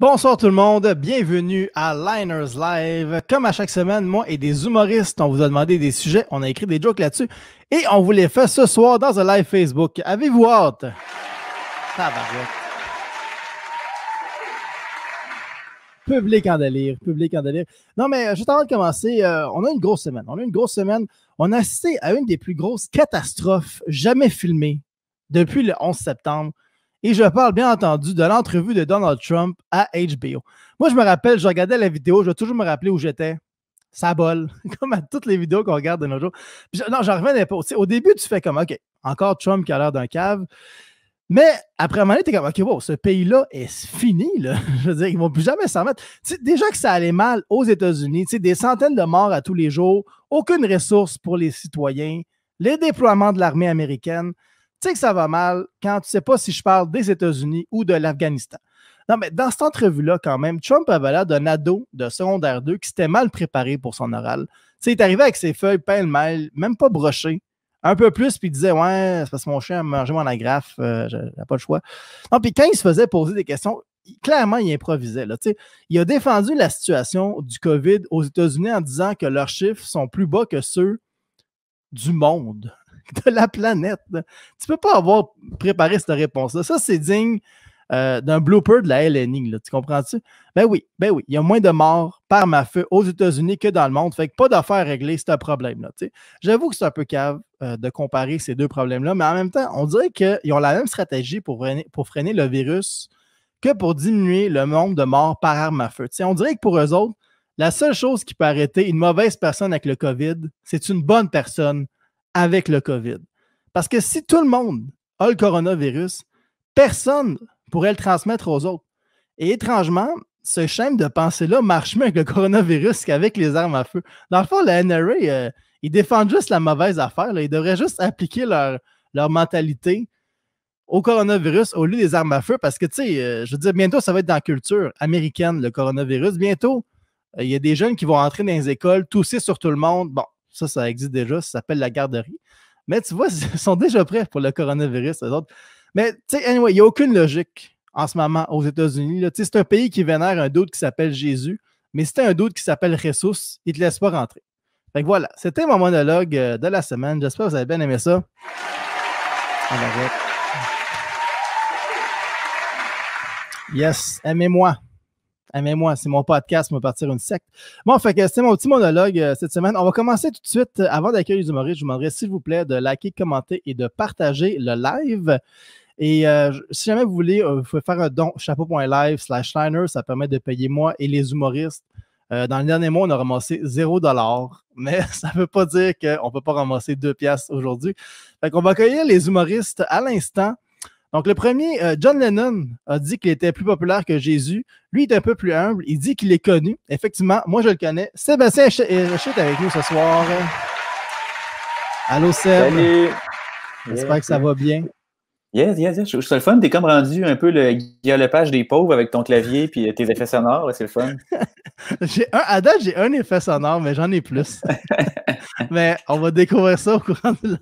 Bonsoir tout le monde, bienvenue à Liners Live. Comme à chaque semaine, moi et des humoristes, on vous a demandé des sujets, on a écrit des jokes là-dessus et on vous les fait ce soir dans un live Facebook. Avez-vous hâte? Public en délire, public en délire. Non, mais juste avant de commencer, euh, on a une grosse semaine. On a une grosse semaine. On a assisté à une des plus grosses catastrophes jamais filmées depuis le 11 septembre. Et je parle bien entendu de l'entrevue de Donald Trump à HBO. Moi, je me rappelle, je regardais la vidéo, je vais toujours me rappeler où j'étais. Ça bol, comme à toutes les vidéos qu'on regarde de nos jours. non, j'en revenais pas. au début, tu fais comme, OK, encore Trump qui a l'air d'un cave. Mais après un moment tu es comme, OK, wow, ce pays-là est fini. Je veux dire, ils ne vont plus jamais s'en mettre. déjà que ça allait mal aux États-Unis, des centaines de morts à tous les jours, aucune ressource pour les citoyens, les déploiements de l'armée américaine tu sais que ça va mal quand tu ne sais pas si je parle des États-Unis ou de l'Afghanistan. Non, mais dans cette entrevue-là, quand même, Trump avait l'air d'un ado de secondaire 2 qui s'était mal préparé pour son oral. Tu sais, il est arrivé avec ses feuilles pêle-mêle, même pas brochées, un peu plus, puis il disait Ouais, c'est parce que mon chien a mangé mon agrafe, euh, j'ai pas le choix. Non, puis quand il se faisait poser des questions, clairement, il improvisait. Là, il a défendu la situation du COVID aux États-Unis en disant que leurs chiffres sont plus bas que ceux du monde. de la planète. Tu ne peux pas avoir préparé cette réponse-là. Ça, c'est digne euh, d'un blooper de la LNI. tu comprends-tu? Ben oui, ben oui. Il y a moins de morts par ma feu aux États-Unis que dans le monde. Fait que pas d'affaires à régler ce problème-là. J'avoue que c'est un peu cave euh, de comparer ces deux problèmes-là, mais en même temps, on dirait qu'ils ont la même stratégie pour freiner, pour freiner le virus que pour diminuer le nombre de morts par arme à feu. on dirait que pour eux autres, la seule chose qui peut arrêter une mauvaise personne avec le COVID, c'est une bonne personne avec le COVID. Parce que si tout le monde a le coronavirus, personne pourrait le transmettre aux autres. Et étrangement, ce schéma de pensée-là marche mieux avec le coronavirus qu'avec les armes à feu. Dans le fond, la NRA, euh, ils défendent juste la mauvaise affaire. Ils devraient juste appliquer leur, leur mentalité au coronavirus au lieu des armes à feu parce que, tu sais, euh, je veux dire, bientôt, ça va être dans la culture américaine, le coronavirus. Bientôt, euh, il y a des jeunes qui vont entrer dans les écoles, tousser sur tout le monde. Bon, ça, ça existe déjà. Ça s'appelle la garderie. Mais tu vois, ils sont déjà prêts pour le coronavirus, les autres. Mais tu sais, anyway, il n'y a aucune logique en ce moment aux États-Unis. C'est un pays qui vénère un doute qui s'appelle Jésus. Mais si un doute qui s'appelle Jesus, il ne te laisse pas rentrer. Fait que voilà, c'était mon monologue euh, de la semaine. J'espère que vous avez bien aimé ça. On arrête. Yes, aimez-moi. Aimez-moi, c'est mon podcast, me partir une secte. Bon, fait que c'est mon petit monologue euh, cette semaine. On va commencer tout de suite. Euh, avant d'accueillir les humoristes, je vous demanderai, s'il vous plaît, de liker, commenter et de partager le live. Et euh, si jamais vous voulez, vous pouvez faire un don chapeau.live slash Shiner. Ça permet de payer moi et les humoristes. dans le dernier mois, on a ramassé 0 mais ça ne veut pas dire qu'on ne peut pas ramasser 2 piastres aujourd'hui. Fait qu'on va accueillir les humoristes à l'instant. Donc, le premier, euh, John Lennon a dit qu'il était plus populaire que Jésus. Lui, il est un peu plus humble. Il dit qu'il est connu. Effectivement, moi, je le connais. Sébastien est avec nous ce soir. Allô, Seb. Salut. J'espère que ça va bien. Yes, yes, yes. C'est le fun. T'es comme rendu un peu le page des pauvres avec ton clavier et tes effets sonores. C'est le fun. j'ai un, à date, j'ai un effet sonore, mais j'en ai plus. mais on va découvrir ça au courant du live.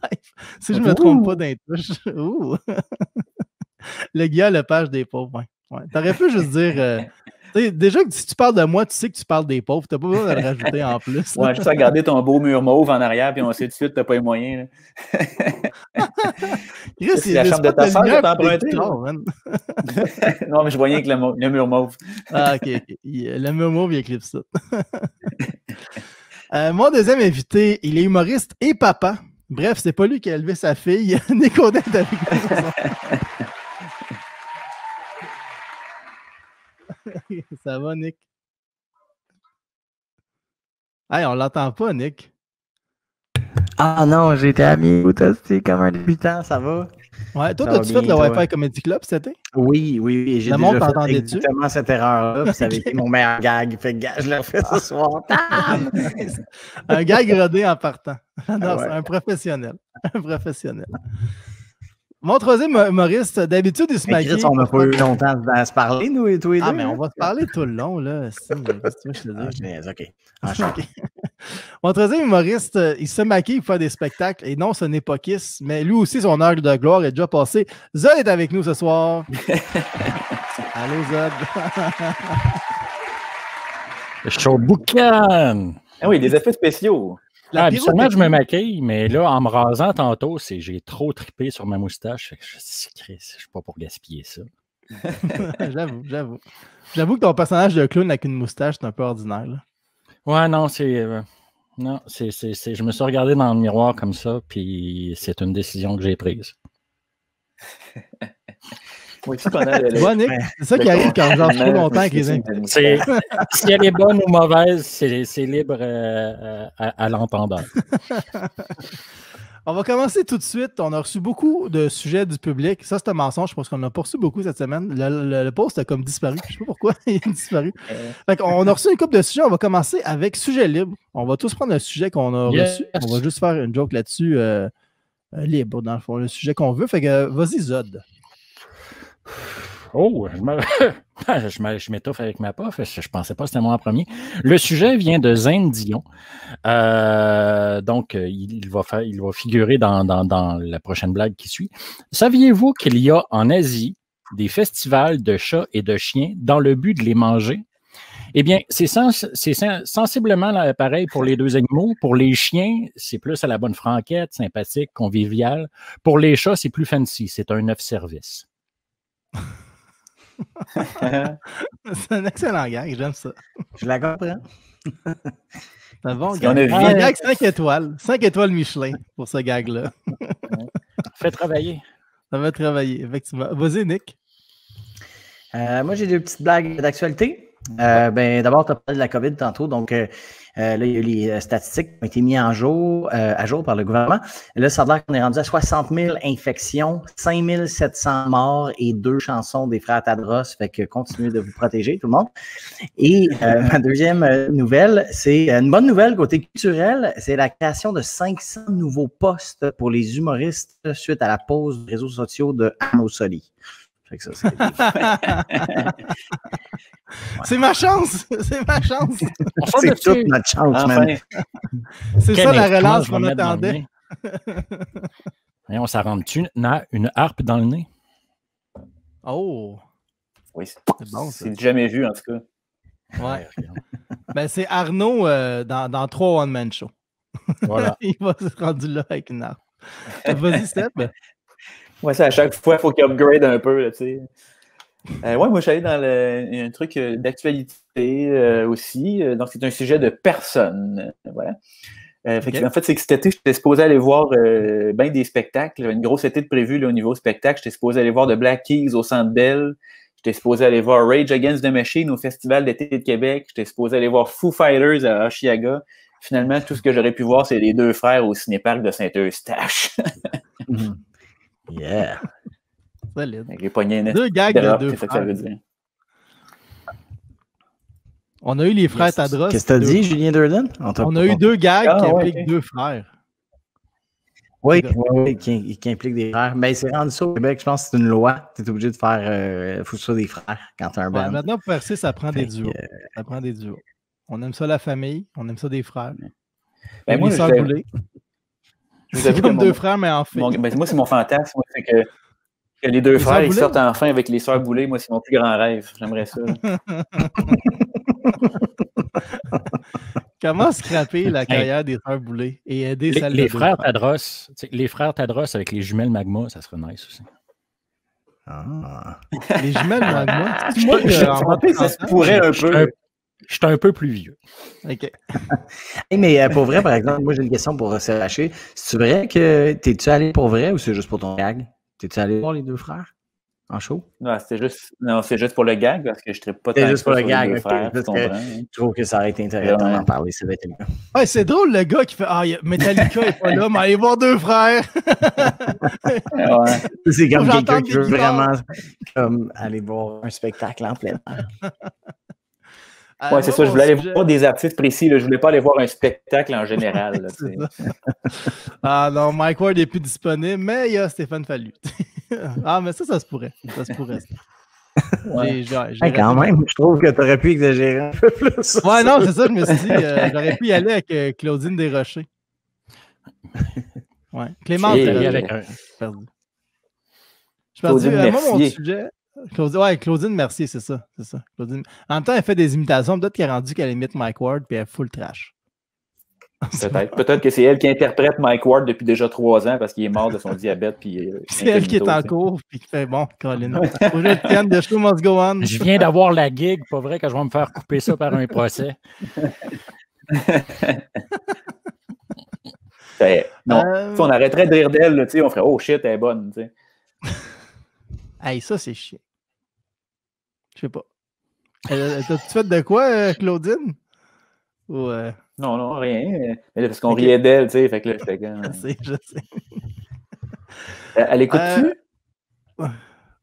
Si je ne me trompe pas d'un touche. le Guy page des pauvres. Ouais. T'aurais pu juste dire euh, déjà, si tu parles de moi, tu sais que tu parles des pauvres. Tu n'as pas besoin de le rajouter en plus. ouais, juste regarder ton beau mur mauve en arrière, puis on sait tout de suite que tu n'as pas les moyens. c'est la chambre de ta soeur que emprunté. non, mais je voyais que le, mur mauve. ah, OK. Le mur mauve, il éclipse ça. Euh, mon deuxième invité, il est humoriste et papa. Bref, c'est pas lui qui a élevé sa fille. Nico avec Ça va, Nick? Hey, on l'entend pas, Nick. Ah non, été ami aussi comme un débutant, ça va? Ouais, toi, as-tu fait le Wi-Fi Comedy Club cet été? Oui, oui, oui. J'ai déjà fait exactement cette erreur-là, ça avait été mon meilleur gag. Fait que je l'ai refait ce soir. un gag rodé en partant. Non, c'est un professionnel. Un professionnel. Mon troisième humoriste, d'habitude, il se maquille. on n'a pas eu longtemps à se parler, nous et toi et Ah, mais on va se parler tout le long, là. Si, je te dis? Ah, ok. Mon troisième humoriste, il se maquille pour faire des spectacles. Et non, ce n'est pas Kiss, mais lui aussi, son heure de gloire est déjà passée. Zod est avec nous ce soir. Allô, Zod. Show boucan! Ah oui, des effets spéciaux. Ah, habituellement, je me maquille, mais là, en me rasant tantôt, j'ai trop tripé sur ma moustache. Je, je, je suis pas pour gaspiller ça. j'avoue, j'avoue. J'avoue que ton personnage de clown avec une moustache, c'est un peu ordinaire. Là. Ouais, non, c'est. Euh, non, c'est, je me suis regardé dans le miroir comme ça, puis c'est une décision que j'ai prise. oui, c'est ça qui arrive quand genre trop longtemps avec les Si elle est bonne ou mauvaise, c'est, libre euh, à, à l'entendeur. On va commencer tout de suite. On a reçu beaucoup de sujets du public. Ça, c'est un mensonge. Je pense qu'on a pas reçu beaucoup cette semaine. Le, post a comme disparu. Je ne sais pas pourquoi il a disparu. on a reçu une couple de sujets. On va commencer avec sujet libre. On va tous prendre un sujet qu'on a reçu. On va juste faire une joke là-dessus euh, euh, libre, dans le fond, le sujet qu'on veut. Fait que vas-y, Zod. Oh, je m'étouffe avec ma pof. Je pensais pas que c'était moi en premier. Le sujet vient de Zane Dion. Euh, donc, il va, faire, il va figurer dans, la prochaine blague qui suit. Saviez-vous qu'il y a en Asie des festivals de chats et de chiens dans le but de les manger? Eh bien, c'est sensiblement pareil pour les deux animaux. Pour les chiens, c'est plus à la bonne franquette, sympathique, convivial. Pour les chats, c'est plus fancy. C'est un neuf service. c'est un excellent gag, j'aime ça. Je la comprends. C'est un bon gag. Un gag 5 étoiles. 5 étoiles Michelin pour ce gag-là. Fais travailler. Ça va travailler, effectivement. Vas-y, Nick. Euh, moi, j'ai deux petites blagues d'actualité. Euh, ben, D'abord, tu as parlé de la COVID tantôt. Donc, euh, euh, là, il y a les euh, statistiques qui ont été mises jour, euh, à jour par le gouvernement. Là, ça a l'air qu'on est rendu à 60 000 infections, 5 700 morts et deux chansons des frères Tadros. Fait que continuez de vous protéger, tout le monde. Et ma deuxième nouvelle, c'est une bonne nouvelle côté culturel. C'est la création de 500 nouveaux postes pour les humoristes suite à la pause des réseaux sociaux de Arnaud Soli. c'est ma chance! C'est ma chance! C'est toute notre chance, man. C'est ça la relance qu'on attendait. Et on s'en tu une harpe dans le nez? Oh! Oui, c'est bon. C'est jamais vu, en tout cas. Ouais. ben, c'est Arnaud euh, dans, dans trois One-Man Show. Voilà. Il va se rendre là avec une harpe. Vas-y, Step. Ouais, ça, à chaque fois, il faut qu'il upgrade un peu, tu sais. Euh, ouais, moi, je suis allé dans le, un truc euh, d'actualité euh, aussi. Donc, c'est un sujet de personne. Voilà. En fait, c'est que cet été, j'étais supposé aller voir bien des spectacles. Une grosse été de prévu au niveau spectacle. J'étais supposé aller voir The Black Keys au Centre Bell. J'étais supposé aller voir Rage Against the Machine au Festival d'été de Québec. J'étais supposé aller voir Foo Fighters à Oshiaga. Finalement, tout ce que j'aurais pu voir, c'est les deux frères au cinéparc de Saint-Eustache. Mhm. Yeah. Solide. deux gags de deux frères. On a eu les frères Tadros. Qu'est-ce que t'as dit, Julien Durden? On, a eu deux gags ah, qui impliquent deux frères. Oui, oui, qui, qui impliquent des frères. Mais c'est rendu ça au Québec, je pense que c'est une loi. Tu es obligé de faire euh, faut que ce soit des frères quand tu as un band. maintenant, pour percer, ça prend des duos. Ça prend des duos. On aime ça la famille, on aime ça des frères. Ben, moi, ça c'est comme deux frères, mais en fait. Ben, moi, c'est mon fantasme. C'est que, que, les deux frères ils sortent enfin avec les sœurs boulées. Moi, c'est mon plus grand rêve. J'aimerais ça. Comment scraper la carrière des sœurs boulées et aider les, les frères Tadros, les frères Tadros avec les jumelles Magma, ça serait nice aussi. Ah. Les jumelles Magma? Moi, je, je, ça se pourrait un peu. Je suis un peu plus vieux. OK. mais euh, pour vrai, par exemple, moi j'ai une question pour se lâcher. C'est vrai que t'es-tu allé pour vrai ou c'est juste pour ton gag? T'es-tu allé voir les deux frères en show? Non, c'était juste, non, c'est juste pour le gag parce que je ne pas C'est juste pour le gag. Okay, frères, parce que je trouve que ça aurait été intéressant d'en parler. Ça va être ouais, c'est drôle le gars qui fait Ah, Metallica n'est pas là, mais allez voir deux frères. ouais. C'est comme quelqu'un qui veut vraiment comme, aller voir un spectacle en plein air. Euh, oui, c'est ça. Je voulais aller voir des artistes précis. Je ne voulais pas aller voir un spectacle en général. ah non, Mike Ward n'est plus disponible, mais il y a Stéphane Fallu. ah, mais ça, ça se pourrait. Ça se pourrait. Hey, quand même, je trouve que tu aurais pu exagérer un peu plus. Ouais, non, c'est ça, je me suis dit, euh, j'aurais pu y aller avec euh, Claudine Desrochers. Ouais. Clément. Aller avec un- perdu. Je suis perdu. Claudine Euh, moi, mon sujet. Claudine, ouais, Claudine Mercier, c'est ça. C'est ça. Claudine- En même temps, elle fait des imitations. Peut-être qu'elle a rendu qu'elle imite Mike Ward, puis elle est full trash. Peut-être. Peut-être que c'est elle qui interprète Mike Ward depuis déjà trois ans parce qu'il est mort de son diabète. Puis, euh, C'est elle qui est en cours, puis qui fait bon, Colin. The show must go on. Je viens d'avoir la gig, pas vrai que je vais me faire couper ça par un procès. C'est- Non. Euh, Si on arrêterait de rire d'elle, là, tu sais, on ferait Oh shit, elle est bonne. Hey, ça, c'est chiant. Je sais pas. Euh, T'as-tu fait de quoi, euh, Claudine? Ou, euh, Non, non, rien. Mais là, parce qu'on riait d'elle, tu sais. Fait que là, j'étais comme- je sais, je sais. Elle écoute-tu? Euh,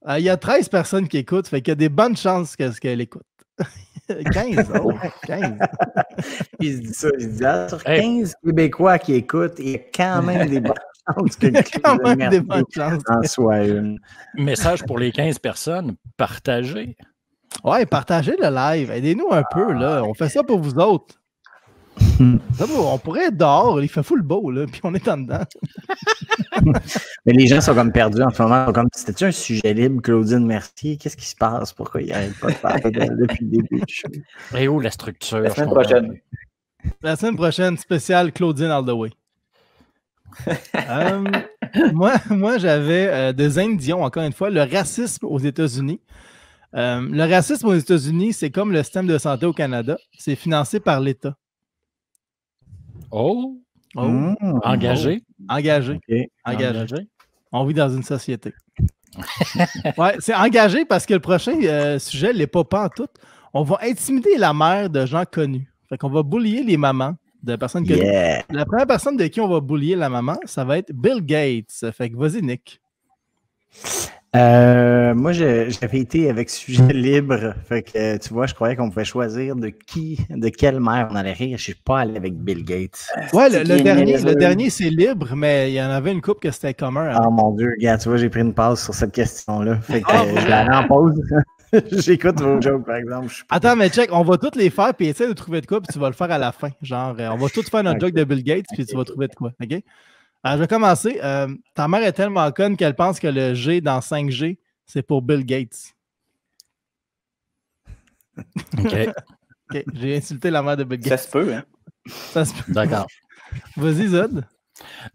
Euh, Il y a 13 personnes qui écoutent, fait qu'il y a des bonnes chances que- qu'elle écoute. 15, oh, 15. Il se dit ça, il se dit, ah, sur Hey. 15 Québécois qui écoutent, il y a quand même des bonnes chances que Il y a quand même des bonnes chances. en soit une. Message pour les 15 personnes, partagez. Ouais, partagez le live. Aidez-nous un peu, là. On fait ça pour vous autres. Ça, on pourrait être dehors, il fait full beau, là, puis on est en dedans. Mais les gens sont comme perdus en ce moment. Comme, c'était-tu un sujet libre, Claudine Mercier? Qu'est-ce qui se passe? Pourquoi il n'arrête pas de parler depuis le début du show? Et où la structure? La semaine prochaine. La semaine prochaine, spécial Claudine All the Way. Euh, moi, moi j'avais euh, de Zane Dion, encore une fois, le racisme aux États-Unis. Euh, le racisme aux États-Unis, c'est comme le système de santé au Canada. C'est financé par l'État. Oh, Oh, Mmh. engagé. Engagé. Engagé. Engagé. On vit dans une société. ouais, c'est engagé parce que le prochain euh, sujet, les papas en tout, on va intimider la mère de gens connus. Fait qu'on va boulier les mamans de personnes connues. Yeah. La première personne de qui on va boulier la maman, ça va être Bill Gates. Fait que vas-y, Nick. Euh, moi, je- j'avais été avec sujet libre. Fait que, euh, tu vois, je croyais qu'on pouvait choisir de qui, de quelle mère on allait rire. Je suis pas allé avec Bill Gates. Ouais, le, dernier, le dernier c'est libre, mais il y en avait une coupe que c'était commun. hein. Oh mon Dieu, regarde, tu vois, j'ai pris une pause sur cette question-là. Fait que Ah, euh, je aller en pause. J'écoute vos jokes, par exemple. Attends, mais check, on va toutes les faire, puis essaie de trouver de quoi, puis tu vas le faire à la fin. Genre, euh, on va tous faire notre Ok. joke de Bill Gates, puis tu vas trouver de quoi. OK? Alors, je vais commencer. Euh, ta mère est tellement conne qu'elle pense que le G dans 5G, c'est pour Bill Gates. OK, j'ai insulté la mère de Bill Ça Gates. se peut, hein? Ça se peut. d'accord. Vas-y, Zod.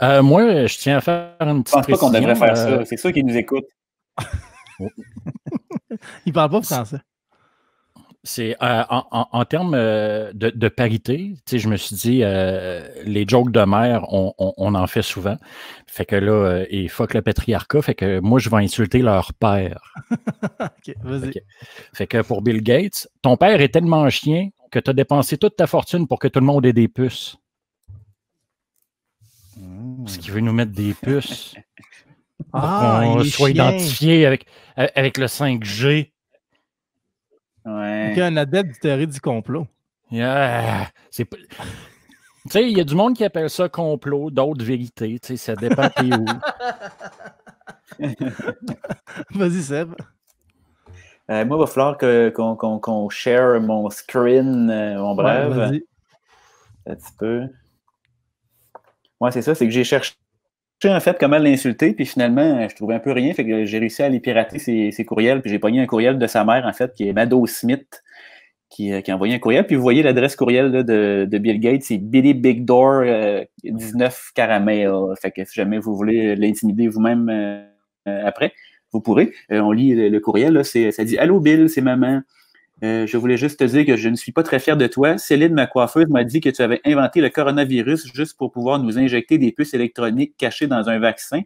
Euh, moi, je tiens à faire une Je petite pense pas qu'on devrait faire euh, ça. C'est ça qui nous écoute. Il parle pas français. C'est euh, en, en- en termes euh, de, de parité, je me suis dit, euh, les jokes de mère, on, on- on en fait souvent. Fait que là, et fuck le patriarcat, fait que moi, je vais insulter leur père. OK, vas-y. Fait que pour Bill Gates, ton père est tellement chien que tu as dépensé toute ta fortune pour que tout le monde ait des puces. Parce qu'il veut nous mettre des puces. Ah, qu'on soit identifié avec, avec le 5G. Ouais. OK, un adepte du théorie du complot. Yeah. C'est pas- Tu sais, il y a du monde qui appelle ça complot, d'autres vérités. Tu sais, ça dépend t'es où. Vas-y, Seb. Euh, moi, il va falloir que- qu'on qu'on- qu'on share mon screen, euh, mon Ouais, vas-y. un petit peu. Ouais, c'est ça, c'est que j'ai cherché en fait comment l'insulter, puis finalement, je trouvais un peu rien, fait que j'ai réussi à aller pirater ses, courriels, puis j'ai pogné un courriel de sa mère, en fait, qui est Mado Smith, qui, euh, qui a envoyé un courriel, puis vous voyez l'adresse courriel de, de Bill Gates, c'est Billy Big Door euh, 19 Caramel. Fait que si jamais vous voulez l'intimider vous-même euh, après, vous pourrez. On lit le, courriel, là, ça dit Allô Bill, c'est maman. Euh, je voulais juste te dire que je ne suis pas très fier de toi. Céline, ma coiffeuse, m'a dit que tu avais inventé le coronavirus juste pour pouvoir nous injecter des puces électroniques cachées dans un vaccin.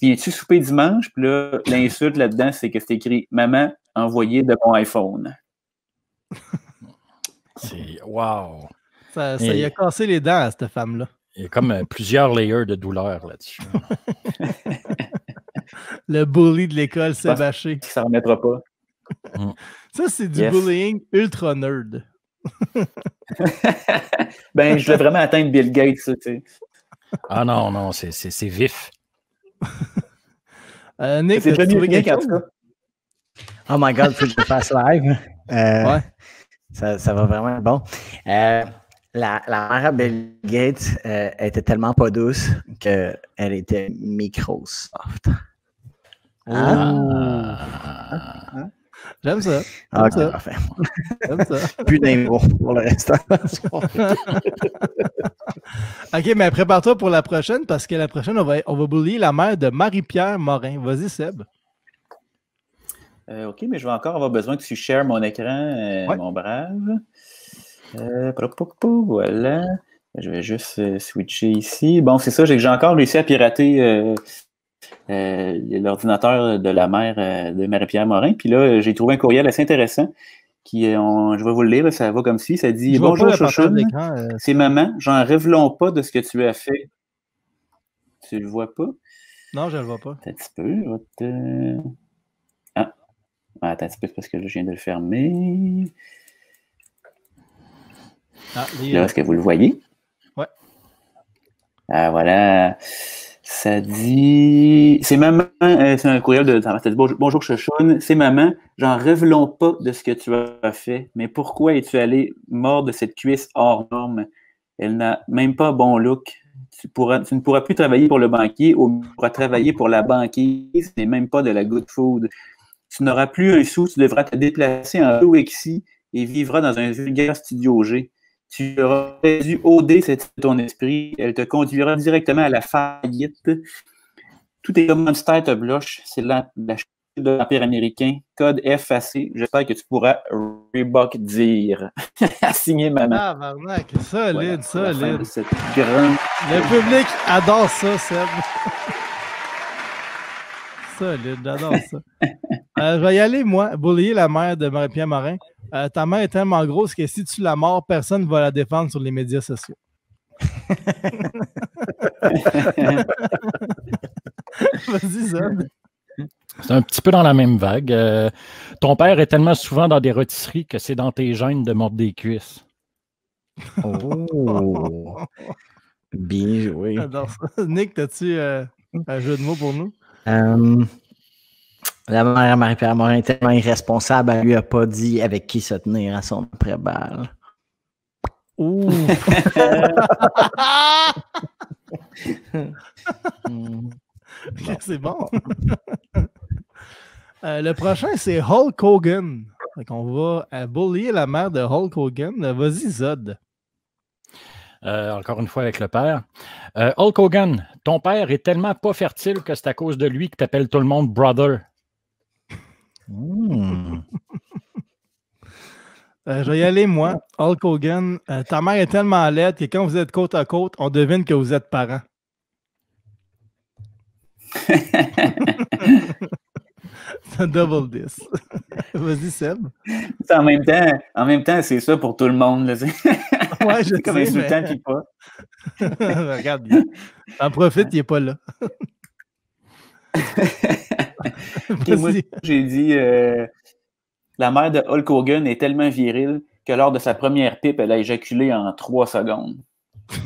Viens-tu souper dimanche? Puis là, l'insulte là-dedans, c'est que c'est écrit Maman, envoyé de mon iPhone. C'est wow. Ça, ça Et- y a cassé les dents à cette femme-là. Il y a comme euh, plusieurs layers de douleur là-dessus. Le bully de l'école s'est bâché. Ça ne remettra pas. Ça, c'est du Yes. bullying ultra nerd. ben, je voulais vraiment atteindre Bill Gates, ça, tu sais. Ah non, non, c'est- c'est c'est vif. Euh, Nick, C'est trouvé quelque en tout chose? cas. Oh my God, faut que je fasse live. Euh, Ouais. ça, ça va vraiment bon. Euh, la, la mère à Bill Gates euh, était tellement pas douce qu'elle était Microsoft. Ah. J'aime ça. Ah, ok, ça. parfait. J'aime ça. Plus d'impôts pour le restant. OK, mais prépare-toi pour la prochaine parce que la prochaine, on va, on va bullier la mère de Marie-Pierre Morin. Vas-y, Seb. Euh, OK, mais je vais encore avoir besoin que tu shares mon écran, euh, Ouais. mon brave. Euh, voilà. Je vais juste euh, switcher ici. Bon, c'est ça, j'ai j'ai encore réussi à pirater l'ordinateur de la mère euh, de Marie-Pierre Morin. Puis là, j'ai trouvé un courriel assez intéressant. Qui, est- on- je vais vous le lire, ça va comme ci. Ça dit Je Bonjour Chouchoune, euh, c'est maman, j'en révélons pas de ce que tu as fait. Tu le vois pas? Non, je ne le vois pas. Attends un petit peu. je vais te- Ah. Ah, Attends un petit peu, c'est parce que là, je viens de le fermer. Ah, les- Là, est-ce que vous le voyez? Ouais. Ah, voilà. Ça dit. C'est maman. euh, c'est un courriel de. ça dit, Bonjour, bonjour. C'est maman. J'en révélons pas de ce que tu as fait. Mais pourquoi es-tu allé mort de cette cuisse hors norme? Elle n'a même pas bon look. Tu, ne pourras plus travailler pour le banquier ou pourras travailler pour la banquise, mais même pas de la good food. Tu n'auras plus un sou, tu devras te déplacer en Louexi et vivras dans un vulgaire studio G. Tu auras dû OD cette ton esprit. Elle te conduira directement à la faillite. Tout est commanditaire te bloche. C'est la, la chute de l'Empire américain. Code FAC. J'espère que tu pourras Reebok dire. Signé maman. Ah, barnac, solide, Voilà, solide. de cette grande. Le public adore ça, Seb. solide, j'adore ça. Euh, je vais y aller, moi, bullier la mère de Marie-Pierre Morin. Euh, ta mère est tellement grosse que si tu la mords, personne ne va la défendre sur les médias sociaux. Vas-y. C'est un petit peu dans la même vague. Euh, ton père est tellement souvent dans des rôtisseries que c'est dans tes gènes de mordre des cuisses. Oh. Bien joué. Nick, as-tu euh, un jeu de mots pour nous? Euh, la mère Marie-Pierre Morin est tellement irresponsable, elle lui a pas dit avec qui se tenir à son après-balle. Ouh! C'est bon. Euh, le prochain, c'est Hulk Hogan. On va euh, bullier la mère de Hulk Hogan. Vas-y, Zod. Euh, encore une fois avec le père. Euh, Hulk Hogan, ton père est tellement pas fertile que c'est à cause de lui que t'appelles tout le monde brother. Hmm. Euh, je vais y aller, moi. Hulk Hogan, euh, ta mère est tellement laide que quand vous êtes côte à côte, on devine que vous êtes parents. C'est un double this. Vas-y, Seb. En même temps, en même temps, c'est ça pour tout le monde. là, c'est- Ouais, je comme sais, insultant mais- pas. Regarde, en profite, il n'est pas là. Moi, j'ai dit euh, la mère de Hulk Hogan est tellement virile que lors de sa première pipe, elle a éjaculé en trois secondes.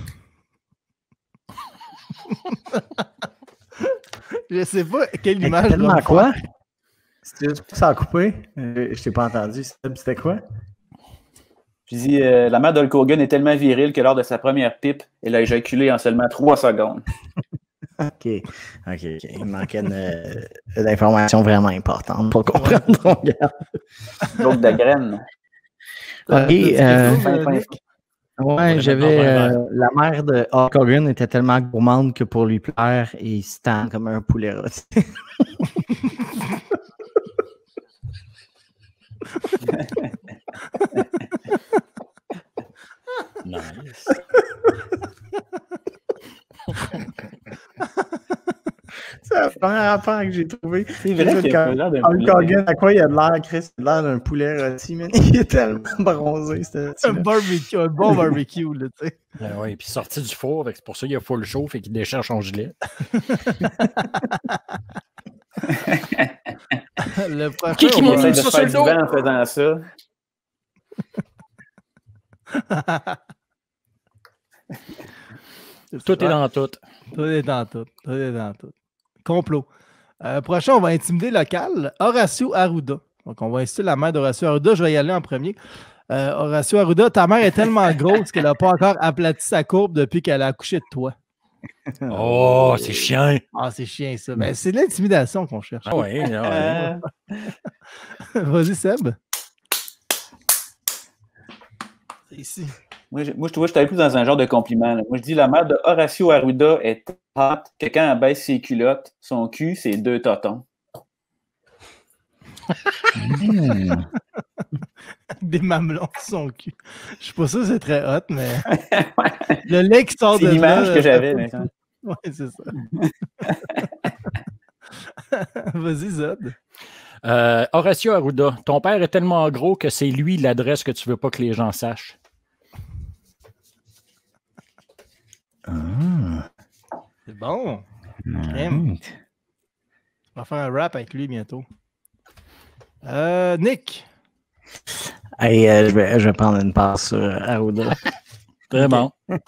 Je sais pas quelle image. tellement quoi? C'était juste pour ça a coupé? Euh, je t'ai pas entendu. C'était quoi? Je dis euh, la mère de Hulk Hogan est tellement virile que lors de sa première pipe, elle a éjaculé en seulement trois secondes. OK. OK, OK. Il manquait une, euh, d'informations vraiment importantes pour comprendre ton gars. Donc de graines. Ok, euh, euh? Ouais, va j'avais. euh, la mère de Hulk Hogan était tellement gourmande que pour lui plaire, il se tend comme un poulet rôti. Nice. C'est la première affaire que j'ai trouvé. C'est vrai qu'il a l'air d'un Hulk poulet. Hogan, à quoi il a de l'air, Chris? Il a l'air d'un poulet rôti, mais il est tellement bronzé, Un barbecue, un bon barbecue, là, tu sais. Ben ouais, puis sorti du four, c'est pour ça qu'il a full chaud, fait qu'il décharge son gilet. Le prochain, Qui qui de ça sur le dos? en faisant ça. Tout est dans tout. Tout est dans tout. Tout est dans tout. Complot. Euh, prochain, on va intimider local. Horacio Arruda. Donc, on va inciter la mère d'Horacio Arruda. Je vais y aller en premier. Euh, Horacio Arruda, ta mère est tellement grosse qu'elle n'a pas encore aplati sa courbe depuis qu'elle a accouché de toi. Oh, c'est chiant. Ah, c'est chiant, ça. Ben, c'est l'intimidation qu'on cherche. Ah ouais, ah ouais. Vas-y, Seb. C'est ici. Moi, je, moi, je trouve que je suis plus dans un genre de compliment. là. Moi, je dis la mère de Horacio Arruda est hot, que quand elle baisse ses culottes, son cul, c'est deux totons. Des mamelons sur son cul. Je suis pas sûr que c'est très hot, mais le lait qui sort C'est de l'image là, que j'avais. maintenant. Ouais, c'est ça. Vas-y, Zod. Euh, Horacio Arruda, ton père est tellement gros que c'est lui l'adresse que tu veux pas que les gens sachent. C'est bon. On va faire un rap avec lui bientôt. Euh, Nick. Hey, euh, je, vais, je vais prendre une passe sur Arruda. Très bon.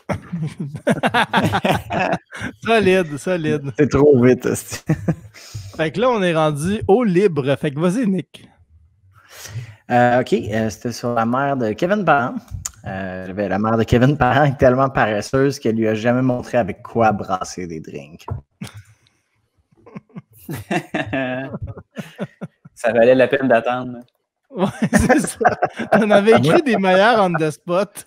Solide, solide. C'est trop vite. Fait que là, on est rendu au libre. Fait que vas-y, Nick. Euh, OK, euh, c'était sur la mère de Kevin Parent. Euh, ben, la mère de Kevin Parent est tellement paresseuse qu'elle lui a jamais montré avec quoi brasser des drinks. ça valait la peine d'attendre. Ouais, c'est ça. On avait écrit des meilleurs on the spot.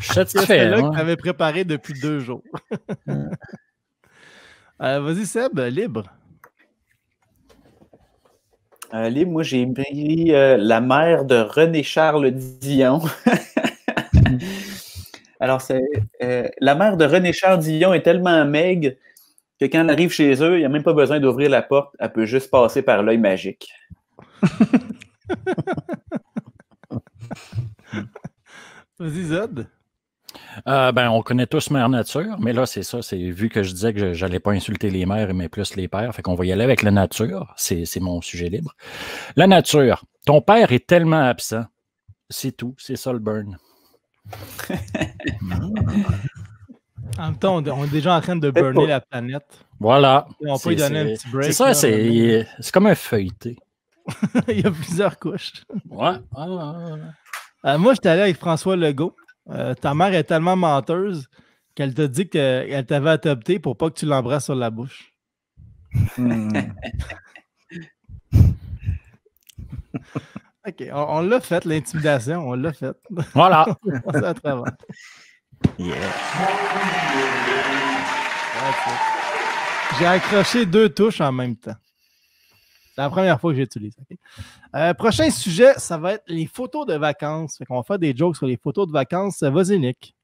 Je suis C'est satisfait. celle-là hein. que tu avais préparé depuis deux jours. Euh, vas-y, Seb, libre. Euh, libre, moi, j'ai pris euh, la mère de René-Charles Dion. Alors, c'est euh, la mère de René-Charles Dion est tellement maigre que quand elle arrive chez eux, il n'y a même pas besoin d'ouvrir la porte. Elle peut juste passer par l'œil magique. Vas-y, Zod. Euh, ben, on connaît tous Mère Nature, mais là, c'est ça. C'est vu que je disais que je n'allais pas insulter les mères, mais plus les pères. Fait qu'on va y aller avec la nature. C'est c'est mon sujet libre. La nature. Ton père est tellement absent. C'est tout. C'est ça le burn. En même temps, on est déjà en train de burner la planète. Voilà. On peut donner un petit break. C'est ça, c'est c'est comme un feuilleté. Il y a plusieurs couches. Ouais. Ah, ah, ah. Euh, moi, j'étais allé avec François Legault. Euh, ta mère est tellement menteuse qu'elle t'a dit qu'elle t'avait adopté pour pas que tu l'embrasses sur la bouche. Hmm. OK, on, on l'a fait, l'intimidation, on l'a fait. Voilà. On à travers. Yeah. J'ai accroché deux touches en même temps. C'est la première fois que j'utilise. ok? Euh, prochain sujet, ça va être les photos de vacances. Fait qu'on va faire des jokes sur les photos de vacances. Vas-y, Nick.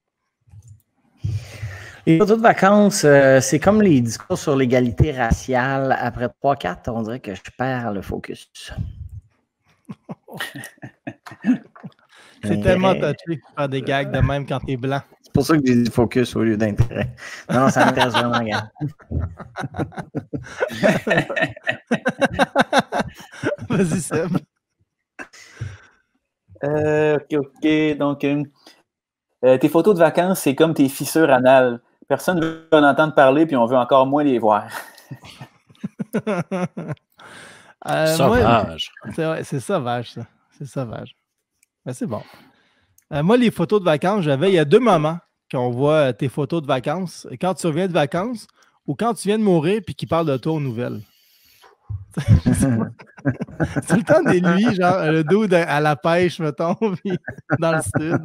Les photos de vacances, euh, c'est comme les discours sur l'égalité raciale. Après 3-4, on dirait que je perds le focus. C'est Mais- tellement touché de faire des gags de même quand t'es blanc. C'est pour ça que j'ai dit focus au lieu d'intérêt. Non, ça m'intéresse vraiment, gars. Vas-y, Seb. Euh, ok, ok. Donc, euh, euh, tes photos de vacances, c'est comme tes fissures anales. Personne ne veut en entendre parler, puis on veut encore moins les voir. Euh, Sauvage. c'est ouais, c'est sauvage, ça. C'est sauvage. Mais c'est bon. Euh, moi, les photos de vacances, j'avais il y a deux moments qu'on voit euh, tes photos de vacances. Quand tu reviens de vacances ou quand tu viens de mourir puis qu'ils parlent de toi aux nouvelles. C'est le temps des lui, genre le dude à la pêche, mettons, puis dans le sud.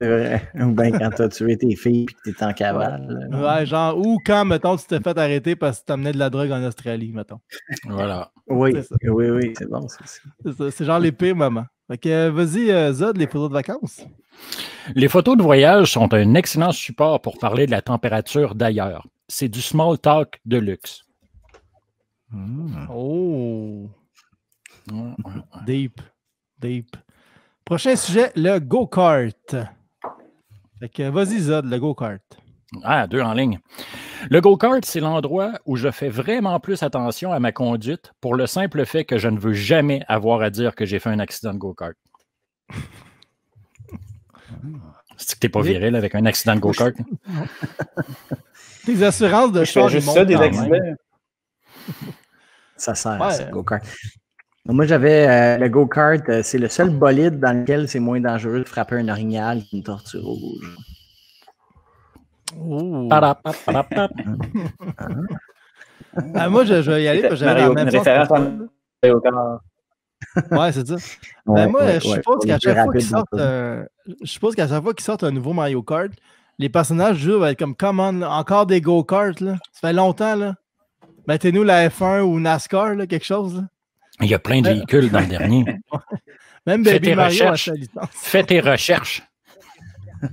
C'est vrai. Ou bien quand tu as tué tes filles et que tu es en cavale. Ouais, genre, ou quand, mettons, tu t'es fait arrêter parce que tu amenais de la drogue en Australie, mettons. Voilà. Oui, oui, oui, c'est bon. ça aussi. C'est ça, c'est genre les pires moments. Fait que euh, vas-y, euh, Zod, les photos de vacances. Les photos de voyage sont un excellent support pour parler de la température d'ailleurs. C'est du small talk de luxe. Hmm. Oh, deep, deep. Prochain sujet, le go-kart. Fait que vas-y, Zod, le go-kart. Ah, deux en ligne. Le go-kart, c'est l'endroit où je fais vraiment plus attention à ma conduite pour le simple fait que je ne veux jamais avoir à dire que j'ai fait un accident de go-kart. C'est que t'es pas viril avec un accident de go-kart? Les assurances de Je fais juste ça, des accidents. Ça sert, Ouais. ça, go-kart. Moi, j'avais euh, le go-kart. euh, c'est le seul bolide dans lequel c'est moins dangereux de frapper un orignal qu'une tortue rouge. Ah, moi, je, je vais y aller parce que j'avais la Mario, même référence Mario Kart. Ouais, c'est ça. Ouais, Ben, moi, ouais, je suppose qu'à chaque fois qu'ils sortent, euh, je suppose qu'à chaque fois qu'ils sortent un nouveau Mario Kart, les personnages jeu vont être comme Come on, là, encore des go-karts, là. Ça fait longtemps, là. Mettez-nous la F1 ou NASCAR, là, quelque chose, là. Il y a plein de véhicules dans le dernier. Même Fais Baby Mario a recherches. sa licence. Fais tes recherches.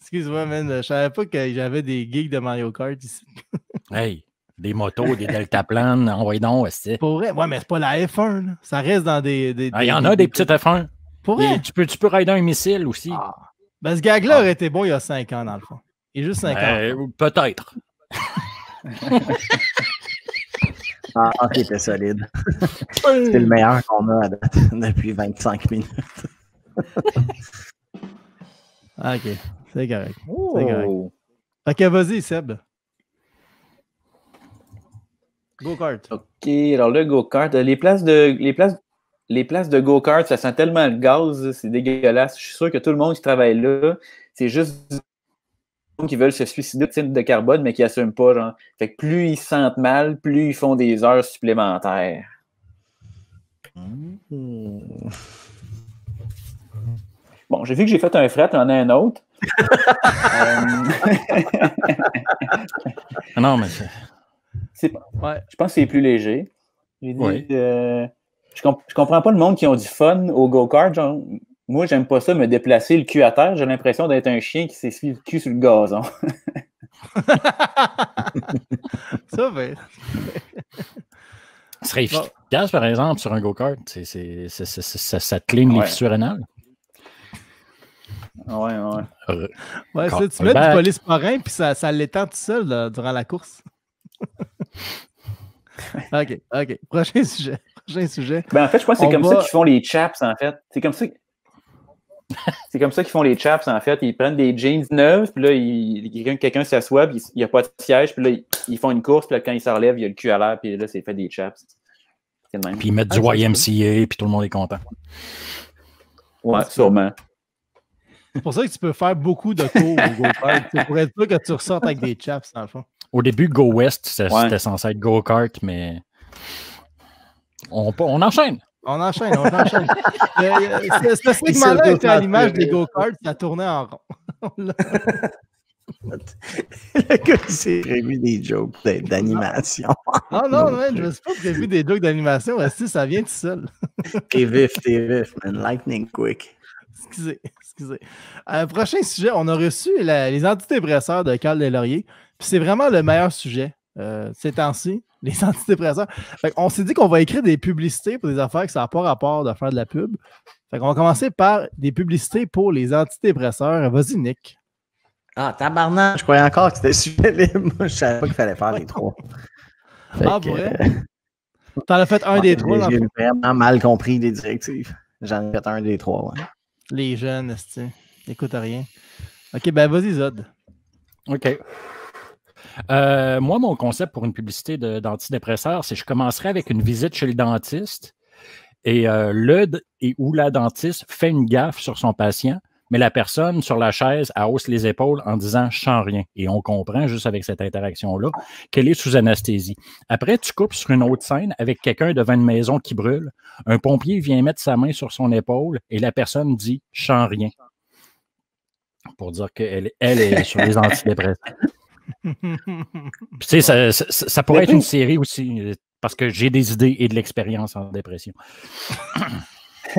Excuse-moi, man, je savais pas que j'avais des geeks de Mario Kart ici. Hey, des motos, des deltaplanes, envoyez donc. c'est- Pour vrai, ouais, mais c'est pas la F1, là. Ça reste dans des. des- Ah, Il y en a des petites F1. Pour vrai? tu peux, tu peux rider un missile aussi. Ah. Ben, ce gag-là aurait été bon il y a 5 ans, dans le fond. Il est juste 5 ans. Euh, Peut-être. Ah, ok, c'était solide. C'est le meilleur qu'on a à date depuis 25 minutes. Ok, c'est correct. Oh. C'est correct. Fait que vas-y, Seb. Go-kart. OK, alors le go-kart, euh, les places de les places les places de go-kart, ça sent tellement le gaz, c'est dégueulasse. Je suis sûr que tout le monde qui travaille là, c'est juste qui veulent se suicider de titre de carbone, mais qui n'assument pas. Genre. Fait que plus ils se sentent mal, plus ils font des heures supplémentaires. Bon, j'ai vu que j'ai fait un fret, j'en ai un autre. Euh, Non, mais c'est- c'est- Ouais. Je pense que c'est plus léger. J'ai dit, Oui. euh, je, comp- je comprends pas le monde qui ont du fun au go-kart. genre, Moi, j'aime pas ça, me déplacer le cul à terre. J'ai l'impression d'être un chien qui s'essuie le cul sur le gazon. Ça fait. ce serait efficace, par exemple, sur un go-kart. Ça, ça te ligne les Ouais. fissures rénales. ouais, ouais. Euh, Ouais, ça, tu mets back. du police marin puis ça, ça l'étend tout seul là, durant la course. ok, ok. Prochain sujet. Prochain sujet. Ben, en fait, je pense que c'est On comme va- ça qu'ils font les chaps, en fait. C'est comme ça. C'est comme ça qu'ils font les chaps, en fait. Ils prennent des jeans neuves, puis là, ils- quelqu'un quelqu'un s'assoit, puis il n'y a pas de siège, puis là, ils, ils font une course, puis là, quand ils se relèvent, il y a le cul à l'air, puis là, c'est fait des chaps. C'est le même. Puis ils mettent Ah, du c'est YMCA, puis tout le monde est content. Ouais, sûrement. C'est pour ça que tu peux faire beaucoup de tours au go-kart. C'est pour être sûr que tu ressortes avec des chaps, dans le fond. Au début, Go West, c'était Ouais. censé être go-kart, mais on, on enchaîne. On enchaîne, on enchaîne. Euh, euh, ce- segment-là était à l'image des go-karts, ça tournait en rond. Le gars, il s'est prévu des jokes d'animation. Non, non, Donc, man, je me suis pas prévu des jokes d'animation. Si, ça vient tout seul. T'es vif, t'es vif, man. Lightning quick. Excusez, excusez. Euh, prochain sujet, on a reçu la- les antidépresseurs de Carl Delaurier. Puis c'est vraiment le meilleur sujet euh, ces temps-ci, les antidépresseurs. Fait on s'est dit qu'on va écrire des publicités pour des affaires que ça n'a pas rapport de faire de la pub. Fait qu'on va commencer par des publicités pour les antidépresseurs. Vas-y, Nick. Ah, tabarnak! Je croyais encore que c'était sujet libre. Moi, je savais pas qu'il fallait faire les trois. Fait Ah, que, vrai? euh, T'en as fait un des trois, J'ai vraiment mal compris les directives. J'en ai fait un des trois, ouais. Les jeunes, n'écoutent rien. Ok, ben vas-y, Zod. OK. Euh, moi, mon concept pour une publicité d'antidépresseur, c'est que je commencerai avec une visite chez le dentiste et euh, le et où la dentiste fait une gaffe sur son patient, mais la personne sur la chaise hausse les épaules en disant je sens rien. Et on comprend juste avec cette interaction-là qu'elle est sous anesthésie. Après, tu coupes sur une autre scène avec quelqu'un devant une maison qui brûle. Un pompier vient mettre sa main sur son épaule et la personne dit je sens rien. Pour dire qu'elle elle est sur les antidépresseurs. Tu sais, ça, ça- ça- ça pourrait Mais être une série aussi, euh, parce que j'ai des idées et de l'expérience en dépression.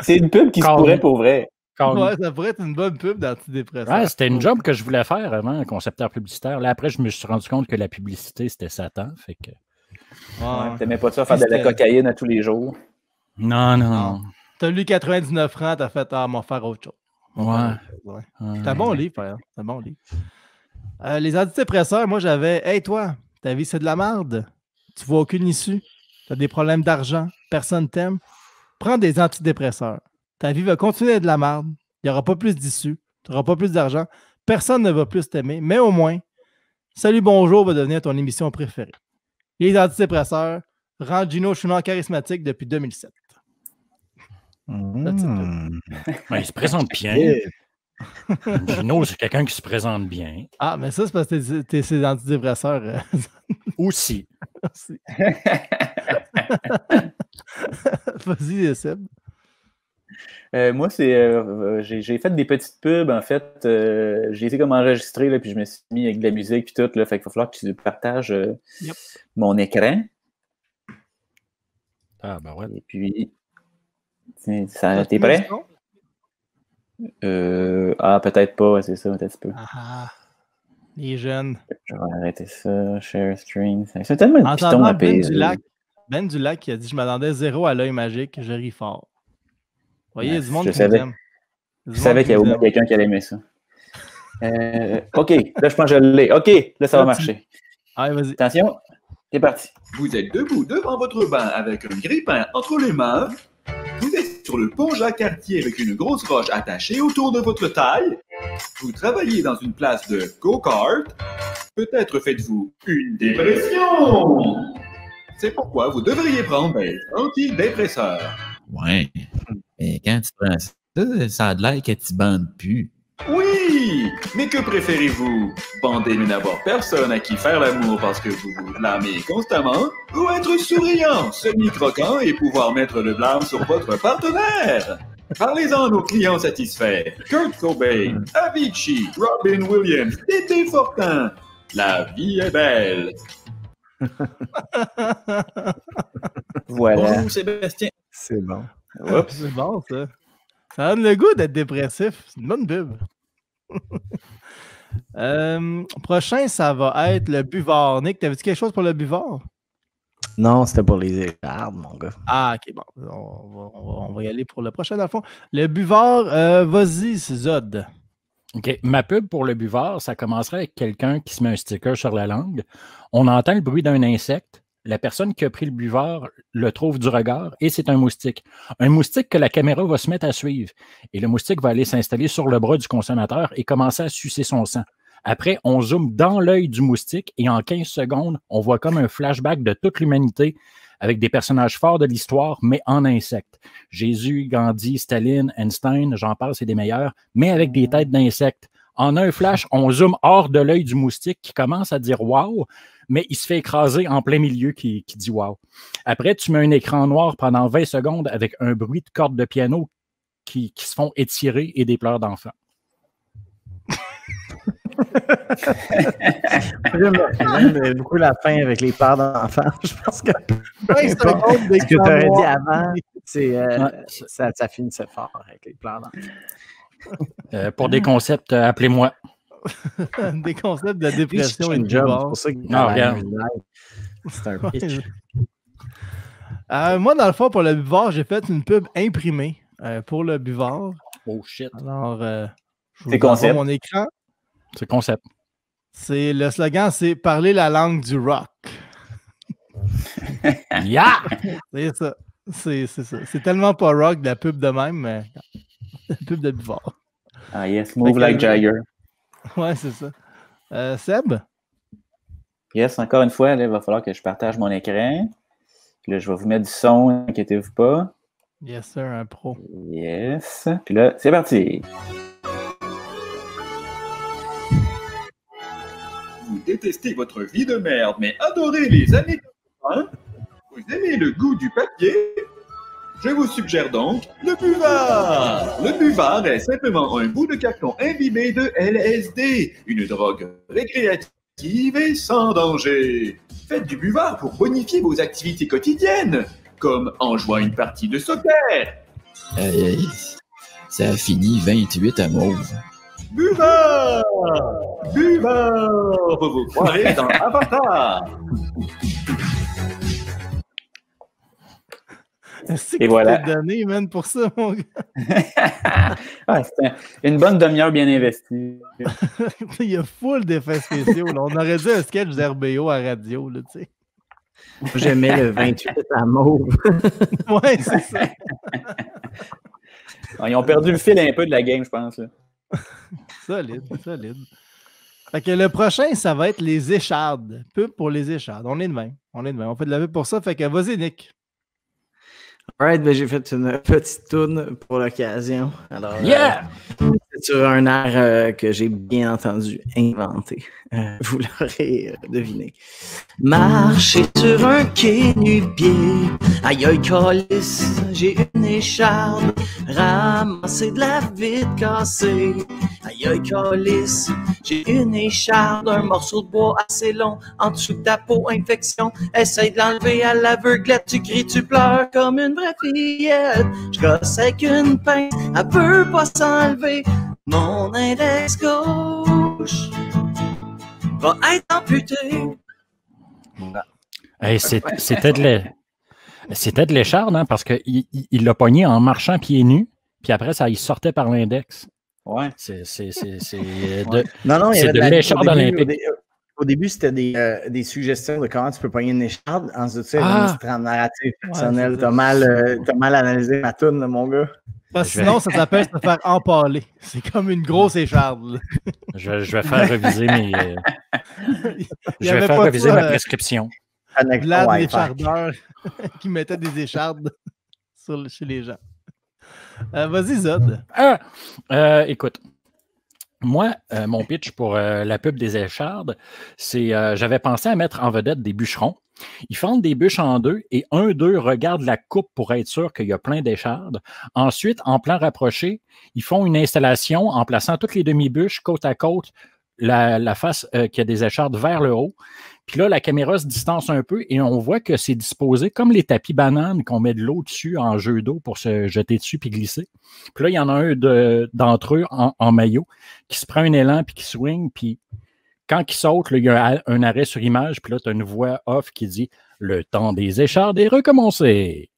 C'est une pub qui se pourrait pour vrai. Ouais, ça pourrait être une bonne pub d'antidépresseurs. Ouais, c'était une job que je voulais faire avant, un concepteur publicitaire. Là, après, je me suis rendu compte que la publicité, c'était Satan. Fait que... Ouais. Ouais, T'aimais pas ça faire de la cocaïne à tous les jours? Non, non, Non. non. T'as lu 99 francs, t'as fait Ah, m'en faire autre chose. Ouais. C'est un bon livre, par exemple. C'est un bon livre. Euh, les antidépresseurs, moi j'avais Hey toi, ta vie c'est de la merde. Tu vois aucune issue. Tu as des problèmes d'argent. Personne t'aime. Prends des antidépresseurs. Ta vie va continuer à être de la merde. Il n'y aura pas plus d'issue. Tu n'auras pas plus d'argent. Personne ne va plus t'aimer. Mais au moins, Salut Bonjour va devenir ton émission préférée. Les antidépresseurs rendent Gino Chouinard charismatique depuis 2007. Mmh. Ouais, il se présente bien. Gino, c'est quelqu'un qui se présente bien. Ah, mais ça, c'est parce que t'es- ces antidépresseurs. euh, Aussi. aussi. Vas-y, Seb. Euh, moi, c'est euh, j'ai fait des petites pubs, en fait. euh, j'ai été comme enregistré, là, puis je me suis mis avec de la musique, puis tout. Là, fait qu'il va falloir que tu partages euh, Yep. mon écran. Ah, ben ouais. Et puis, t'es prêt? Euh, ah, peut-être pas, ouais, c'est ça, peut-être peu. Ah, ah. les jeunes. Je vais arrêter ça, share screen. C'est tellement de Entendant à Ben payer. Dulac, ben Dulac qui a dit Je m'attendais zéro à l'œil magique, je ris fort. Vous voyez, il y a du monde Je qui savais. nous aime. Je savais qu'il y avait quelqu'un qui allait aimer ça. Euh, OK, là, je pense que je l'ai. OK, là, ça va marcher. Allez, vas-y. Attention, c'est parti. Vous êtes debout devant votre bain avec un grille-pain entre les mains. Sur le pont Jacques-Cartier avec une grosse roche attachée autour de votre taille. Vous travaillez dans une place de go-kart. Peut-être faites-vous une dépression. C'est pourquoi vous devriez prendre des antidépresseurs. Ouais. Mais quand tu prends ça, ça a l'air que tu bandes plus. Oui, mais que préférez-vous? Bander mais n'avoir personne à qui faire l'amour parce que vous vous blâmez constamment Ou être souriant, semi-croquant et pouvoir mettre le blâme sur votre partenaire? Parlez-en à nos clients satisfaits. Kurt Cobain, Avicii, Robin Williams, Tété Fortin. La vie est belle. Voilà. Bonjour Sébastien. C'est bon. Oups. C'est bon, ça. Ça donne le goût d'être dépressif. C'est une bonne pub. Euh, prochain, ça va être le buvard. Nick, t'avais-tu quelque chose pour le buvard? Non, c'était pour les échardes, mon gars. Ah, ok, bon. On va, on va- on va y aller pour le prochain, dans le fond. Le buvard, euh, vas-y, c'est Zod. OK. Ma pub pour le buvard, ça commencerait avec quelqu'un qui se met un sticker sur la langue. On entend le bruit d'un insecte. La personne qui a pris le buvard le trouve du regard et c'est un moustique. Un moustique que la caméra va se mettre à suivre. Et le moustique va aller s'installer sur le bras du consommateur et commencer à sucer son sang. Après, on zoome dans l'œil du moustique et en 15 secondes, on voit comme un flashback de toute l'humanité avec des personnages forts de l'histoire, mais en insectes. Jésus, Gandhi, Staline, Einstein, j'en parle, c'est des meilleurs, mais avec des têtes d'insectes. En un flash, on zoome hors de l'œil du moustique qui commence à dire wow, mais il se fait écraser en plein milieu qui, qui dit wow. Après, tu mets un écran noir pendant 20 secondes avec un bruit de cordes de piano qui, qui se font étirer et des pleurs d'enfants. J'aime j'aime beaucoup la fin avec les pères d'enfants. Je pense que Ouais, c'est un compte ce que tu aurais dit avant, c'est, euh, Ouais. ça, ça finissait fort avec les pleurs d'enfants. Euh, pour des concepts, euh, appelez-moi. Des concepts de dépression c'est et de job, c'est pour ça Non, regarde. C'est un pitch. Euh, moi, dans le fond, pour le buvard, j'ai fait une pub imprimée euh, pour le buvard. Oh shit. Alors, euh, je vous concept. mon écran. C'est concept. C'est le slogan, c'est parler la langue du rock. Yeah! C'est ça. C'est c'est ça. C'est tellement pas rock de la pub de même, mais la pub de buvard. Ah yes, move like Jagger. Ouais, c'est ça. Euh, Seb? Yes, encore une fois, là, il va falloir que je partage mon écran. Puis là, je vais vous mettre du son, inquiétez-vous pas. Yes, sir, un pro. Yes. Puis là, c'est parti. Vous détestez votre vie de merde, mais adorez les années 80. Vous aimez le goût du papier. Je vous suggère donc le buvard. Le buvard est simplement un bout de carton imbibé de LSD, une drogue récréative et sans danger. Faites du buvard pour bonifier vos activités quotidiennes, comme en jouant une partie de soccer. Aïe, aïe. Ça a fini 28 à mauve. Buvard Buvard Vous vous croirez dans Avatar C'est Et voilà. donné, man, pour ça, mon gars? ah, c'était une bonne demi-heure bien investie. Il y a full d'effets spéciaux. là. On aurait dit un sketch d'RBO à radio, là, tu sais. J'aimais le 28 à mauve. Ouais, c'est ça. Ah, Ils ont perdu le fil un peu de la game, je pense. là. Solide, solide. Fait que le prochain, ça va être les échardes. Pub pour les échardes. On est de même. On est de même. On fait de la pub pour ça. Fait que vas-y, Nick. Alright, ben j'ai fait une petite tourne pour l'occasion. Alors, euh, Yeah! C'est sur un air euh, que j'ai bien entendu inventé. Euh, vous l'aurez euh, deviné. Marcher sur un quai nu-pied. Aïe aïe calice, j'ai une écharde. Ramasser de la vitre cassée. Aïe aïe calice, j'ai une écharde. Un morceau de bois assez long en dessous de ta peau, infection. Essaye de l'enlever à l'aveuglette. Tu cries, tu pleures comme une vraie fillette. Je gosse avec une pince, elle veut pas s'enlever. Mon index gauche va être amputé. Hey, C'était de l'écharde, hein, parce qu'il il, l'a pogné en marchant pieds nus, puis après, ça, il sortait par l'index. Ouais. C'est de- Non, non, il y de l'écharde au début- olympique. Au, dé- au début, c'était des, euh, des suggestions de comment tu peux pogner une écharde. Ensuite, tu sais, Ah! narrative personnel. ça. T'as mal, euh, mal analysé ma toune, mon gars. Parce que vais- sinon, ça s'appelle se faire empaler. C'est comme une grosse écharde. je, vais- je vais faire reviser mes. euh, je vais faire reviser ça, ma euh, prescription. Vlad l'échardeur qui mettait des échardes sur le- chez les gens. Euh, Vas-y, Zod. Ah! Euh, écoute, moi, euh, mon pitch pour euh, la pub des échardes, c'est euh, j'avais pensé à mettre en vedette des bûcherons. Ils fendent des bûches en deux et un d'eux regarde la coupe pour être sûr qu'il y a plein d'échardes. Ensuite, en plan rapproché, ils font une installation en plaçant toutes les demi-bûches côte à côte, la, face euh, qui a des échardes vers le haut. Puis là, la caméra se distance un peu et on voit que c'est disposé comme les tapis bananes qu'on met de l'eau dessus en jeu d'eau pour se jeter dessus puis glisser. Puis là, il y en a un de- d'entre eux en, en maillot qui se prend un élan puis qui swing. Puis quand il saute, là, il y a un, un arrêt sur image. Puis là, tu as une voix off qui dit Le temps des échardes est recommencé.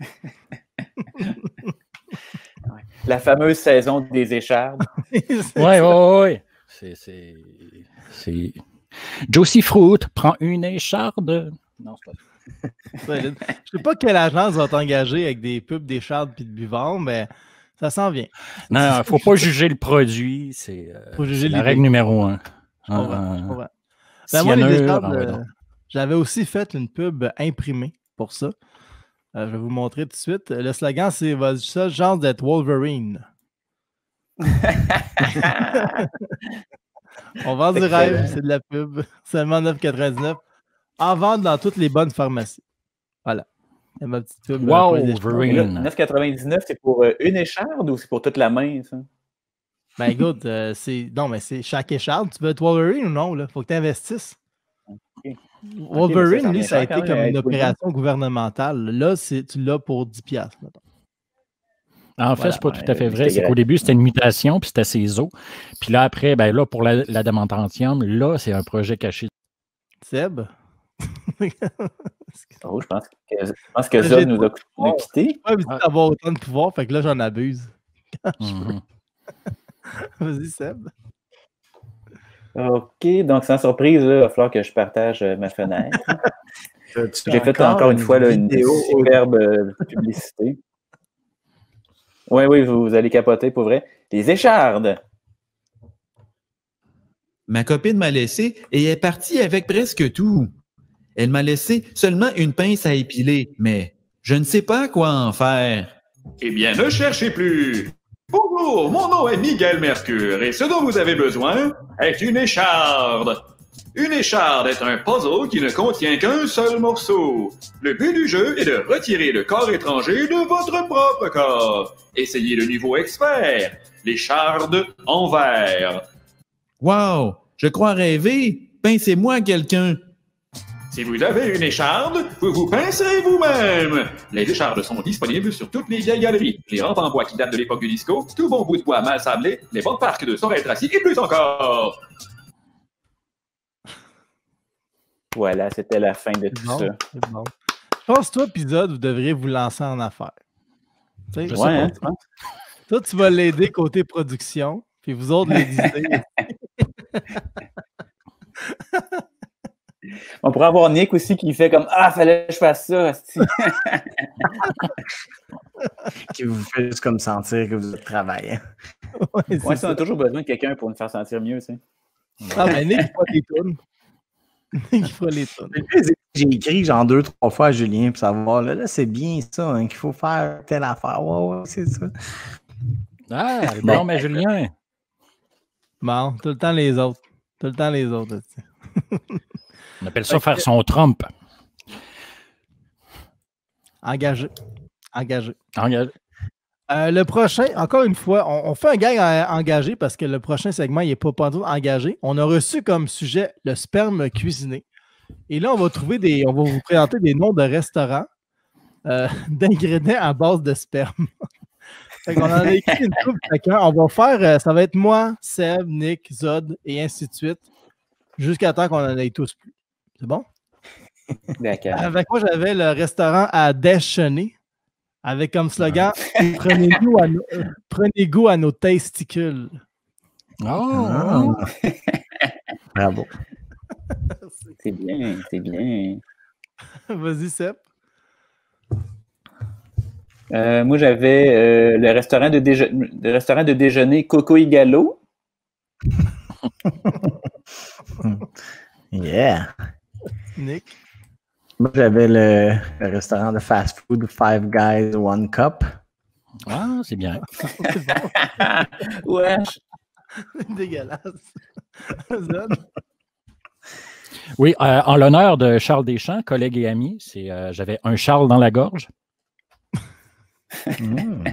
La fameuse saison des échardes. Ouais, ouais, ouais, ouais. C'est. c'est- C'est. Josie Fruit prend une écharde. Non, c'est pas. Je sais pas quelle agence va t'engager avec des pubs d'échardes puis de buvard, mais ça s'en vient. Non, il ne faut pas juger le produit. C'est euh, la règle numéro un. Je comprends, je Ah, comprends. s'il Ben, moi, ah euh, j'avais aussi fait une pub imprimée pour ça. Euh, je vais vous montrer tout de suite. Le slogan, c'est Vas ça, genre d'être Wolverine. On vend du Excellent. rêve, c'est de la pub. Seulement 9,99. En vente dans toutes les bonnes pharmacies. Voilà. C'est ma petite pub. euh, Wow, pour les échardes. Mais là, Wolverine. 9,99, c'est pour euh, une écharde ou c'est pour toute la main, ça? Ben écoute, euh, c'est. Non, mais c'est chaque écharde. Tu veux être Wolverine ou non? Là? Faut que tu investisses. Wolverine, ça lui, ça a été comme une être opération gouvernementale. Là, c'est- tu l'as pour 10$. piastres, mettons. En fait, Voilà, c'est pas tout à fait vrai. C'est qu'au début, c'était une mutation, puis c'était ses os. Puis là, après, ben là, pour la, la là, c'est un projet caché. Seb? Oh, je pense que, je pense que J'ai Zod nous a, nous a peur. quittés. pas d'avoir autant de pouvoir, fait que là, j'en abuse. Mhm. Vas-y, Seb. OK, donc sans surprise, là, il va falloir que je partage euh, ma fenêtre. J'ai fait encore une fois là, une vidéo superbe euh, publicité. Oui, oui, vous, vous allez capoter pour vrai. Les échardes. Ma copine m'a laissé et est partie avec presque tout. Elle m'a laissé seulement une pince à épiler, mais je ne sais pas quoi en faire. Eh bien, ne cherchez plus. Bonjour, mon nom est Miguel Mercure et ce dont vous avez besoin est une écharde. Une écharde est un puzzle qui ne contient qu'un seul morceau. Le but du jeu est de retirer le corps étranger de votre propre corps. Essayez le niveau expert. L'écharde en verre. Wow! Je crois rêver. Pincez-moi quelqu'un. Si vous avez une écharde, vous vous pincerez vous-même. Les échardes sont disponibles sur toutes les vieilles galeries, les rampes en bois qui datent de l'époque du disco, tout bon bout de bois mal sablé, les bons parcs de Sorel-Tracy et plus encore. Voilà, c'était la fin de tout bon. ça. bon. Je pense que toi, épisode, vous devriez vous lancer en affaires. Tu sais, Ouais, hein? Toi, tu vas l'aider côté production, puis vous autres, les idées. On pourrait avoir Nick aussi qui fait comme Ah, fallait que je fasse ça. qui vous fait juste comme sentir que vous êtes travaillant. Ouais, ça, on a toujours besoin de quelqu'un pour nous faire sentir mieux. tu sais. Ah, ben Nick, il fera des tunes. Nick, il fera les tunes. J'ai écrit genre deux, trois fois à Julien pour savoir, là, là c'est bien ça, hein, qu'il faut faire telle affaire. Ouais, ouais, c'est ça. Ah, bon, mais Julien. Bon, tout le temps les autres. Tout le temps les autres. On appelle ça faire son Trump. Engagé. Engagé. Engage- Euh, le prochain, encore une fois, on, on fait un gag engagé parce que le prochain segment, il n'est pas pantoute engagé. On a reçu comme sujet le sperme cuisiné. Et là, on va trouver des. On va vous présenter des noms de restaurants euh, d'ingrédients à base de sperme. Fait qu'on en a écrit une couple chacun. On va faire, euh, ça va être moi, Seb, Nick, Zod et ainsi de suite, jusqu'à temps qu'on en ait tous plus. C'est bon? D'accord. Avec moi, j'avais le restaurant à déjeuner avec comme slogan prenez, goût à nos, euh, prenez goût à nos testicules. Oh! Bravo. C'est bien, c'est bien. Vas-y, Seb. Euh, moi, j'avais euh, le restaurant de, déje- le restaurant de déjeuner Coco Igalo. Yeah. Nick? Moi, j'avais le, le restaurant de fast-food Five Guys One Cup. Ah, c'est bien. ouais. Dégueulasse. Oui, euh, en l'honneur de Charles Deschamps, collègue et ami, c'est, euh, j'avais un Charles dans la gorge. Mm.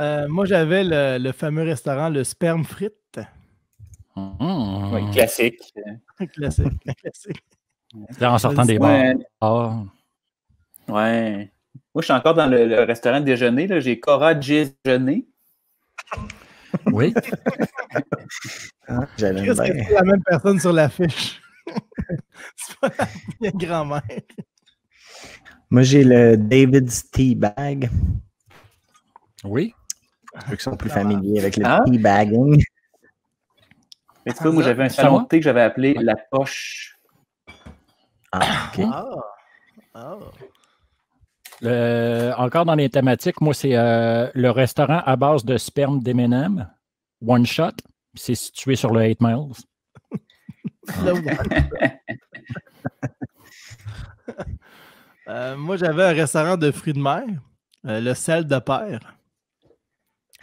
Euh, moi, j'avais le, le fameux restaurant Le Sperme Frites. Mhm. Ouais, classique. Classique. classique. Là, en sortant des Ouais. bars. ouais. Moi, je suis encore dans le, le restaurant de déjeuner. là. J'ai Cora déjeuner. Oui. Ah, bien. c'est la même personne sur l'affiche? c'est pas la même grand-mère. Moi, j'ai le David's Tea Bag. Oui. Ceux qui sont plus familiers avec le Ah. tea bagging. Mais tu vois, moi, j'avais un salon de thé que j'avais appelé La Poche. Ah, ok. Ah. Ah. Le- encore dans les thématiques, moi, c'est euh, le restaurant à base de sperme d'M&M, One Shot. C'est situé sur le 8 Miles. Euh, moi, j'avais un restaurant de fruits de mer, euh, le sel de père.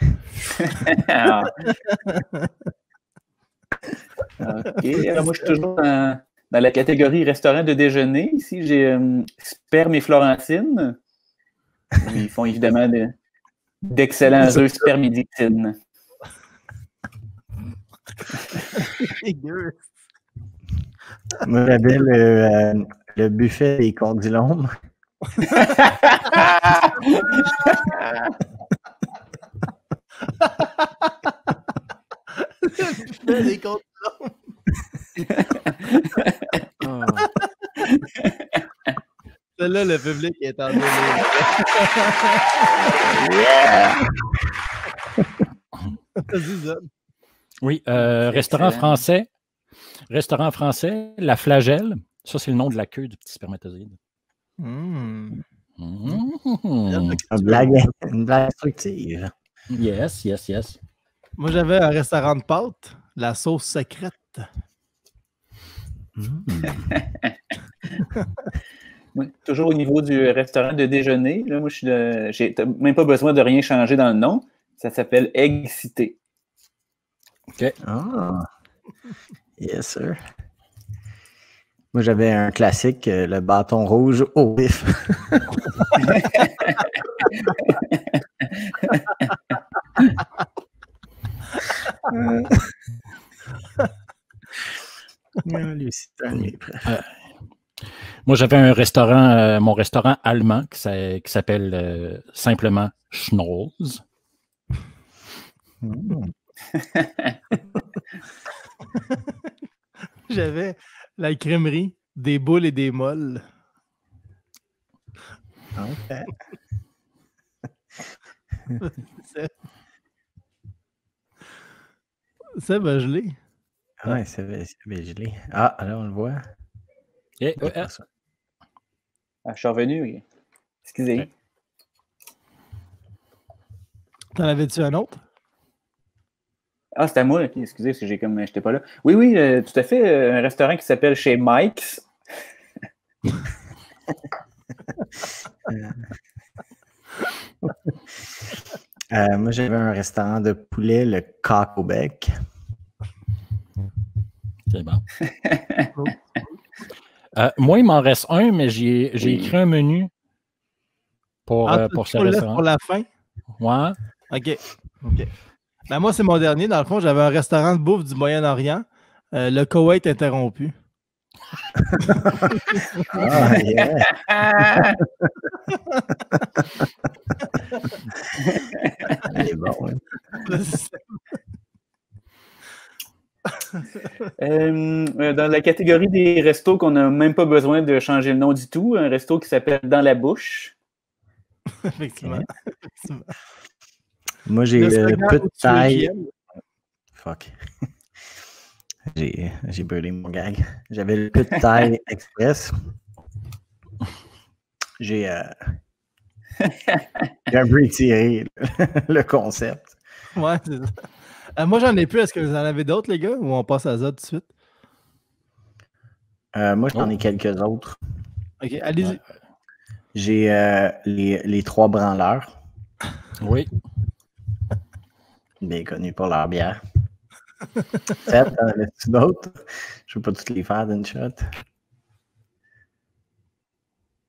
OK. Alors, moi, je suis toujours dans, dans la catégorie restaurant de déjeuner. Ici, j'ai euh, Sperme et Florentine. Ils font évidemment de- d'excellents œufs spermidictines. Dégueu. Moi, j'avais le, euh, le buffet des condylomes. Les comptes- Celle-là, le public est en Zod. Oui, euh, restaurant français. Restaurant français, La Flagelle. Ça, c'est le nom de la queue du petit spermatozoïde. Hmm. Mhm. Une blague, une blague instructive. Yes, yes, yes. Moi, j'avais un restaurant de pâtes, la sauce secrète. Oui, toujours au niveau du restaurant de déjeuner. Là, moi, je suis t'as même pas besoin de rien changer dans le nom. Ça s'appelle Egg Cité. Ah. Yes, sir. Moi, j'avais un classique, euh, le bâton rouge au vif. Ah, préférés. Moi, j'avais un restaurant, euh, mon restaurant allemand qui s'a- qui s'appelle euh, simplement Schnolz. Mm. J'avais la crèmerie, des boules et des molles. Ok. C'est- C'est ben, je l'ai. Ouais, c'est vrai, c'est bien gelé. Ah, là, on le voit. Euh, euh, Ah, je suis revenu. oui. Excusez. T'en avais-tu un autre? Ah, c'est à moi. excusez, si j'ai comme. J'étais pas là. Oui, oui, euh, tout à fait. euh, un restaurant qui s'appelle chez Mike's. Euh, moi, j'avais un restaurant de poulet, le Coq au bec. C'est bon. Euh, moi, il m'en reste un, mais j'ai écrit un menu pour, Ah, euh, pour ce restaurant. pour la fin? Ouais. OK. OK. Ben, moi, c'est mon dernier. Dans le fond, j'avais un restaurant de bouffe du Moyen-Orient, euh, le Koweït interrompu. Ah, yeah. Il est bon, hein. Euh, euh, dans la catégorie des restos qu'on n'a même pas besoin de changer le nom du tout, un resto qui s'appelle Dans la bouche. Effectivement. Effectivement. Moi, j'ai Le slogan peu de taille. Fuck. J'ai j'ai brûlé mon gag. J'avais le peu de taille express. J'ai euh, j'ai un peu étiré le, le concept. Ouais, c'est ça. Euh, moi, j'en ai plus. Est-ce que vous en avez d'autres, les gars, ou on passe à ça tout de suite? Euh, moi, j'en Oh. ai quelques autres. OK, allez-y. Ouais. J'ai euh, les, les trois branleurs, Oui. bien connus pour leur bière. Sept, t'en avais-tu d'autres? Je ne peux pas toutes les faire d'une shot.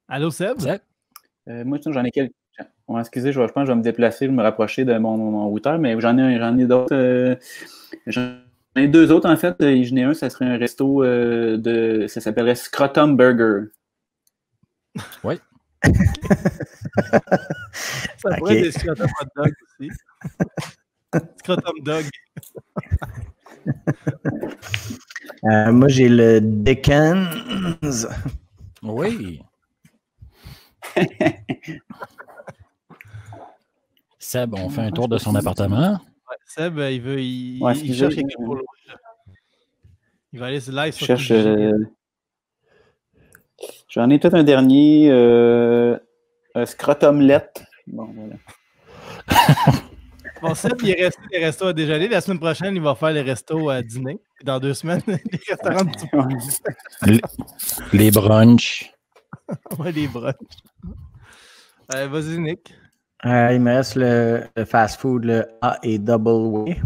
Allô, Seb? Seb? Euh, moi, j'en ai quelques. Ouais, excusez, je, vais- je pense que je vais me déplacer, je vais me rapprocher de mon, mon routeur, mais j'en ai, j'en ai d'autres. euh, j'en ai deux autres, en fait. Euh, J'en ai un, ça serait un resto euh, de. Ça s'appellerait Scrotum Burger. Ça Ok. pourrait être des scrotum hot dog aussi. scrotum dog. Euh, moi, j'ai le Dickens. Oui. Seb, on fait un tour de son appartement. Ouais, Seb, euh, il veut. Il, Ouais, il excusez, cherche euh, quelque chose. là. Il va aller sur live Je sur cherche. Euh, J'en ai peut-être un dernier. Euh... un Scrotumlette. Bon, voilà. Bon, Seb, il est resté les restos à déjeuner. La semaine prochaine, il va faire les restos à dîner. Puis Dans deux semaines, les restaurants de. Les brunchs. Ouais, les brunchs. Euh, Vas-y, Nick. Euh, il me reste le, le fast-food, le A et Double Way.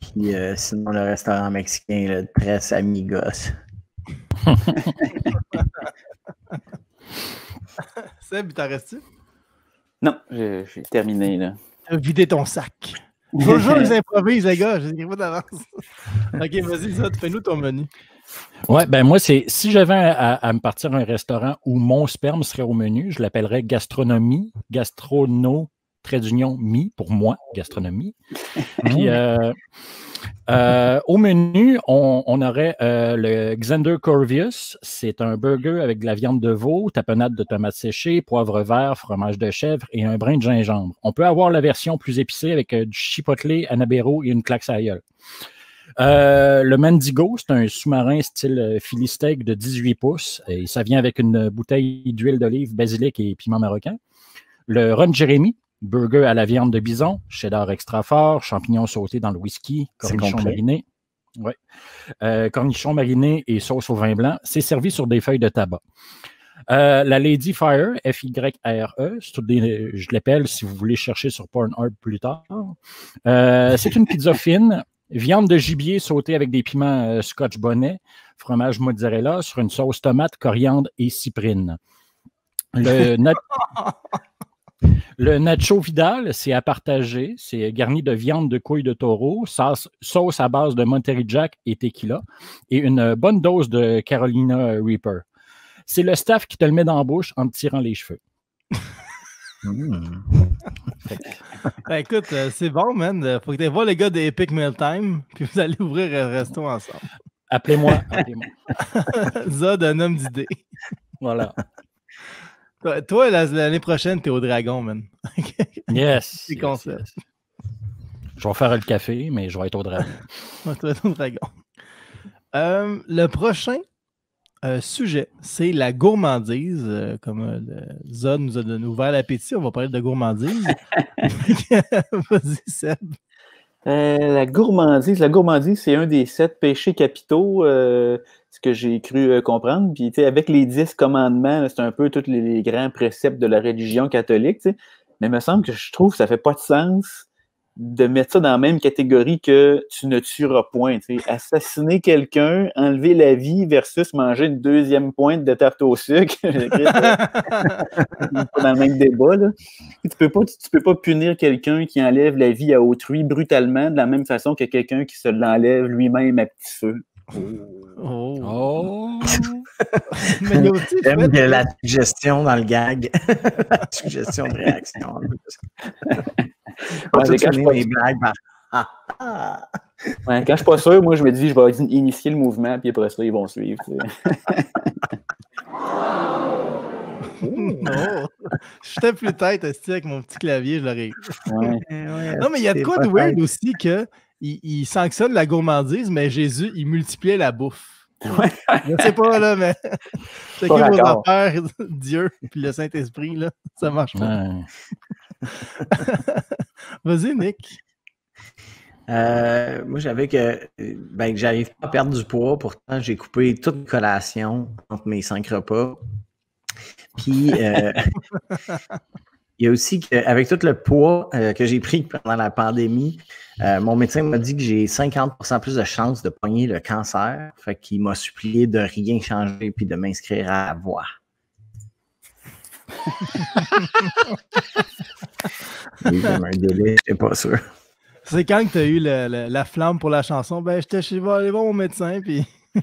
Puis euh, sinon, le restaurant mexicain, le Tres Amigos. Seb, t'en reste-tu? Non, j'ai terminé, là. T'as vidé ton sac. Toujours, ils improvisent, les gars. Je pas d'avance. ok, vas-y, ça, fais-nous ton menu. Ouais, ben moi, c'est si j'avais à, à me partir un restaurant où mon sperme serait au menu, je l'appellerais gastronomie, gastrono, trait d'union, mi, pour moi, gastronomie. Puis euh, euh, au menu, on, on aurait euh, le Xander Corvius. C'est un burger avec de la viande de veau, tapenade de tomates séchées, poivre vert, fromage de chèvre et un brin de gingembre. On peut avoir la version plus épicée avec du chipotle, anabero et une claque à. Euh, le Mandigo, c'est un sous-marin style euh, steak de 18 pouces et ça vient avec une bouteille d'huile d'olive, basilic et piment marocain. Le Ron Jeremy, burger à la viande de bison, cheddar extra fort, champignons sautés dans le whisky, cornichons marinés. Ouais. Euh, cornichons marinés et sauce au vin blanc. C'est servi sur des feuilles de tabac. Euh, la Lady Fire, F-Y-R-E, je l'appelle si vous voulez chercher sur Pornhub plus tard. Euh, c'est une pizza fine, viande de gibier sautée avec des piments euh, scotch bonnet, fromage mozzarella sur une sauce tomate, coriandre et cyprine. Le, na- le nacho Vidal, c'est à partager. C'est garni de viande de couilles de taureau, sauce, sauce à base de Monterey Jack et tequila et une bonne dose de Carolina Reaper. C'est le staff qui te le met dans la bouche en te tirant les cheveux. Mm. Ben, écoute, euh, c'est bon, man. Euh, Faut que tu voir les gars de Epic Meal Time, puis vous allez ouvrir un resto ensemble. Appelez-moi. appelez-moi. Zod, un homme d'idées. Voilà. Toi, toi, la- l'année prochaine, t'es au Dragon, man. Yes. C'est yes, concept. yes. Je vais faire le café, mais je vais être dragon. Au Dragon. Euh, le prochain euh, sujet, c'est la gourmandise. Euh, comme euh, Zod nous a donné- ouvert l'appétit, on va parler de gourmandise. Vas-y, Seb. La gourmandise. La gourmandise, c'est un des sept péchés capitaux, ce que j'ai cru comprendre. Puis, avec les dix commandements, c'est un peu tous les, les grands préceptes de la religion catholique. Mais il me semble que je trouve que ça fait pas de sens de mettre ça dans la même catégorie que tu ne tueras point. Assassiner quelqu'un, enlever la vie versus manger une deuxième pointe de tarte au sucre. Pas dans le même débat. Là. Tu peux pas, tu peux pas punir quelqu'un qui enlève la vie à autrui brutalement de la même façon que quelqu'un qui se l'enlève lui-même à petit feu. Oh. Oh! Mais il y a aussi J'aime la suggestion dans le gag. la suggestion de réaction. Pas Ouais, tout mais quand je Ah, ah. Ouais, quand je suis pas sûr, moi je me dis je vais initier le mouvement, puis après ça, ils vont suivre. tu sais. Oh. J'étais plus tête avec mon petit clavier, je l'aurais. Ouais. Non, mais il y a de quoi de pas weird aussi que il, il sanctionne la gourmandise, mais Jésus, il multipliait la bouffe. Ouais. Je sais pas, là, mais chacun Pas vos affaires, Dieu, puis le Saint-Esprit, là, ça marche pas. Vas-y, Nick. Euh, moi, j'avais que, euh, ben, que j'arrive pas à perdre du poids. Pourtant, j'ai coupé toute mes collations entre mes cinq repas. Puis, euh, il y a aussi qu'avec tout le poids euh, que j'ai pris pendant la pandémie, mon médecin m'a dit que j'ai 50% plus de chances de pogner le cancer. Fait qu'il m'a supplié de rien changer puis de m'inscrire à la voix. Délai, je pas sûr. C'est quand que tu as eu le- le- la flamme pour la chanson? Ben, j'étais chez vais aller voir mon médecin, puis.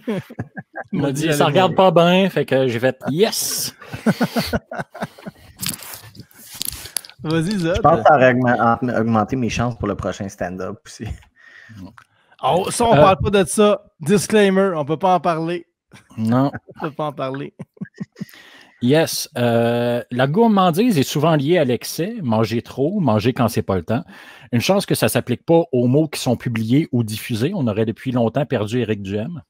Il m'a dit, ça regarde pas bien, fait que j'ai fait yes! Vas-y, Zod. Je pense que ça aurait augmen- augmenté mes chances pour le prochain stand-up aussi. Oh, ça, on Euh. parle pas de ça. Disclaimer, on peut pas en parler. Non. On peut pas en parler. Yes. Euh, la gourmandise est souvent liée à l'excès, manger trop, manger quand c'est pas le temps. Une chance que ça s'applique pas aux mots qui sont publiés ou diffusés. On aurait depuis longtemps perdu Éric Duhem.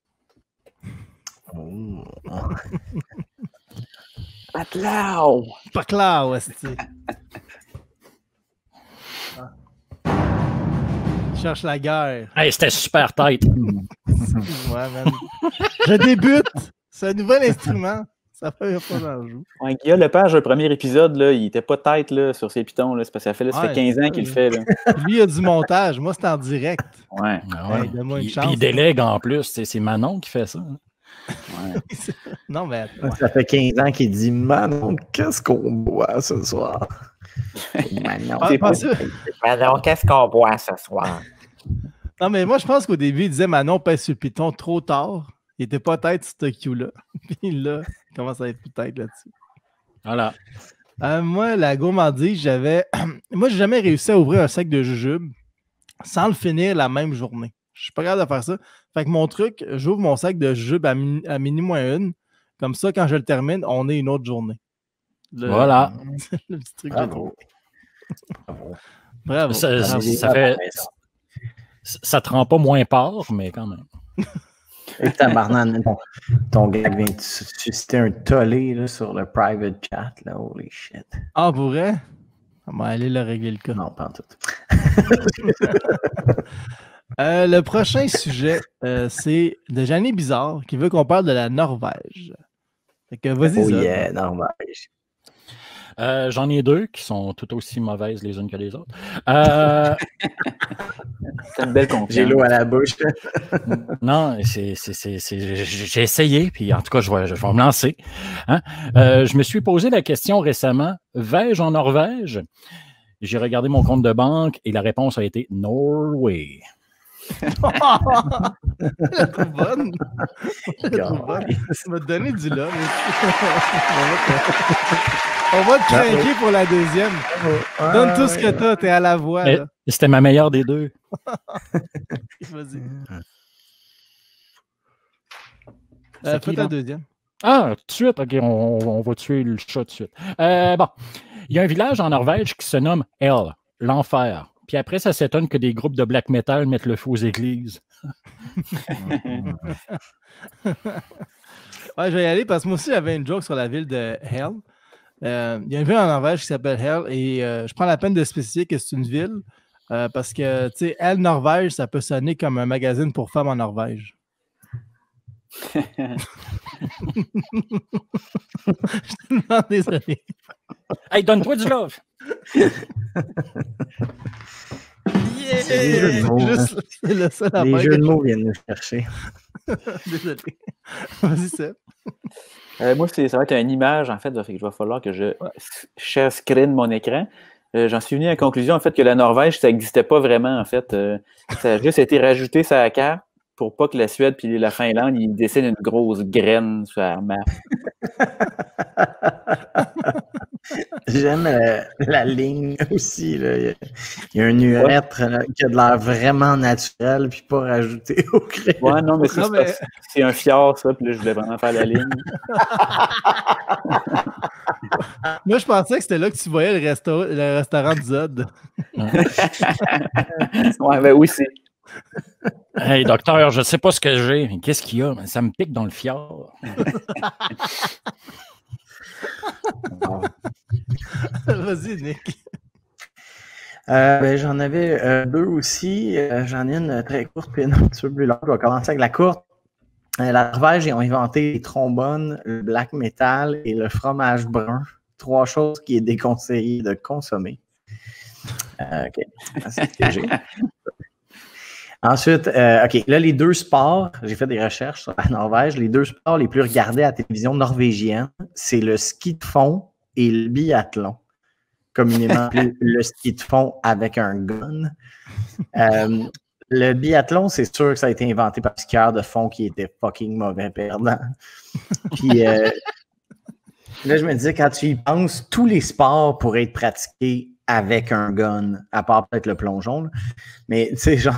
Pas clair, ouais, c'est. Cherche la guerre. Hey, c'était super tête. Man. Je débute. C'est un nouvel instrument. Ça fait pas dans le joue. Ouais, Guillaume Lepage, le premier épisode, là, il était pas tête là, sur ses pitons. Là, c'est parce que ça fait, là, ça Ouais, fait 15 ans c'est qu'il le fait. Là. Lui, il a du montage. Moi, c'est en direct. Ouais. Ah ouais. Donne-moi une Puis- chance. puis il délègue en plus. C'est c'est Manon qui fait ça. hein. Non, mais. Ça fait 15 ans qu'il dit Manon, qu'est-ce qu'on boit ce soir? Manon. Pas- C'est pas pas- sûr. Alors, qu'est-ce qu'on boit ce soir? Non, mais moi, je pense qu'au début, il disait Manon pèse sur le piton trop tard. Il était pas tête sur ce cue-là. Puis là, il commence à être plus tête là-dessus. Voilà. Euh, moi, la gourmandise, j'avais. moi, j'ai jamais réussi à ouvrir un sac de jujubes sans le finir la même journée. Je suis pas capable de faire ça. Fait que mon truc, j'ouvre mon sac de jujubes à, min- à minuit moins une. Comme ça, quand je le termine, on est une autre journée. Le- Voilà. le petit truc. Bravo. Bravo. Ça- Bravo. ça- ça fait- Ça te rend pas moins part, mais quand même. Et tabarnak, ton, ton gag vient de su- susciter un tollé là, sur le private chat. Là. Holy shit. Ah, pour vrai? On va aller le régler le cas. Non, pas en tout. Euh, le prochain sujet, euh, c'est de Jeannie Bizarre qui veut qu'on parle de la Norvège. Fait que vas-y, Oh Zod. yeah, normal. Euh, J'en ai deux qui sont tout aussi mauvaises les unes que les autres. Euh, C'est une belle J'ai l'eau à la bouche. non, c'est- c'est- c'est- c'est- j'ai j'ai essayé, puis en tout cas, je vais, je vais me lancer. hein. Euh, je me suis posé la question récemment, vais-je en Norvège? J'ai regardé mon compte de banque et la réponse a été Norway. Est trop bonne. Est trop bonne. Ça m'a donné du love. On va te craquer pour la deuxième. Donne tout ce que t'as, t'es à la voix. Là. C'était ma meilleure des deux. Vas-y. C'est Euh, fais ta deuxième. Ah, tout de suite, OK, on, on va tuer le chat tout de suite. Euh, bon, il y a un village en Norvège qui se nomme Hell, l'enfer. Puis après, ça s'étonne que des groupes de black metal mettent le feu aux églises. Ouais, je vais y aller parce que moi aussi, j'avais une joke sur la ville de Hell. Euh, Il y a une ville en Norvège qui s'appelle Hell et euh, je prends la peine de spécifier que c'est une ville Euh, parce que, tu sais, Elle Norvège, ça peut sonner comme un magazine pour femmes en Norvège. Je suis tellement désolé. Hey, donne-toi du love! Yeah! Des jeux de mots, Juste- C'est le seul Les affaire jeux que de mots viennent nous chercher. Désolé. Vas-y, Seb. Euh, moi, c'est- ça va être une image, en fait. Il va falloir que je share screen mon écran. Euh, J'en suis venu à la conclusion, en fait, que la Norvège, ça n'existait pas vraiment, en fait. Euh, ça a juste été rajouté sur la carte pour pas que la Suède puis la Finlande, ils dessinent une grosse graine sur la map. J'aime euh, la ligne aussi. là. Il y a- il y a un urètre là, qui a de l'air vraiment naturel, puis pas rajouté au crayon. Ouais, non, mais c'est mais- un fjord, ça, puis là, je voulais vraiment faire la ligne. Moi, je pensais que c'était là que tu voyais le, resto- le restaurant de Zod. Ouais, ben oui, c'est. Hey, docteur, je sais pas ce que j'ai. mais Qu'est-ce qu'il y a? Ça me pique dans le fjord. Vas-y, Nick. Euh, ben, J'en avais euh, deux aussi. Euh, J'en ai une très courte et une un petit peu plus longue. Je vais commencer avec la courte. Euh, la Norvège, ils ont inventé les trombones, le black metal et le fromage brun. Trois choses qui est déconseillé de consommer. Euh, OK. C'est ce que j'ai. Ensuite, euh, OK, là, les deux sports, j'ai fait des recherches sur la Norvège. Les deux sports les plus regardés à la télévision norvégienne, c'est le ski de fond et le biathlon communément appelé le ski de fond avec un gun. Euh, le biathlon, c'est sûr que ça a été inventé par un skieur de fond qui était fucking mauvais perdant. Puis euh, là, je me disais, quand tu y penses, tous les sports pourraient être pratiqués avec un gun, à part peut-être le plongeon. là. Mais tu sais, genre,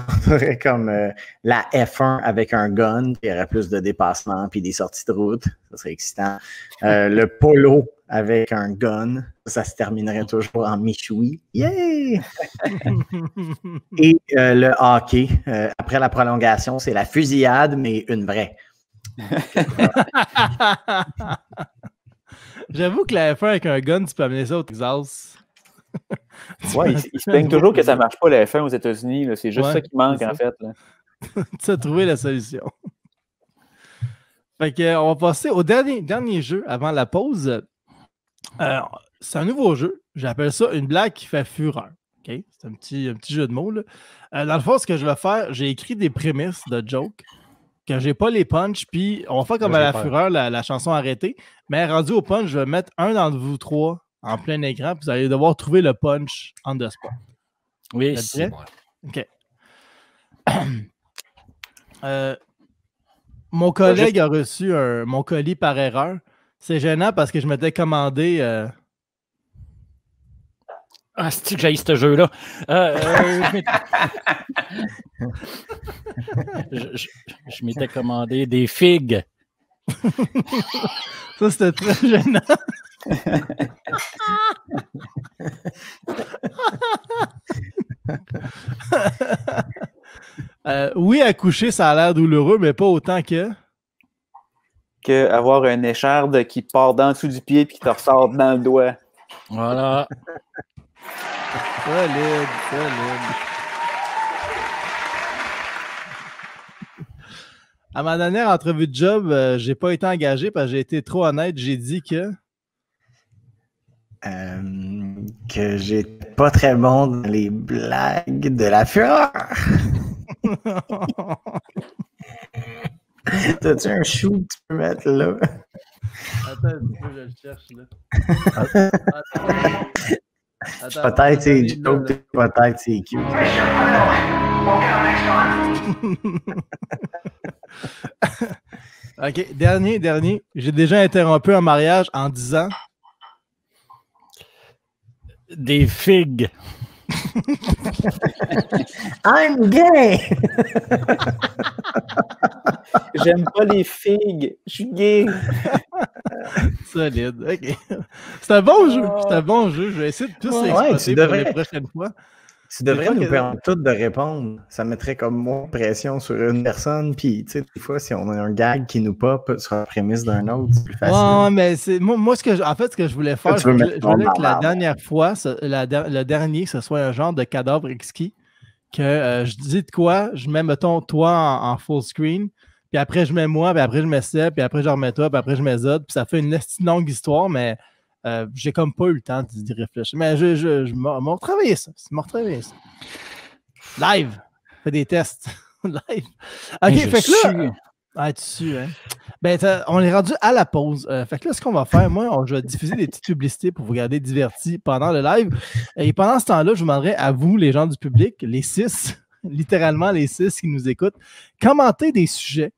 comme euh, la F1 avec un gun, il y aurait plus de dépassement puis des sorties de route. Ça serait excitant. Euh, le polo avec un gun, ça se terminerait toujours en michoui. Yay! Et euh, le hockey, après la prolongation, c'est la fusillade, mais une vraie. J'avoue que la F1 avec un gun, tu peux amener ça au Texas. Ouais, ils, ils se plaignent toujours que ça marche pas la F1 aux États-Unis. C'est juste Ouais, ça qui manque, en fait. tu as trouvé la solution. Fait que, on va passer au dernier, dernier jeu avant la pause. C'est un nouveau jeu. J'appelle ça une blague qui fait fureur. C'est un petit, un petit jeu de mots. là. Euh, dans le fond, ce que je vais faire, j'ai écrit des prémices de joke que j'ai pas les punch, puis on va faire comme à la peur. fureur, la, la chanson arrêtée. Mais rendu au punch, je vais mettre un d'entre vous trois en plein écran, puis vous allez devoir trouver le punch on the spot. Oui, c'est bon. OK. Euh, mon collègue a reçu un- mon colis par erreur. C'est gênant parce que je m'étais commandé. euh, Ah, c'est que j'ai ce jeu-là? Euh, je m'étais commandé des figues. Ça, c'était très gênant. Euh, oui, accoucher, ça a l'air douloureux, mais pas autant que? Que avoir une écharde qui part d'en dessous du pied et qui te ressort dans le doigt. Voilà. Solide, solide. À ma dernière entrevue de job, euh, j'ai pas été engagé parce que j'ai été trop honnête. J'ai dit que. Euh, que j'étais pas très bon dans les blagues de la fureur. T'as-tu un chou que tu peux mettre là? Attends un petit peu, je le cherche là. Attends. Attends, Peut-être c'est joke, peut-être c'est cute. Ok, dernier, dernier. J'ai déjà interrompu un mariage en disant Des figues. I'm gay! J'aime pas les figues. Je suis gay. solide. Ok. C'est un bon jeu. C'est un bon jeu. Je vais essayer de tous Ouais, l'exploiter tu pour les prochaines fois. Tu devrais nous permettre toutes de répondre. Ça mettrait comme moins de pression sur une personne. Puis, tu sais, des fois, si on a un gag qui nous pop sur la prémisse d'un autre, c'est plus facile. Ouais, mais c'est moi, moi, ce que je- en fait, ce que je voulais faire, je voulais, je que la dernière fois, ce- la der- le dernier, ce soit un genre de cadavre exquis. que euh, je dis de quoi, je mets, mettons, toi en, en full screen, puis après je mets moi, puis après je mets Seb, puis après je remets toi, puis après je mets Zod, puis ça fait une longue histoire, mais euh, j'ai comme pas eu le temps d'y réfléchir. Mais je, je, je m'en retravaillé ça. Je m'en retravaillé ça. Live. Fais des tests. Live. OK, je fait que là. Ah, tu sues, hein? Ben, on est rendu à la pause. Euh, fait que là, ce qu'on va faire, moi, on- je vais diffuser des petites publicités pour vous garder divertis pendant le live. Et pendant ce temps-là, je vous demanderai à vous, les gens du public, les six, littéralement les six qui nous écoutent, commenter des sujets.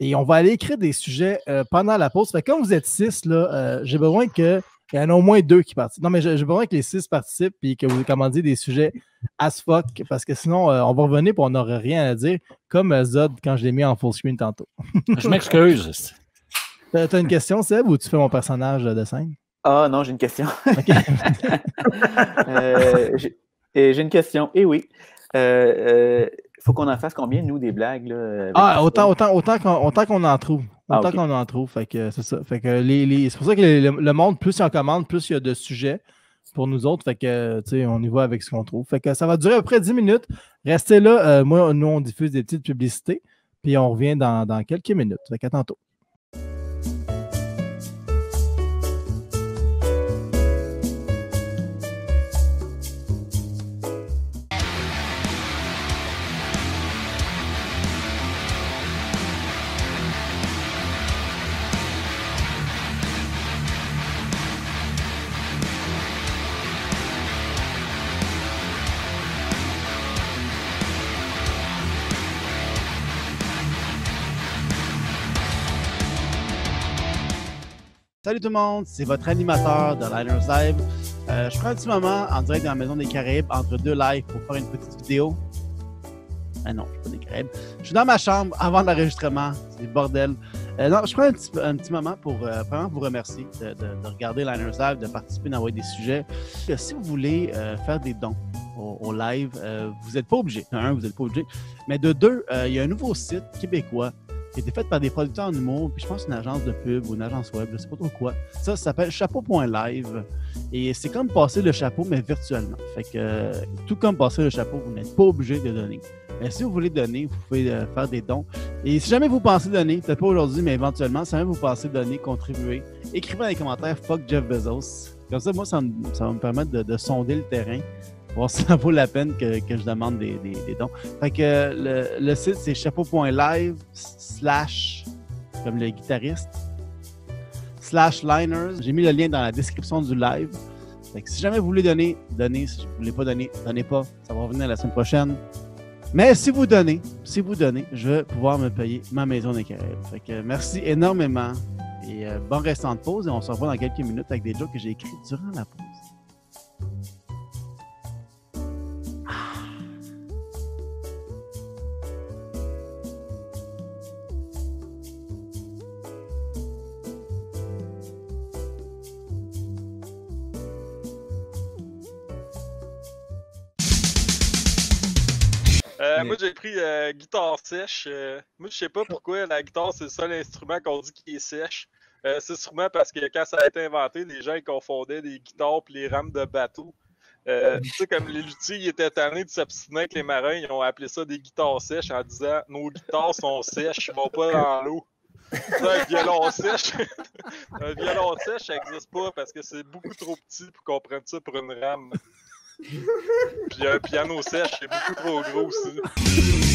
Et on va aller écrire des sujets euh, pendant la pause. Fait que comme vous êtes six, là, j'ai besoin que. Il y en a au moins deux qui participent. Non, mais j'ai j'ai besoin que les six participent et que vous commandiez des sujets as fuck, parce que sinon, euh, on va revenir et on n'aura rien à dire, comme euh, Zod quand je l'ai mis en full screen tantôt. Je m'excuse. T'as t'as une question, Seb, ou tu fais mon personnage de scène? Ah non, j'ai une question. Euh, j'ai et j'ai une question. Eh oui. Euh, Il faut qu'on en fasse combien, nous, des blagues? Là, ah, autant, autant, autant qu'on autant qu'on en trouve. Ah, Autant ok. qu'on en trouve. Fait que c'est ça. Fait que les, les- c'est pour ça que le, le monde, plus il en commande, plus il y a de sujets pour nous autres. Fait que, tu sais, on y va avec ce qu'on trouve. Fait que ça va durer à peu près 10 minutes. Restez là. Euh, moi, nous, on diffuse des petites publicités. Puis on revient dans, dans quelques minutes. Fait qu'à tantôt. Salut tout le monde, c'est votre animateur de Liners Live. Euh, je prends un petit moment en direct dans la Maison des Caraïbes entre deux lives pour faire une petite vidéo. Ah non, je suis pas des Caraïbes. Je suis dans ma chambre avant l'enregistrement. C'est le bordel. Euh, je prends un petit, moment pour euh, vraiment vous remercier de, de- de regarder Liners Live, de participer, d'envoyer des sujets. Euh, si vous voulez faire des dons au, au live, vous n'êtes pas obligé. Un, vous n'êtes pas obligé. Mais de deux, il y a un nouveau site québécois qui a été fait par des producteurs en humour, puis je pense une agence de pub ou une agence web, je sais pas trop quoi. Ça, ça s'appelle chapeau.live. Et c'est comme passer le chapeau, mais virtuellement. Fait que, euh, tout comme passer le chapeau, vous n'êtes pas obligé de donner. Mais si vous voulez donner, vous pouvez euh, faire des dons. Et si jamais vous pensez donner, peut-être pas aujourd'hui, mais éventuellement, si jamais vous pensez donner, contribuer, écrivez dans les commentaires fuck Jeff Bezos. Comme ça, moi, ça, va me permettre de sonder le terrain, voir si ça vaut la peine que, je demande des, dons. Fait que le, site, c'est chapeau.live slash, comme le guitariste, slash liners. J'ai mis le lien dans la description du live. Fait que si jamais vous voulez donner, donnez. Si vous voulez pas donner, donnez pas. Ça va revenir la semaine prochaine. Mais si vous donnez, si vous donnez, je vais pouvoir me payer ma maison des. Fait que merci énormément et euh, bon restant de pause et on se revoit dans quelques minutes avec des jokes que j'ai écrits durant la pause. Euh, Moi, j'ai pris euh, guitare sèche. Euh, moi, je sais pas pourquoi la guitare, c'est le seul instrument qu'on dit qui est sèche. Euh, c'est sûrement parce que quand ça a été inventé, les gens ils confondaient les guitares et les rames de bateau. Tu sais, comme les luthiers ils étaient tannés de s'obstiner avec les marins, ils ont appelé ça des guitares sèches en disant Nos guitares sont sèches, ils vont pas dans l'eau. Un violon sèche, un violon sèche, ça existe pas parce que c'est beaucoup trop petit pour qu'on prenne ça pour une rame. Puis un piano sèche, c'est beaucoup trop gros aussi.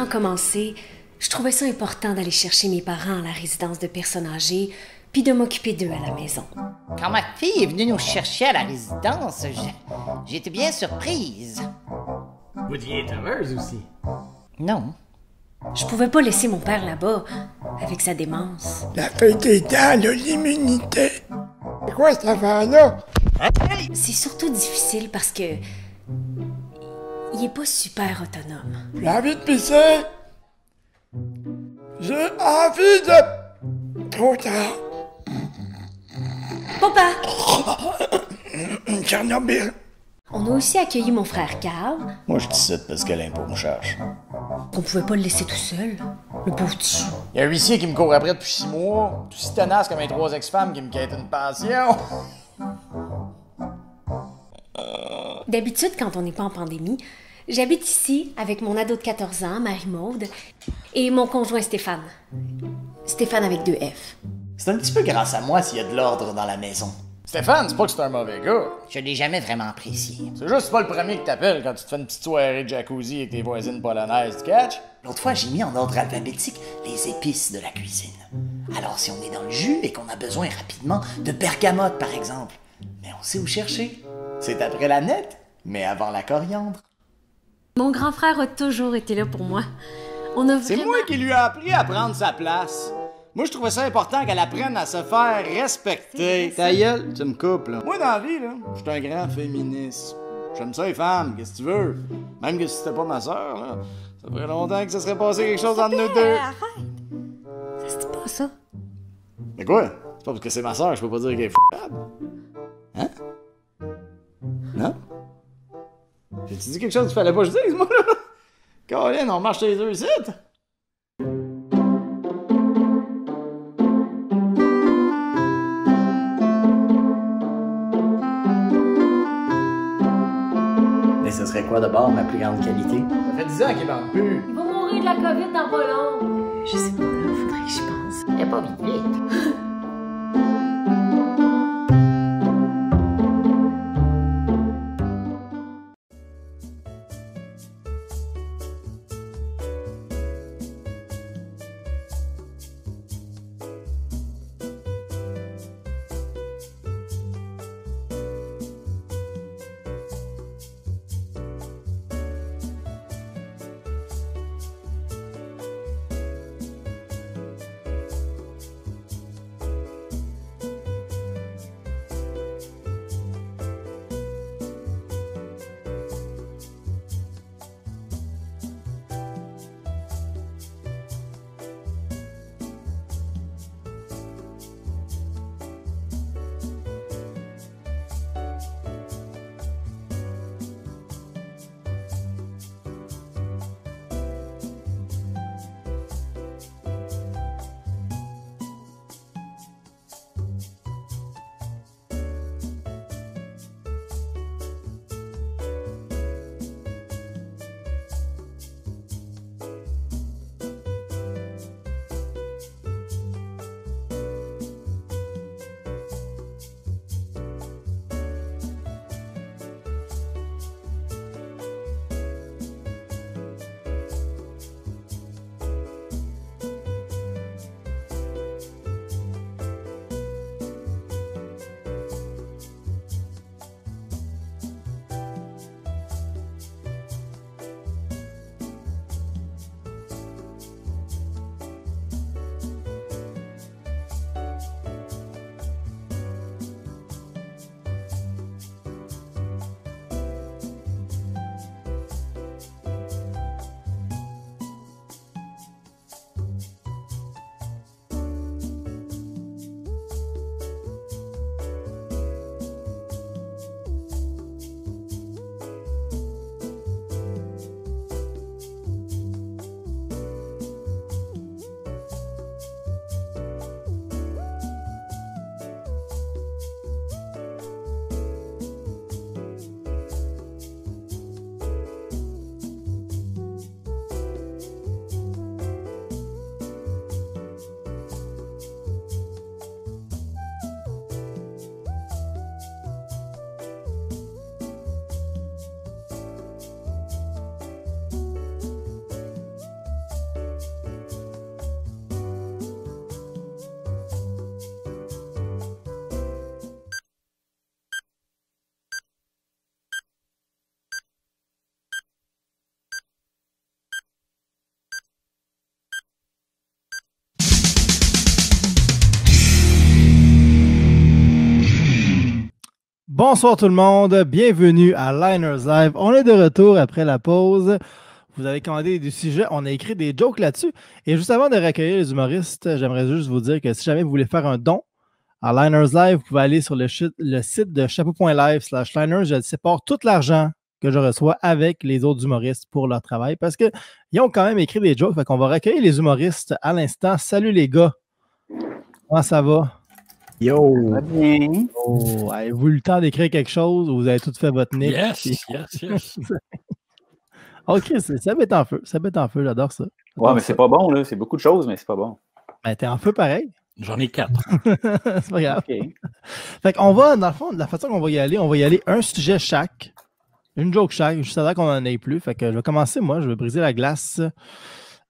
A commencé, je trouvais ça important d'aller chercher mes parents à la résidence de personnes âgées, puis de m'occuper d'eux à la maison. Quand ma fille est venue nous chercher à la résidence, j'étais bien surprise. Vous deviez être heureuse aussi. Non. Je pouvais pas laisser mon père là-bas, avec sa démence. La fête des dents l'immunité. C'est quoi cette affaire-là? C'est surtout difficile parce que. Il est pas super autonome. J'ai envie de pisser. J'ai envie de... Trop tard. Papa! Tchernobyl. On a aussi accueilli mon frère Carl. Moi, je dis ça parce que l'impôt me charge. On pouvait pas le laisser tout seul. Le pauvre petit. Il y a un huissier qui me court après depuis six mois, tout si tenace comme les trois ex-femmes qui me quittent une pension. D'habitude, quand on n'est pas en pandémie, j'habite ici avec mon ado de 14 ans, Marie-Maude, et mon conjoint Stéphane. Stéphane avec deux F. C'est un petit peu grâce à moi s'il y a de l'ordre dans la maison. Stéphane, c'est pas que c'est un mauvais gars. Je l'ai jamais vraiment apprécié. C'est juste c'est pas le premier qui t'appelle quand tu te fais une petite soirée de jacuzzi avec tes voisines polonaises, tu catch? L'autre fois, j'ai mis en ordre alphabétique les épices de la cuisine. Alors, si on est dans le jus et qu'on a besoin rapidement de bergamote, par exemple, mais on sait où chercher. C'est après la nette, mais avant la coriandre. Mon grand frère a toujours été là pour moi. On a C'est moi qui lui ai appris à prendre sa place. Moi, je trouvais ça important qu'elle apprenne à se faire respecter. Ta gueule, tu me coupes, là. Moi, dans la vie, là, je suis un grand féministe. J'aime ça les femmes, qu'est-ce que tu veux? Même que si c'était pas ma soeur, là, ça ferait longtemps que ça serait passé quelque chose entre nous deux. Ça se dit pas ça. Mais quoi? C'est pas parce que c'est ma soeur, je peux pas dire qu'elle est f***able. Hein? Non? J'ai-tu dit quelque chose qu'il fallait pas que je dise, moi, là? Colin, on marche les deux ici. Mais ce serait quoi d'abord ma plus grande qualité? Ça fait 10 ans qu'il en pue. Il va mourir de la COVID dans pas long. Je sais pas, là, faudrait que j'y pense. Mais pas vite vite. Bonsoir tout le monde, bienvenue à Liners Live. On est de retour après la pause. Vous avez commandé du sujet, on a écrit des jokes là-dessus. Et juste avant de recueillir les humoristes, j'aimerais juste vous dire que si jamais vous voulez faire un don à Liners Live, vous pouvez aller sur le, site de chapeau.live slash liners. Je sépare tout l'argent que je reçois avec les autres humoristes pour leur travail parce qu'ils ont quand même écrit des jokes. Fait qu'on va recueillir les humoristes à l'instant. Salut les gars. Comment ça va? Yo! bien. Oh, avez-vous eu le temps d'écrire quelque chose ou vous avez tout fait votre nez? Yes, yes, yes. ok, c'est- ça met en feu. Ça met en feu, j'adore ça. Ouais, mais c'est pas bon, là. C'est beaucoup de choses, mais c'est pas bon. Ben, t'es en feu pareil. J'en ai quatre. c'est pas grave. Fait qu'on va, dans le fond, de la façon qu'on va y aller, on va y aller un sujet chaque. Une joke chaque, juste avant qu'on en ait plus. Fait que je vais commencer, moi, je vais briser la glace.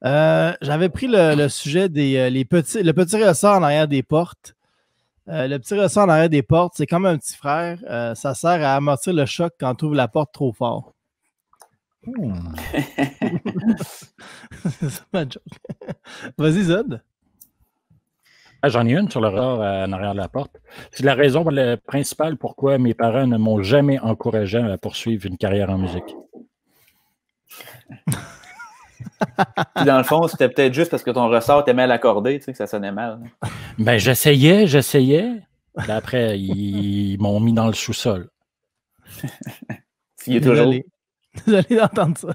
Euh, J'avais pris le, le sujet des euh, les petits, le petit ressort en arrière des portes. Euh, le petit ressort en arrière des portes, c'est comme un petit frère. Euh, ça sert à amortir le choc quand tu ouvres la porte trop fort. c'est ça ma joke. Vas-y, Zod. Ah, J'en ai une sur le rare euh, en arrière de la porte. C'est la raison la principale pourquoi mes parents ne m'ont jamais encouragé à poursuivre une carrière en musique. Puis dans le fond, c'était peut-être juste parce que ton ressort était mal accordé, tu sais, que ça sonnait mal. Ben, j'essayais, j'essayais. Puis après, ils m'ont mis dans le sous-sol. Il est toujours. Désolé. Désolé d'entendre ça.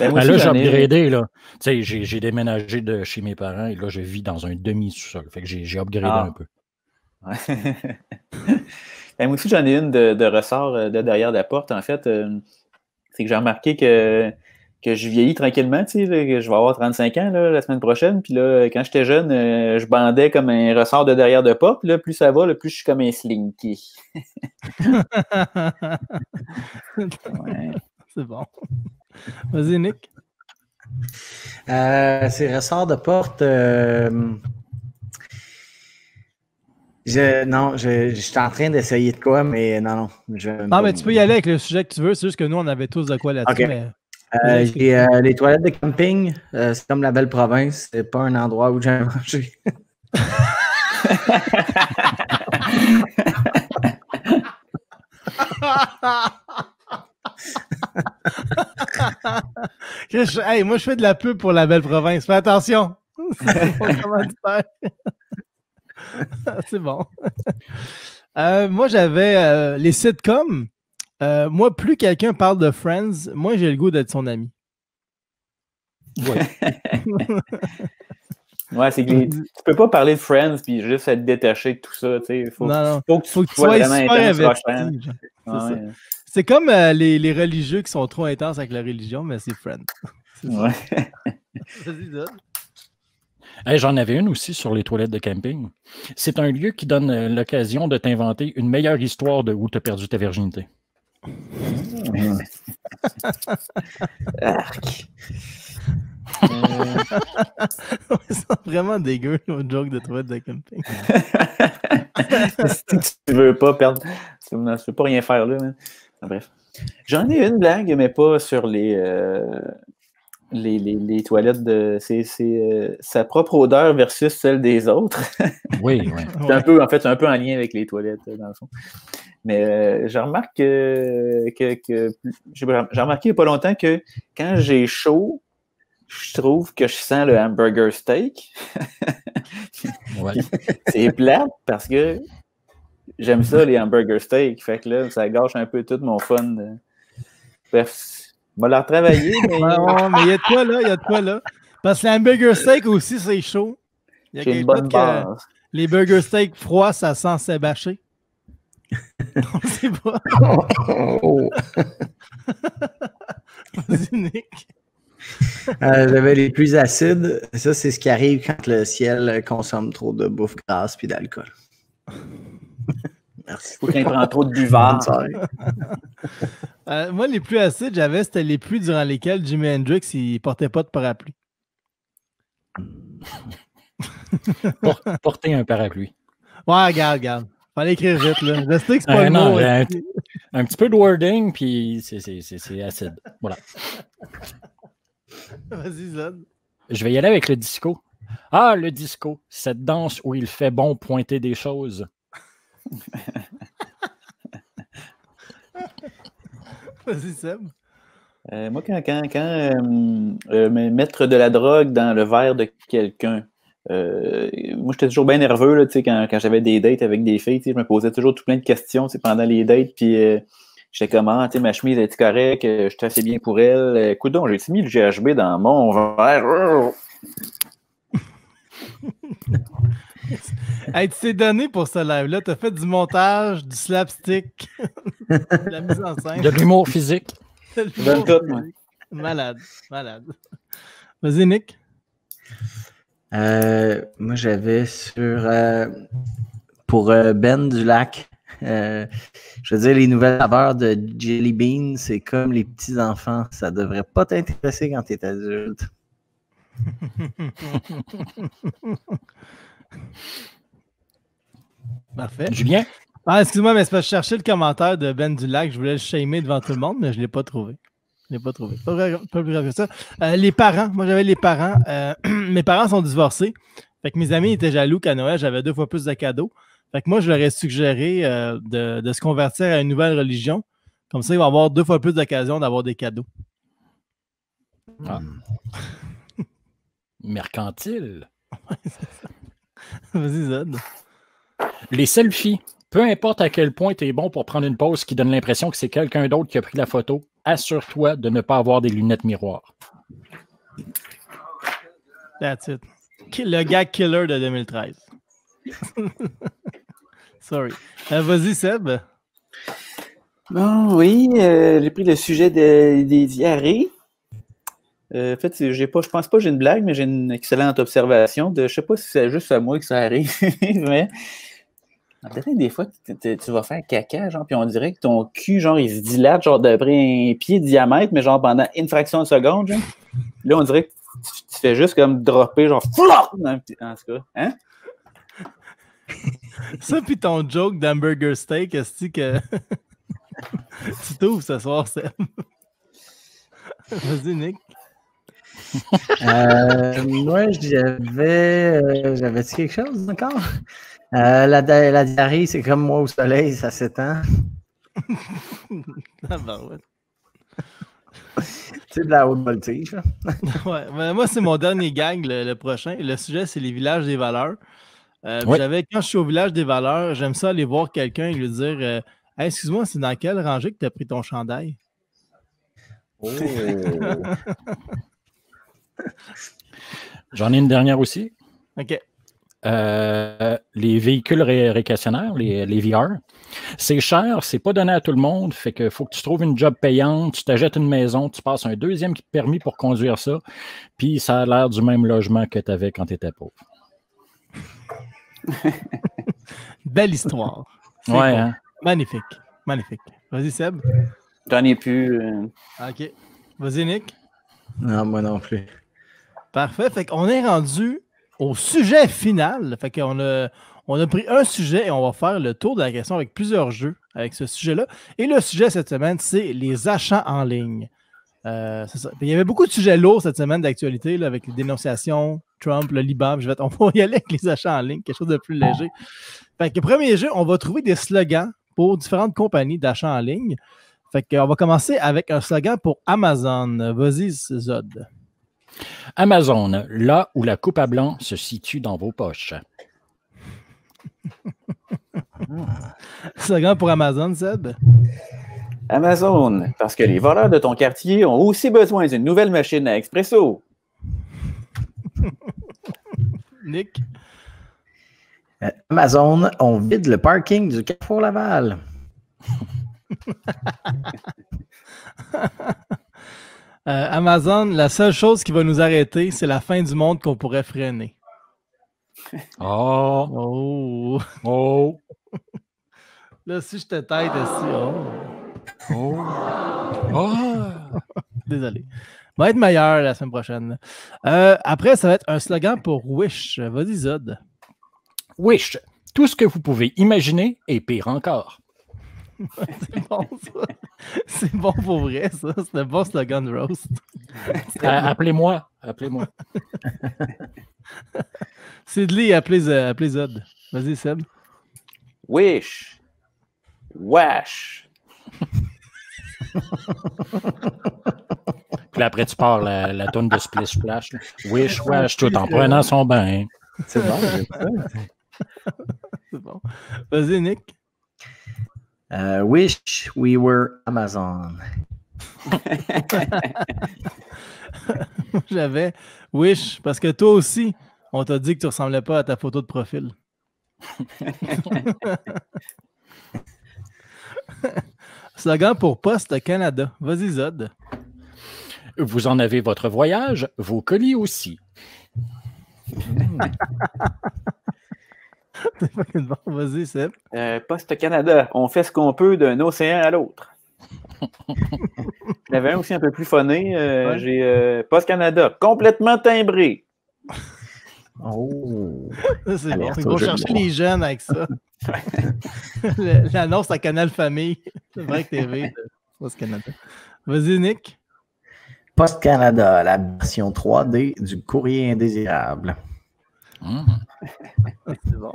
Ben, Ben là, j'ai upgradé, là. Tu sais, j'ai j'ai déménagé de chez mes parents et là, je vis dans un demi-sous-sol. Fait que j'ai j'ai upgradé Ah. un peu. Ouais. Ben, moi aussi, j'en ai une de, de ressort euh, de derrière la porte. En fait, euh, c'est que j'ai remarqué que, que je vieillis tranquillement. Tu sais, là, que je vais avoir 35 ans là, la semaine prochaine. Puis là, quand j'étais jeune, euh, je bandais comme un ressort de derrière de porte. Puis là, plus ça va, là, plus je suis comme un slinky. Ouais. C'est bon. Vas-y, Nick. Euh, c'est ressort de porte. euh, Je, non, je, je suis en train d'essayer de quoi, mais non, non. Je, Non, mais tu peux y aller avec le sujet que tu veux. C'est juste que nous, on avait tous de quoi là-dessus. Mais- Euh, j'ai euh, les toilettes de camping. euh, c'est comme la belle province. C'est pas un endroit où j'ai mangé. Hey, moi, je fais de la pub pour la belle province. Fais attention. C'est bon. Moi, j'avais les sitcoms. Euh, moi, plus quelqu'un parle de Friends, moi, j'ai le goût d'être son ami. Ouais, c'est que les- tu peux pas parler de Friends puis juste être détaché de tout ça. Tu sais. Faut, Non, non. faut que tu, Faut que tu sois sois vraiment super investi. C'est Ouais, ouais. Comme euh, les, les religieux qui sont trop intenses avec la religion, mais c'est Friends. Ouais. Vas-y, Zod. Hey, J'en avais une aussi sur les toilettes de camping. C'est un lieu qui donne euh, l'occasion de t'inventer une meilleure histoire de où tu as perdu ta virginité. Arc. C'est vraiment dégueu, nos jokes de toilette de camping. si tu veux pas perdre, tu ne peux pas rien faire là. Ah, bref. J'en ai une blague, mais pas sur les, euh, les, les, les toilettes de. C'est euh, sa propre odeur versus celle des autres. Oui, oui. c'est un peu, en fait, c'est un peu en lien avec les toilettes, euh, dans le fond. Mais euh, je remarque que, que, que- j'ai j'ai remarqué il n'y a pas longtemps que quand j'ai chaud, je trouve que je sens le hamburger steak. Ouais. c'est plate parce que j'aime ça, les hamburger steak. Fait que là, ça gâche un peu tout mon fun. Bref, on va la retravailler, mais. Ouais, mais il y a de quoi là, il y a de quoi là. Parce que l'hamburger steak aussi, c'est chaud. Il y a J'ai une quelque bonne chose que les burger steak froids, ça sent sébaché. On ne sait pas. Vas-y, Nick. Euh, J'avais les plus acides. Ça, c'est ce qui arrive quand le ciel consomme trop de bouffe grasse puis d'alcool. Merci. Ou quand il prend trop de buvard. Euh, moi, les pluies acides, j'avais, c'était les pluies durant lesquelles Jimi Hendrix, il portait pas de parapluie. Por- porter un parapluie. Ouais, regarde, regarde. Fallait écrire vite, là. Je sais que c'est pas Ah, le non, mot. un, hein. un petit peu de wording, puis c'est- c'est c'est- c'est acide. Voilà. Vas-y, Zod. Je vais y aller avec le disco. Ah, le disco, cette danse où il fait bon pointer des choses. Vas-y, Seb. Euh, moi, quand, quand, quand euh, euh, me- mettre de la drogue dans le verre de quelqu'un, euh, moi, j'étais toujours bien nerveux là, tu sais, quand, quand j'avais des dates avec des filles. tu sais, Je me posais toujours tout plein de questions pendant les dates. Puis euh, j'étais comment, tu sais, ma chemise est correcte, euh, j'étais assez bien pour elle. Écoute donc, j'ai mis le GHB dans mon verre. Hey, tu t'es donné pour ce live-là. Tu as fait du montage, du slapstick, de la mise en scène. De l'humour physique. De l'humour. Malade, malade. Vas-y, Nick. Euh, moi, j'avais sur. euh, pour euh, Ben du Lac, euh, je veux dire, les nouvelles saveurs de Jelly Bean, c'est comme les petits-enfants. Ça devrait pas t'intéresser quand t'es adulte. Parfait. Julien? Ah, excuse-moi, mais c'est parce que je cherchais le commentaire de Ben Dulac. Je voulais le shamer devant tout le monde, mais je ne l'ai pas trouvé. Je ne l'ai pas trouvé. Pas, vrai- pas plus grave que ça. Euh, les parents, moi j'avais les parents. Euh, mes parents sont divorcés. Fait que mes amis étaient jaloux qu'à Noël, j'avais deux fois plus de cadeaux. Fait que moi, je leur ai suggéré euh, de, de se convertir à une nouvelle religion. Comme ça, ils vont avoir deux fois plus d'occasions d'avoir des cadeaux. Ah. Mercantile. Vas-y, Zod. Les selfies. Peu importe à quel point tu es bon pour prendre une pause qui donne l'impression que c'est quelqu'un d'autre qui a pris la photo, assure-toi de ne pas avoir des lunettes miroirs. That's it. Le gag killer de 2013. Sorry. Euh, Vas-y, Seb. Bon, oui, euh, j'ai pris le sujet de- des diarrhées. Euh, en fait, je pense pas que j'ai une blague, mais j'ai une excellente observation. De, je sais pas si c'est juste à moi que ça arrive, mais peut-être des fois, tu, vas faire caca, genre, puis on dirait que ton cul, genre, il se dilate, genre, d'après un pied de diamètre, mais genre pendant une fraction de seconde, genre. Là, on dirait que tu, fais juste comme dropper, genre, dans en tout cas. Hein? Ça, puis ton joke d'hamburger steak, est-ce que tu t'ouvres ce soir, Seb? Vas-y, Nick. Euh, moi, j'avais. euh, J'avais-tu quelque chose encore? Euh, la, la diarrhée, c'est comme moi au soleil, ça s'étend. Ah, ben ouais. C'est de la haute voltige. Ouais, mais moi, c'est mon dernier gag, le, le prochain. Le sujet, c'est les villages des valeurs. Euh, Ouais. j'avais, quand je suis au village des valeurs, j'aime ça aller voir quelqu'un et lui dire euh, Hey, Excuse-moi, c'est dans quelle rangée que tu as pris ton chandail Oh. J'en ai une dernière aussi. OK. Euh, les véhicules ré- les, les VR, c'est cher, c'est pas donné à tout le monde, fait que faut que tu trouves une job payante, tu t'achètes une maison, tu passes un deuxième permis pour conduire ça, puis ça a l'air du même logement que tu avais quand tu étais pauvre. Belle histoire. Ouais, hein? Magnifique. Magnifique. Vas-y, Seb. J'en ai plus. euh, OK. Vas-y, Nick. Non, moi non plus. Parfait. Fait qu'on est rendu au sujet final. Fait qu'on a, on a pris un sujet et on va faire le tour de la question avec plusieurs jeux avec ce sujet-là. Et le sujet cette semaine, c'est les achats en ligne. Euh, Il y avait beaucoup de sujets lourds cette semaine d'actualité avec les dénonciations, Trump, le Liban. Je vais, on va y aller avec les achats en ligne, quelque chose de plus léger. Fait que premier jeu, on va trouver des slogans pour différentes compagnies d'achats en ligne. Fait qu'on va commencer avec un slogan pour Amazon. Vas-y, Zod. Amazon, là où la coupe à blanc se situe dans vos poches. Slogan pour Amazon, Seb? Amazon, parce que les voleurs de ton quartier ont aussi besoin d'une nouvelle machine à expresso. Nick? Euh, Amazon, on vide le parking du Carrefour Laval. Euh, Amazon, la seule chose qui va nous arrêter, c'est la fin du monde qu'on pourrait freiner. Oh! Oh! Oh! Là, si je te tête ici, oh! Oh! Oh! Désolé. Va être meilleur la semaine prochaine. Euh, après, ça va être un slogan pour Wish. Vas-y, Zod. Wish, tout ce que vous pouvez imaginer et pire encore. C'est bon, ça. C'est bon pour vrai, ça. C'est un bon slogan de roast. Euh, appelez-moi, appelez-moi. Sidley, appelez, euh, appelez Zod. Vas-y, Seb. Wish. Wash. Puis après, tu pars la, la tonne de Splish Splash. là. Wish, wash, tout en prenant son bain. C'est bon. C'est bon. Vas-y, Nick. Euh, wish we were Amazon. J'avais Wish, parce que toi aussi, on t'a dit que tu ressemblais pas à ta photo de profil. Slogan pour Poste Canada. Vas-y, Zod. Vous en avez votre voyage, vos colis aussi. C'est fucking bon. Vas-y, Seb. Euh, Poste Canada, on fait ce qu'on peut d'un océan à l'autre. J'avais un aussi un peu plus phoné. euh, Ouais. J'ai euh, Poste Canada, complètement timbré. Oh! C'est bon. Ils vont chercher les jeunes avec ça. L'annonce à Canal Famille. C'est vrai que TV de Poste Canada. Vas-y, Nick. Post Canada, la version 3D du courrier indésirable. C'est bon.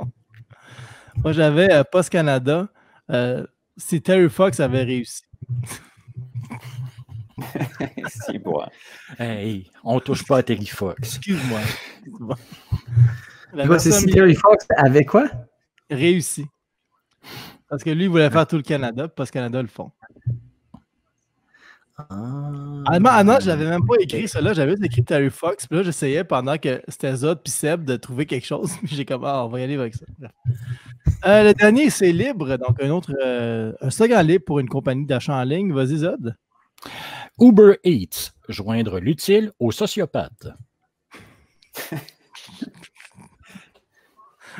Moi, j'avais euh, Post Canada. euh, si Terry Fox avait réussi. C'est bon. Hey, on touche pas à Terry Fox. Excuse-moi. Quoi, c'est si Terry Fox avait quoi? réussi. Parce que lui, il voulait faire tout le Canada, Post Canada le font. Ah non, ah non, je l'avais même pas écrit cela, j'avais juste écrit Terry Fox, puis là j'essayais pendant que c'était Zod puis Seb de trouver quelque chose, puis j'ai comme ah, on va y aller avec ça. Euh, le dernier, c'est libre, donc un autre euh, un slogan libre pour une compagnie d'achat en ligne. Vas-y, Zod. Uber Eats, joindre l'utile au sociopathe.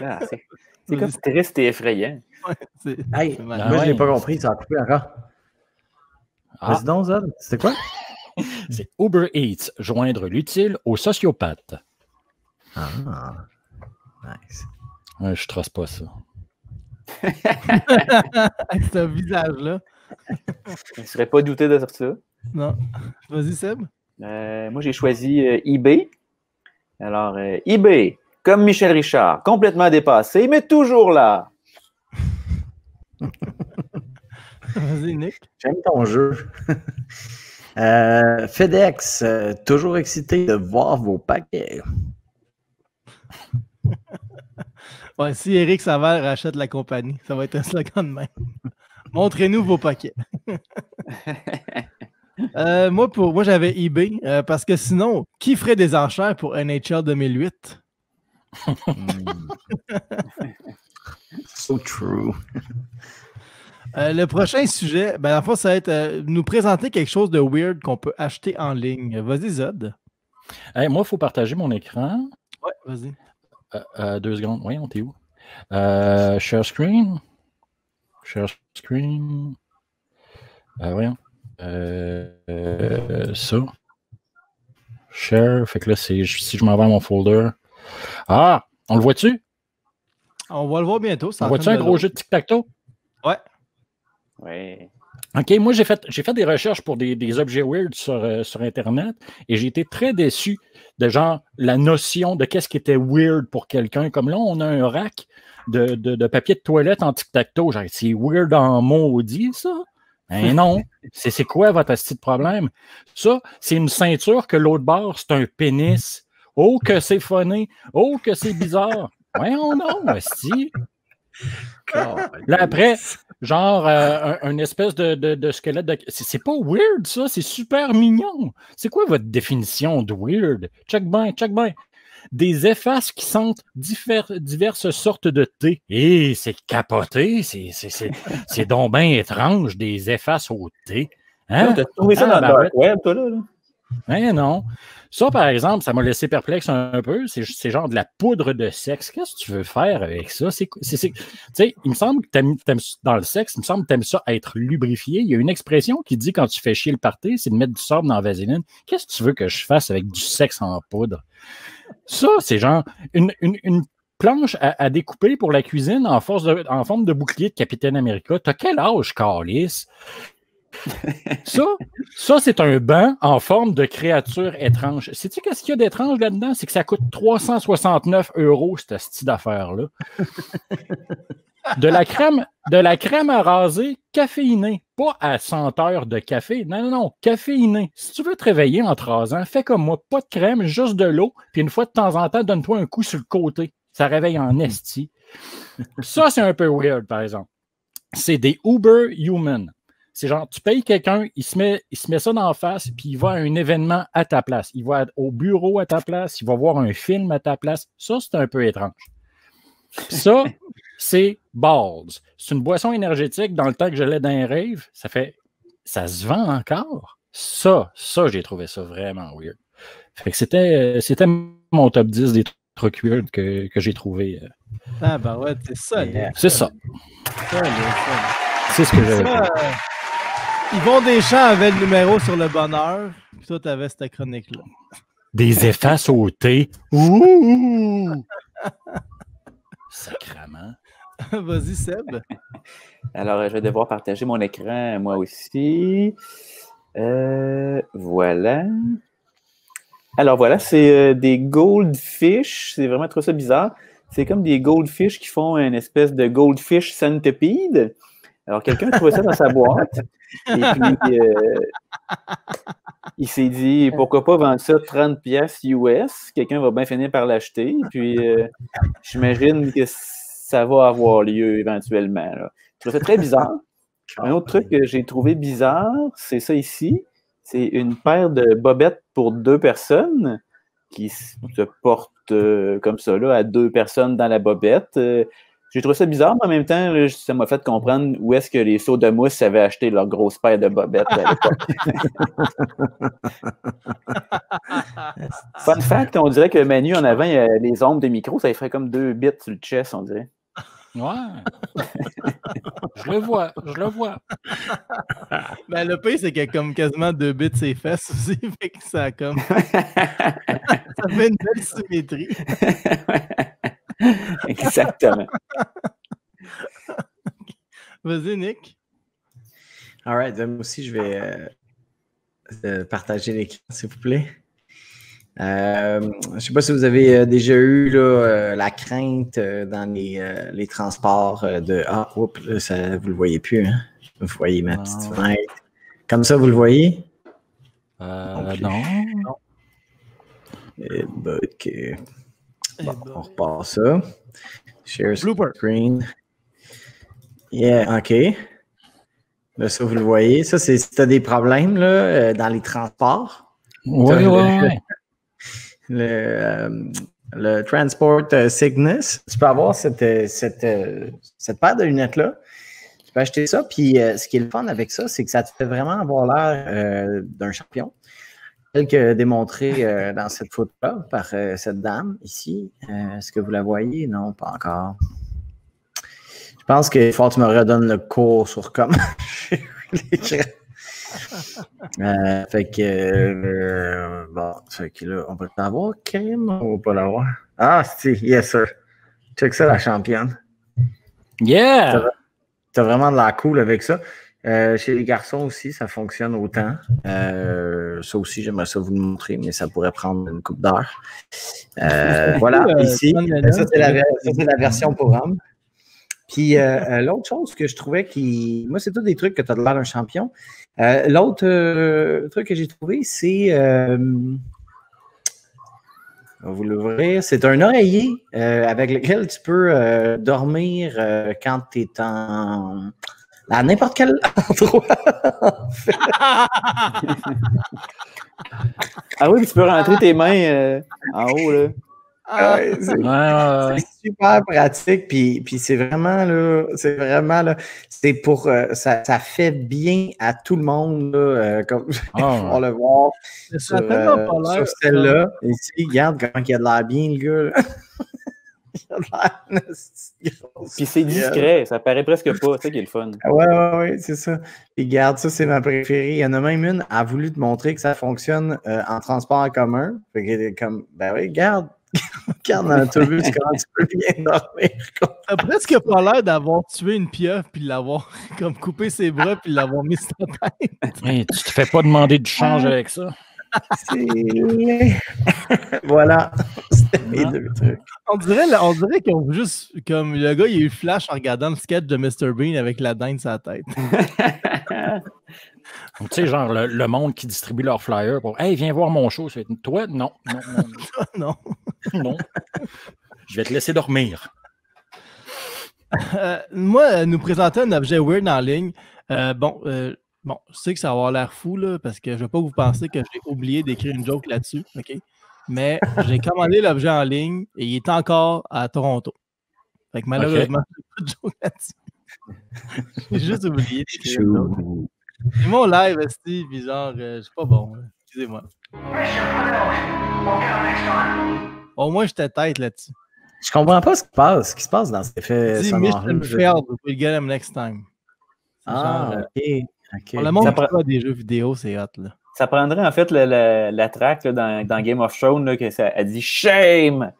Ah, c'est comme triste et effrayant. Hey, c'est moi, je l'ai pas compris, ça a coupé encore. Ah. C'était quoi? C'est Uber Eats, joindre l'utile au sociopathe. Ah, nice. Ouais, je trace pas ça. Avec ce visage-là. Je ne serais pas douté de ça. Non. Vas-y, Seb. Euh, moi, j'ai choisi euh, eBay. Alors, euh, eBay, comme Michel Richard, complètement dépassé, mais toujours là. Vas-y, Nick. J'aime ton jeu. Euh, FedEx, euh, toujours excité de voir vos paquets. Ouais, si Eric Savard rachète la compagnie, ça va être un slogan de même. Montrez-nous vos paquets. Euh, moi, pour, moi j'avais eBay, euh, parce que sinon, qui ferait des enchères pour NHL 2008? So true. Euh, le prochain sujet, ben, en fait, ça va être euh, nous présenter quelque chose de weird qu'on peut acheter en ligne. Vas-y, Zod. Hey, moi, il faut partager mon écran. Ouais, vas-y. Euh, deux secondes. Oui, on t'es où? Share screen. Share screen. Voyons. Ça. Share. Fait que là, si je m'en vais à mon folder. Ah! On le voit-tu? On va le voir bientôt. On voit-tu un gros jeu de tic-tac-toe? Ouais. Ouais. OK, moi, j'ai fait, j'ai fait des recherches pour des, des objets weird sur, euh, sur Internet et j'ai été très déçu de genre la notion de qu'est-ce qui était weird pour quelqu'un. Comme là, on a un rack de, de, de papier de toilette en tic-tac-toe. Genre, c'est weird en maudit, ça? Ben non. C'est, c'est quoi votre asti de problème? Ça, c'est une ceinture que l'autre bord, c'est un pénis. Oh, que c'est funny. Oh, que c'est bizarre. Voyons non, asti. Là, après, genre, euh, un, une espèce de, de- de squelette de. C'est pas weird, ça, c'est super mignon. C'est quoi votre définition de weird? Check bien, check bien. Des effaces qui sentent diverses sortes de thé. Et c'est capoté, c'est- c'est c'est- c'est donc bien étrange, des effaces au thé. Hein? Là, T'as trouvé ça Ah, dans le ben dark ouais. web, toi, là? là? Ben non. Ça, par exemple, ça m'a laissé perplexe un peu. C'est genre de la poudre de sexe. Qu'est-ce que tu veux faire avec ça? C'est, il me semble que t'aimes, dans le sexe, il me semble que t'aimes ça être lubrifié. Il y a une expression qui dit quand tu fais chier le party, c'est de mettre du sable dans la vaseline. Qu'est-ce que tu veux que je fasse avec du sexe en poudre? Ça, c'est genre une, une- planche à, découper pour la cuisine en, en forme de bouclier de Capitaine America. T'as quel âge, Carlis? Ça, ça c'est un banc en forme de créature étrange. Sais-tu qu'est-ce qu'il y a d'étrange là-dedans? C'est que ça coûte 369 euros, cette style d'affaire-là. De la crème, de la crème à raser caféinée, pas à senteur de café. Non, non, non, caféinée. Si tu veux te réveiller en te rasant, fais comme moi, pas de crème, juste de l'eau, puis une fois de temps en temps, donne-toi un coup sur le côté. Ça réveille en esti. Ça, c'est un peu weird, par exemple. C'est des Uber Human. C'est genre, tu payes quelqu'un, il se, met, il se met ça dans la face, puis il va à un événement à ta place. Il va au bureau à ta place, il va voir un film à ta place. Ça, c'est un peu étrange. Ça, c'est Balls. C'est une boisson énergétique dans le temps que je l'ai dans un rave. Ça fait. Ça se vend encore? Ça, ça, j'ai trouvé ça vraiment weird. Fait que c'était, c'était mon top 10 des trucs weird que, que j'ai trouvé. euh. Ah, bah ouais, c'est ça. C'est ça. C'est ce que j'avais euh, Yvon Deschamps avait le numéro sur le bonheur, puis toi, t'avais cette chronique-là. Des effets sautés. Ouh! Sacrement. Vas-y, Seb. Alors, je vais devoir partager mon écran, moi aussi. Euh, voilà. Alors, voilà, c'est euh, des goldfish. C'est vraiment trop ça bizarre. C'est comme des goldfish qui font une espèce de goldfish centipede. Alors, quelqu'un a trouvé ça dans sa boîte. Et puis, euh, il s'est dit, pourquoi pas vendre ça 30 pièces US? Quelqu'un va bien finir par l'acheter. Puis, euh, j'imagine que ça va avoir lieu éventuellement. là. Je trouve ça très bizarre. Un autre truc que j'ai trouvé bizarre, c'est ça ici. C'est une paire de bobettes pour deux personnes qui se portent euh, comme ça, là, à deux personnes dans la bobette. J'ai trouvé ça bizarre, mais en même temps, là, ça m'a fait comprendre où est-ce que les sauts de mousse avaient acheté leur grosse paire de bobettes à l'époque. Fun fact, on dirait que Manu, en avant, il y a les ombres des micros, ça lui ferait comme deux bits sur le chest, on dirait. Ouais. je le vois, je le vois. Ben, le pire, c'est qu'il y a comme quasiment deux bits ses fesses aussi, fait que ça a comme. ça fait une belle symétrie. Exactement. Vas-y, Nick. All right, ben, moi aussi, je vais euh, euh, partager l'écran, s'il vous plaît. Euh, je ne sais pas si vous avez euh, déjà eu là, euh, la crainte euh, dans les, euh, les transports euh, de Ah, oups, là, ça, vous ne le voyez plus. Hein? Vous voyez ma petite Non. fenêtre. Comme ça, vous le voyez? Euh, plus. non. Eh ben, ok. Bon, on repart ça. Share screen. Yeah, OK. Là, ça, vous le voyez. Ça, c'est si tu as des problèmes là, euh, dans les transports. Le- ouais. Le, euh, le Transport euh, Cygnus. Tu peux avoir cette, cette, euh, cette paire de lunettes-là. Tu peux acheter ça. Puis, euh, ce qui est le fun avec ça, c'est que ça te fait vraiment avoir l'air euh, d'un champion. Tel que démontré euh, dans cette photo-là par euh, cette dame ici. Euh, Est-ce que vous la voyez? Non, pas encore. Je pense qu'il faut que tu me redonnes le cours sur comment l'écran. Fait que, bon, fait que là, on peut l'avoir, Kim, ou on va pas l'avoir? Ah, si, yes, sir. Check ça, la championne. Yeah! T'as vraiment de la cool avec ça. Euh, chez les garçons aussi, ça fonctionne autant. Euh, ça aussi, j'aimerais ça vous le montrer, mais ça pourrait prendre une coupe d'heure. Euh, voilà, ici, Lennon, ça c'est la, la version pour hommes. Puis l'autre chose que je trouvais qui. Moi, c'est tous des trucs que tu as de l'air d'un champion. L'autre truc que j'ai trouvé, c'est. on va vous l'ouvrir. C'est un oreiller avec lequel tu peux dormir quand tu es en. À n'importe quel endroit. en fait. Ah oui, puis tu peux rentrer tes mains euh, en haut, là. Ouais, c'est super pratique, puis, puis c'est vraiment là, c'est vraiment là, c'est pour euh, ça, ça fait bien à tout le monde là, euh, comme on va le voir sur, euh, sur celle-là. Ici, regarde comment il a de l'air bien le gars. Puis c'est discret, ça paraît presque pas, c'est ça qui est le fun. Ouais, ouais, ouais, c'est ça. Puis regarde, ça, c'est ma préférée. Il y en a même une, a voulu te montrer que ça fonctionne euh, en transport en commun. Fait qu'elle est comme, ben oui, regarde, regarde dans l'autobus comment tu peux bien dormir. T'as presque pas l'air d'avoir tué une pieuvre puis de l'avoir comme coupé ses bras puis de l'avoir mis sur ta tête. Hey, tu te fais pas demander du change avec ça. voilà. C'était mes deux trucs. On dirait, on dirait qu'on juste comme le gars, il a eu flash en regardant le sketch de Mr. Bean avec la dinde sur la tête. Tu sais, genre le, le monde qui distribue leurs flyers pour Hey, viens voir mon show. Toi, non, non, non. non. non. Je vais te laisser dormir. Euh, moi, euh, nous présenter un objet weird en ligne. euh, bon, euh, bon, je sais que ça va avoir l'air fou, là, parce que je ne veux pas vous penser que j'ai oublié d'écrire une joke là-dessus, OK? Mais j'ai commandé l'objet en ligne et il est encore à Toronto. Fait que malheureusement, j'ai pas de joke là-dessus. j'ai juste oublié d'écrire une joke. C'est mon live, Steve, puis genre, euh, c'est pas bon. là. Excusez-moi. Au moins, j'étais tête là-dessus. Je comprends pas ce qui se passe, ce qui se passe dans cet effet Dis failed, we'll get him next time. Ah, genre, euh, ok. Ok. Pour le monde Ça qui prend- joue à des jeux vidéo, c'est hot, là. Ça prendrait en fait le- le- la track là, dans, dans Game of Thrones là, que ça elle dit shame!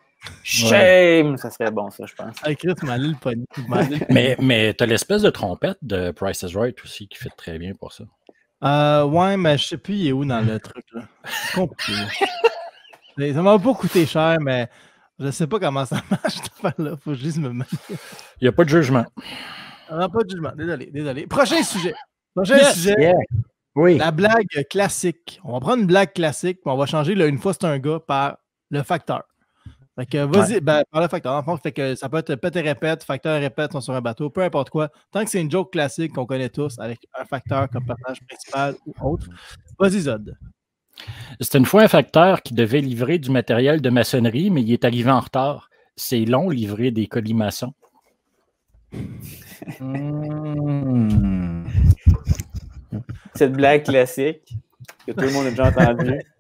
Shame! Ça serait bon, ça, je pense. Ah, Chris le le Mais, mais tu as l'espèce de trompette de Price is Right aussi qui fait très bien pour ça. Euh, ouais, mais je sais plus il est où dans le truc, là. C'est compliqué. là. ça m'a pas coûté cher, mais je sais pas comment ça marche, cette affaire-là. Faut juste me mettre. Il n'y a pas de jugement. Ah, pas de jugement. Désolé, désolé. Prochain sujet. Prochain Yes, sujet. yeah. Oui. La blague classique. On va prendre une blague classique, puis on va changer là, une fois c'est un gars par le facteur. Fait que vas-y, ben, par le facteur. En fait, fait que ça peut être pète et répète, facteur et répète sont sur un bateau, peu importe quoi. Tant que c'est une joke classique qu'on connaît tous avec un facteur comme personnage principal ou autre. Vas-y, Zod. C'était une fois un facteur qui devait livrer du matériel de maçonnerie, mais il est arrivé en retard. C'est long livrer des colimaçons. Hmm. Cette blague classique que tout le monde a déjà entendue.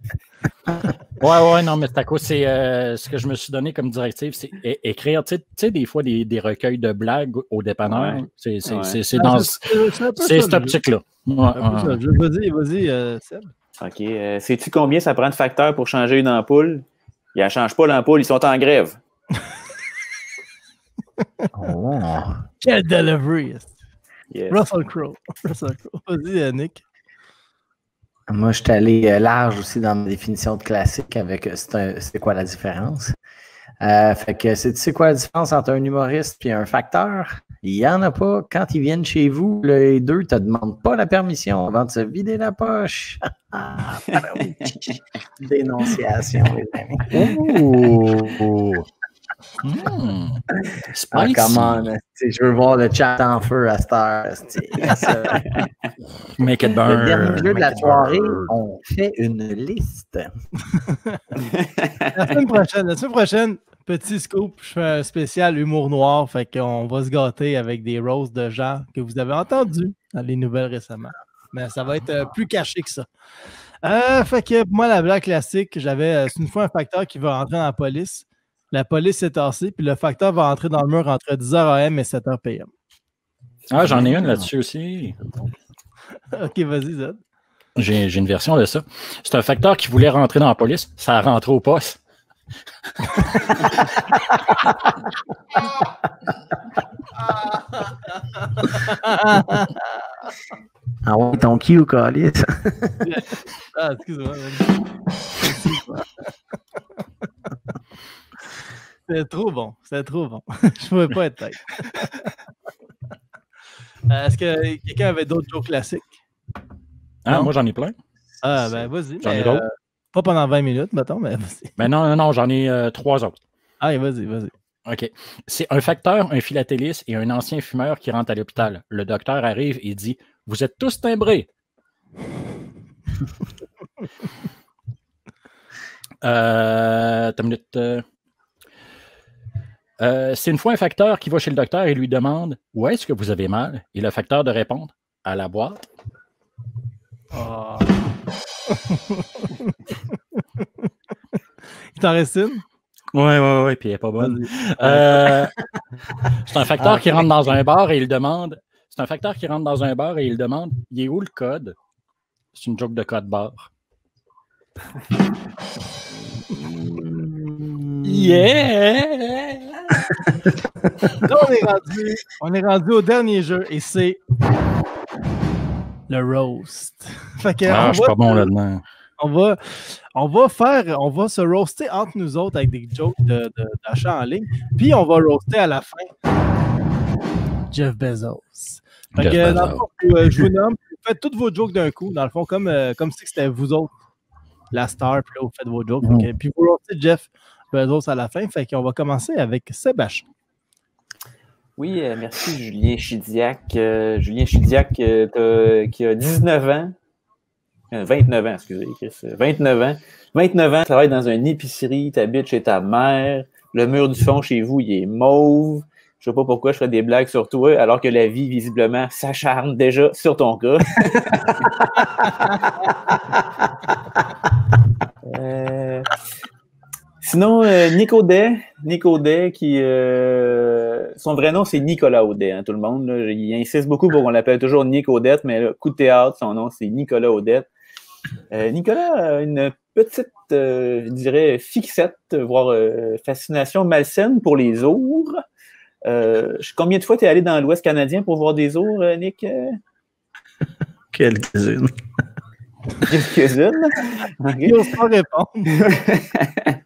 Ouais, ouais, non, mais cause, c'est euh, ce que je me suis donné comme directive, c'est écrire, tu sais- des fois, des, des recueils de blagues au dépanneur. Ouais. C'est c'est- Ouais. c'est- c'est Ah, dans c'est- cette optique-là. Ouais, ouais. Vas-y, vas-y, euh, Seb. OK. euh, Sais-tu combien ça prend de facteurs pour changer une ampoule? Ils ne changent pas l'ampoule, ils sont en grève. Oh. Quel delivery! Yes. Russell Crowe. Russell Crowe. Vas-y, Nick. Moi, je suis allé euh, large aussi dans ma définition de classique avec euh, c'est quoi la différence? Euh, fait que c'est tu sais quoi la différence entre un humoriste et un facteur? Il n'y en a pas. Quand ils viennent chez vous, les deux ne te demandent pas la permission avant de se vider la poche. Ah, oui. Dénonciation, les amis. Hmm. Ah, Spicy. comment, je veux voir le chat en feu à cette heure. Make it Le burn. dernier jeu de la soirée, burn. on fait une liste. La semaine prochaine, la semaine prochaine, petit scoop, je fais un spécial humour noir. Fait qu'on va se gâter avec des roses de gens que vous avez entendus dans les nouvelles récemment. Mais ça va être euh, plus caché que ça. Euh, fait que pour moi, la blague classique, j'avais euh, c'est une fois un facteur qui va rentrer dans la police. La police est tassée, puis le facteur va entrer dans le mur entre 10h AM et 7h PM. Ah, j'en ai une là-dessus aussi. ok, vas-y, Zed. J'ai j'ai une version de ça. C'est un facteur qui voulait rentrer dans la police. Ça a rentré au poste. Ah ouais, ton Q, Calis. ah, excuse-moi. C'est trop bon. C'est trop bon. Je pouvais pas être tête. Euh, Est-ce que quelqu'un avait d'autres jokes classiques? Ah, Non? moi, j'en ai plein. Ah, ben vas-y. J'en ai d'autres. euh, pas pendant 20 minutes, mettons, mais vas-y. Mais non, non, non, j'en ai euh, trois autres. Allez, vas-y, vas-y. OK. C'est un facteur, un philatéliste et un ancien fumeur qui rentrent à l'hôpital. Le docteur arrive et dit Vous êtes tous timbrés. Euh, minute, euh. C'est une fois un facteur qui va chez le docteur et lui demande Où est-ce que vous avez mal? Et le facteur de répondre À la boîte. Oh. Il t'en reste une? Ouais, ouais, ouais, puis elle est pas bonne. Euh, c'est un facteur Ah, qui rentre dans un bar et il demande. C'est un facteur qui rentre dans un bar et il demande Il est où le code C'est une joke de code bar. Yeah Là, on est rendu, on est rendu au dernier jeu et c'est le roast. Fait que Ah, je suis va pas bon là-dedans. On va, on va faire, on va se roaster entre nous autres avec des jokes de- de- d'achat en ligne. Puis on va roaster à la fin Jeff Bezos. Fait Jeff que, dans le fond, euh, je vous nomme, vous faites toutes vos jokes d'un coup, dans le fond, comme, euh, comme si c'était vous autres, la star, puis là, vous faites vos jokes. Que- puis vous roastez Jeff Bezos à la fin. Fait qu'on va commencer avec Sébastien. Oui, euh, merci Julien Chidiac. Euh, Julien Chidiac euh, qui a 19 ans. Euh, 29 ans, excusez, Chris. euh, 29 ans. 29 ans, travaille dans une épicerie, t'habites chez ta mère. Le mur du fond chez vous, il est mauve. Je sais pas pourquoi je fais des blagues sur toi, alors que la vie, visiblement, s'acharne déjà sur ton cas. Sinon, euh, Nick Audet, qui euh, son vrai nom c'est Nicolas Audet, hein, tout le monde. il insiste beaucoup pour qu'on l'appelle toujours Nick Audet, mais là, coup de théâtre, son nom c'est Nicolas Audet. Euh, Nicolas a une petite, euh, je dirais, fixette, voire fascination malsaine pour les ours. Combien de fois tu es allé dans l'Ouest canadien pour voir des ours, Nick? Quelques-unes. Quelques-unes. Ok. Il n'ose pas répondre.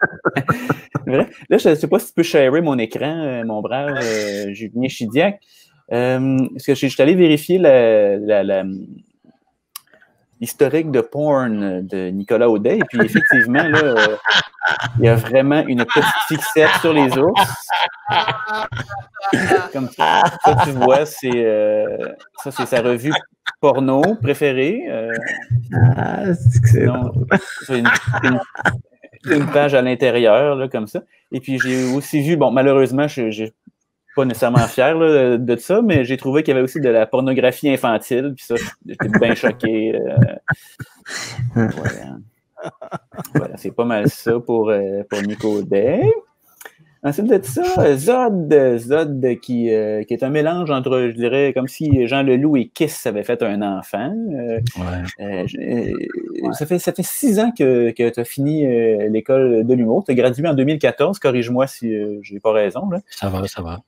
Là, je ne sais pas si tu peux sharer mon écran, euh, mon brave euh, Julien Chidiac. Euh, parce que je je suis allé vérifier la- la- la- l'historique de porn de Nicolas Audet. Et puis, effectivement, là, euh, il y a vraiment une petite fixette sur les ours. Comme ça, ça, tu vois, c'est euh, ça, c'est sa revue porno préférée. euh, Ah, c'est une, une- une page à l'intérieur, là, comme ça. Et puis, j'ai aussi vu, bon, malheureusement, je n'ai pas nécessairement fier là, de ça, mais j'ai trouvé qu'il y avait aussi de la pornographie infantile. Puis ça, j'étais bien choqué. euh, voilà, Voilà, c'est pas mal ça pour, euh, pour Nico Day. Ensuite de ça, Zod, Zod qui, euh, qui est un mélange entre, je dirais, comme si Jean Leloup et Kiss avaient fait un enfant. Euh, ça, fait, ça fait six ans que, que tu as fini l'école de l'humour. Tu as gradué en 2014. Corrige-moi si j'ai pas raison. Là. Ça va, ça va.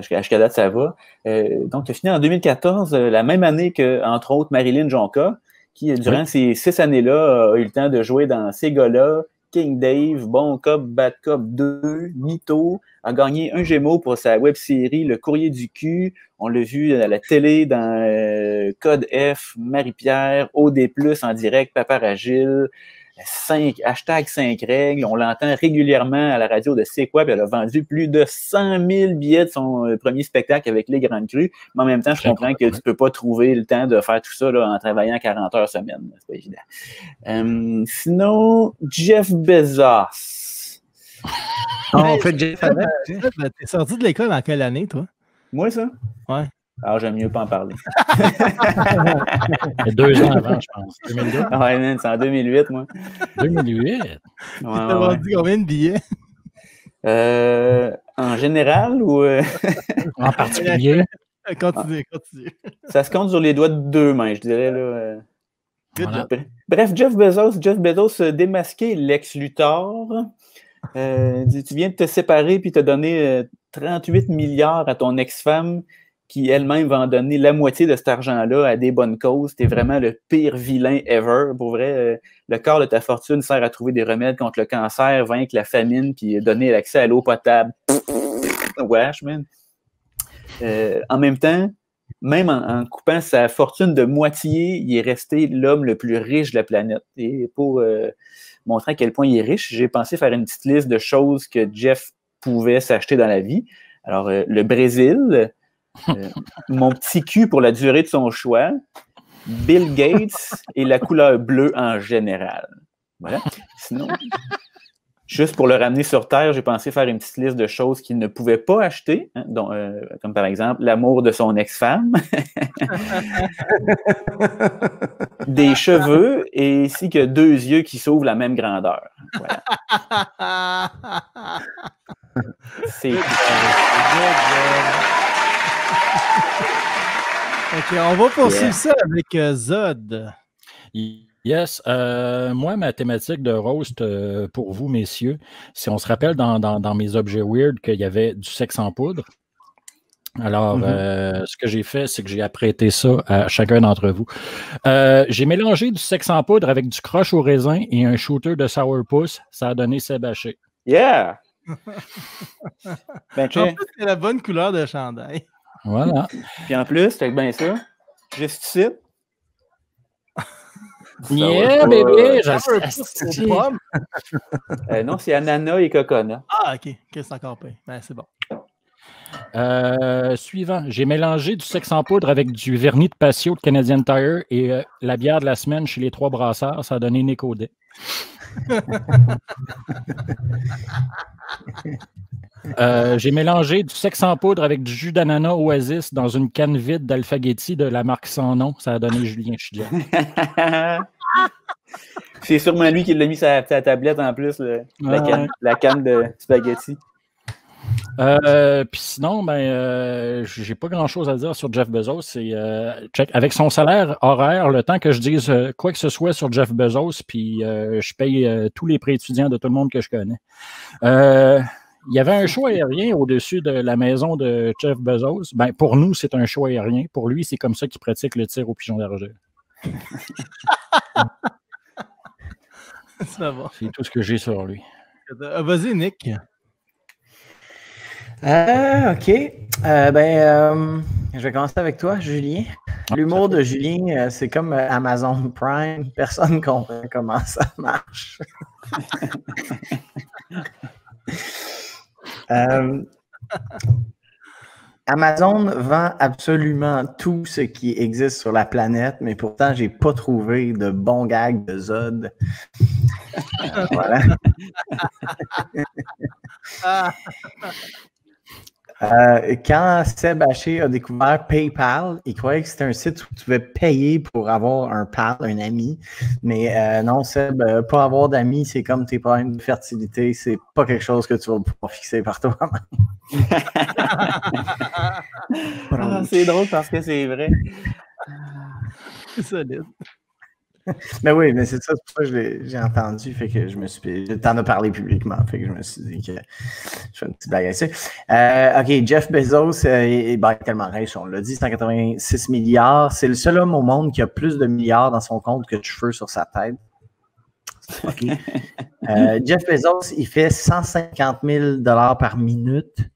Jusqu'à date, ça va. Euh, donc, tu as fini en 2014, euh, la même année que, entre autres, Marilyn Jonca, qui, euh, durant Oui. ces six années-là, a eu le temps de jouer dans ces gars-là, King Dave, Bon Cop, Bad Cop 2, Mytho, a gagné un Gémeaux pour sa web-série Le Courrier du cul. On l'a vu à la télé dans euh, Code F, Marie-Pierre, OD+, en direct, Papa Agile, 5, hashtag 5 règles. On l'entend régulièrement à la radio de C'est quoi, puis elle a vendu plus de 100 000 billets de son euh, premier spectacle avec Les Grandes Crues. Mais en même temps, je comprends que tu peux pas trouver le temps de faire tout ça là, en travaillant 40 heures semaine. C'est pas évident. Euh, sinon, Jeff Bezos. on fait Jeff avec. Jeff, T'es sorti de l'école en quelle année, toi? Moi, ça? Ouais. Alors, j'aime mieux pas en parler. Il y a deux ans avant, je pense. 2002. Ah ouais, man, c'est en 2008, moi. 2008. Ouais, T'as ouais, vendu combien de billets? Euh, en général ou euh, En particulier? Continue, continue. ça se compte sur les doigts de deux mains, je dirais. Là, euh. Voilà. Bref, Jeff Bezos, Jeff Bezos démasqué Lex Luthor. Euh, tu tu viens de te séparer puis te donner euh, 38 milliards à ton ex-femme qui elle-même va en donner la moitié de cet argent-là à des bonnes causes. Tu es vraiment le pire vilain ever. Pour vrai, euh, le quart de ta fortune sert à trouver des remèdes contre le cancer, vaincre la famine puis donner l'accès à l'eau potable. Wesh, man. Euh, en même temps, même en, coupant sa fortune de moitié, il est resté l'homme le plus riche de la planète. Et pour euh, montrer à quel point il est riche, j'ai pensé faire une petite liste de choses que Jeff pouvait s'acheter dans la vie. Alors, le Brésil, euh, mon petit cul pour la durée de son choix, Bill Gates et la couleur bleue en général. Voilà. Sinon, juste pour le ramener sur Terre, j'ai pensé faire une petite liste de choses qu'il ne pouvait pas acheter, hein, dont, euh, comme par exemple l'amour de son ex-femme, des cheveux et ainsi que deux yeux qui s'ouvrent la même grandeur. Voilà. C'est Ok, on va poursuivre Yeah. ça avec euh, Zod. Yes. euh, moi, ma thématique de roast euh, pour vous, messieurs, si on se rappelle dans, dans- dans mes objets weird qu'il y avait du sexe en poudre, Alors, Mhm. euh, ce que j'ai fait, c'est que j'ai apprêté ça à chacun d'entre vous. Euh, j'ai mélangé du sexe en poudre avec du croche au raisin et un shooter de sourpuss. Ça a donné Sébaché. Yeah! Ben, En plus, c'est la bonne couleur de chandail. Voilà. Puis en plus, c'est bien ça. Juste ici. Yeah, bébé! Euh, non, c'est ananas et coconut. Ah, ok. Ok, c'est encore pire. Ben, c'est bon. Euh, suivant, j'ai mélangé du sexe en poudre avec du vernis de patio de Canadian Tire et euh, la bière de la semaine chez les trois brasseurs. Ça a donné Nicodé. Euh, j'ai mélangé du sexe en poudre avec du jus d'ananas Oasis dans une canne vide d'alphagetti de la marque sans nom. Ça a donné Julien Chilien. c'est sûrement lui qui l'a mis sur la, sa tablette en plus, le- la, Ouais. canne, la canne de spaghetti. Euh, Puis sinon, ben, euh, j'ai pas grand chose à dire sur Jeff Bezos. C'est euh, check. avec son salaire horaire, le temps que je dise quoi que ce soit sur Jeff Bezos, puis je paye tous les prêts étudiants de tout le monde que je connais. Il y avait un show aérien au-dessus de la maison de Jeff Bezos. Ben, pour nous, c'est un show aérien. Pour lui, c'est comme ça qu'il pratique le tir au pigeon va. C'est tout ce que j'ai sur lui. Vas-y, Nick. Euh, ok. Euh, ben, euh, je vais commencer avec toi, Julien. L'humour de Julien, c'est comme Amazon Prime. Personne ne comprend comment ça marche. Amazon vend absolument tout ce qui existe sur la planète, mais pourtant, j'ai pas trouvé de bons gags de Zod. voilà. Euh, quand Seb Haché a découvert PayPal, il croyait que c'était un site où tu pouvais payer pour avoir un pal, un ami. Mais euh, non, Seb, euh, pas avoir d'amis, c'est comme tes problèmes de fertilité. C'est pas quelque chose que tu vas pouvoir fixer par toi-même. Ah, c'est drôle parce que c'est vrai. C'est solide. Mais oui, mais c'est ça, c'est pour ça que j'ai entendu, fait que je me suis. T'en as parlé publiquement, fait que je me suis dit que je fais une petite blague là-dessus. Euh, OK, Jeff Bezos euh, est, est ben, tellement riche, on l'a dit, 186 milliards. C'est le seul homme au monde qui a plus de milliards dans son compte que de cheveux sur sa tête. OK. Euh, Jeff Bezos, il fait 150 000 par minute.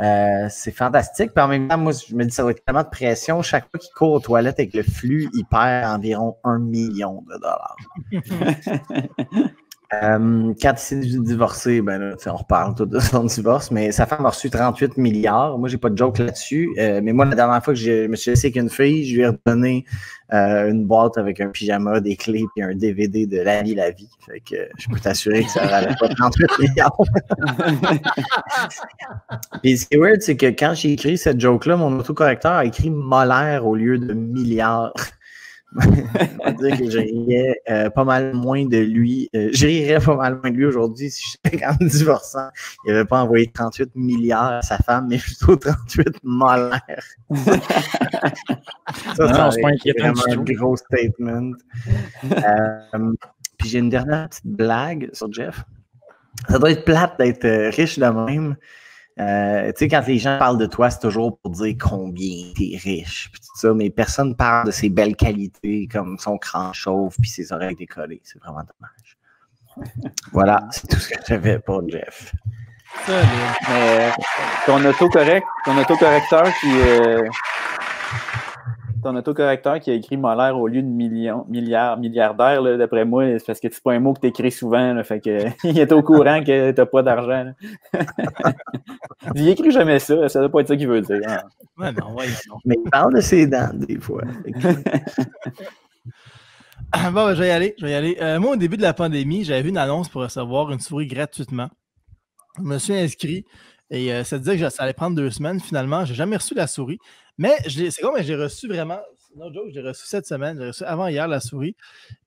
Euh, c'est fantastique. Puis en même temps, moi, je me dis, ça va être tellement de pression. Chaque fois qu'il court aux toilettes avec le flux, il perd environ un million de dollars. Euh, quand il s'est divorcé, ben là, on reparle tout de son divorce, mais sa femme a reçu 38 milliards. Moi, j'ai pas de joke là-dessus. Euh, mais moi, la dernière fois que je me suis laissé avec une fille, je lui ai redonné euh, une boîte avec un pyjama, des clés et un DVD de La vie, la vie. Fait que je peux t'assurer que ça valait pas 38 milliards. Puis ce qui est weird, c'est que quand j'ai écrit cette joke-là, mon autocorrecteur a écrit molaire au lieu de milliard. On dire que je riais euh, pas mal moins de lui. Euh, je rirais pas mal moins de lui aujourd'hui si j'étais en divorçant. Il n'avait pas envoyé 38 milliards à sa femme, mais plutôt 38 molaires. ça, c'est vraiment un gros statement. Euh, puis j'ai une dernière petite blague sur Jeff. Ça doit être plate d'être riche de même. Euh, tu sais, quand les gens parlent de toi, c'est toujours pour dire combien tu es riche, tout ça, mais personne parle de ses belles qualités, comme son cran chauve, puis ses oreilles décollées. C'est vraiment dommage. Voilà, c'est tout ce que j'avais pour Jeff. Autocorrect, ton autocorrecteur qui euh, ton autocorrecteur qui a écrit molaire au lieu de million, milliard, milliardaire, d'après moi, c'est parce que c'est pas un mot que tu écris souvent. Là, fait que il est au courant que t'as pas d'argent. il écrit jamais ça, ça doit pas être ça qu'il veut dire. hein. Ouais, non. Mais il parle de ses dents, des fois. Bon, ben, je vais y aller. Je vais y aller. Euh, moi, au début de la pandémie, j'avais vu une annonce pour recevoir une souris gratuitement. Je me suis inscrit et euh, ça disait que ça allait prendre deux semaines. Finalement, j'ai jamais reçu la souris. Mais c'est quoi, mais j'ai reçu vraiment. No joke, j'ai reçu cette semaine. J'ai reçu avant hier la souris.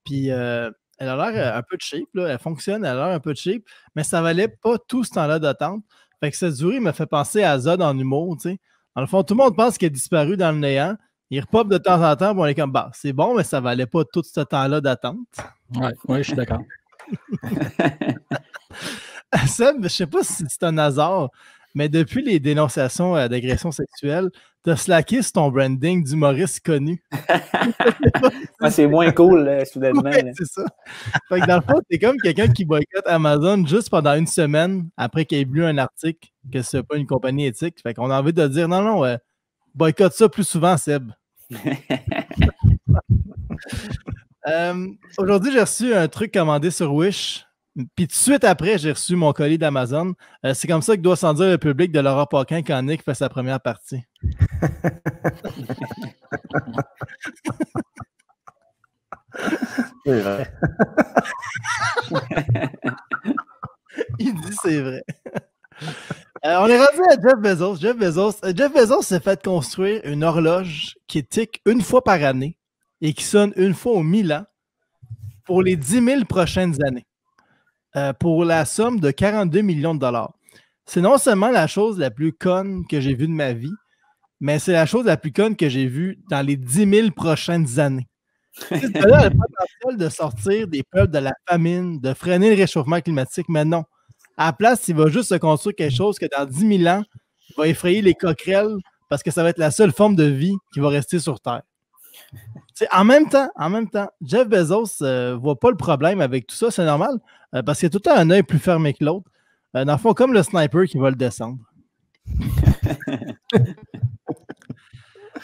Puis euh, elle a l'air euh, un peu cheap. Là. Elle fonctionne, elle a l'air un peu cheap, mais ça valait pas tout ce temps-là d'attente. Fait que cette souris me fait penser à Zod en humour. tu sais. Dans le fond, tout le monde pense qu'elle a disparu dans le néant. Il repop de temps en temps, puis on est comme, bah, c'est bon, mais ça valait pas tout ce temps-là d'attente. Ouais, ouais, je suis d'accord. Seb, je sais pas si c'est un hasard, mais depuis les dénonciations euh, d'agression sexuelle, t'as slacké sur ton branding d'humoriste connu. Ah, c'est moins cool, là, soudainement. Ouais, c'est ça. Fait que dans le fond, t'es comme quelqu'un qui boycotte Amazon juste pendant une semaine après qu'il ait lu un article que c'est pas une compagnie éthique. Fait qu'on a envie de dire non, non, ouais, boycotte ça plus souvent, Seb. Euh, Aujourd'hui, j'ai reçu un truc commandé sur Wish. Puis tout de suite après, j'ai reçu mon colis d'Amazon. Euh, c'est comme ça que doit s'en dire le public de Laura Paquin quand Nick fait sa première partie. C'est vrai. Il dit c'est vrai. Euh, on est rendu à Jeff Bezos. Jeff Bezos, euh, Jeff Bezos s'est fait construire une horloge qui tique une fois par année et qui sonne une fois aux 1000 ans pour les 10 000 prochaines années, euh, pour la somme de 42 millions de dollars. C'est non seulement la chose la plus conne que j'ai vue de ma vie, mais c'est la chose la plus conne que j'ai vue dans les 10 000 prochaines années. Tu sais, ce gars-là a le potentiel de sortir des peuples de la famine, de freiner le réchauffement climatique, mais non. À la place, il va juste se construire quelque chose que dans 10 000 ans, il va effrayer les coquerelles parce que ça va être la seule forme de vie qui va rester sur Terre. En même temps, en même temps, Jeff Bezos ne voit pas le problème avec tout ça, c'est normal, euh, parce qu'il a tout le temps un œil plus fermé que l'autre. Euh, dans le fond, comme le sniper qui va le descendre.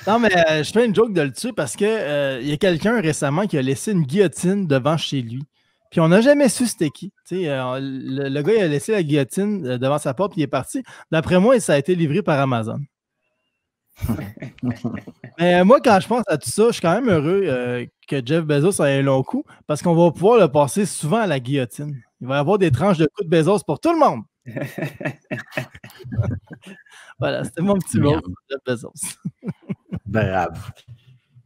non, mais euh, je fais une joke de le tuer parce que euh, il y a quelqu'un récemment qui a laissé une guillotine devant chez lui. Puis on n'a jamais su c'était qui. Euh, le, le gars il a laissé la guillotine euh, devant sa porte et il est parti. D'après moi, ça a été livré par Amazon. Mais euh, moi, quand je pense à tout ça, je suis quand même heureux euh, que Jeff Bezos ait un long coup parce qu'on va pouvoir le passer souvent à la guillotine. Il va y avoir des tranches de coups de Bezos pour tout le monde. voilà, c'était mon petit mot, Jeff Bezos. Bravo.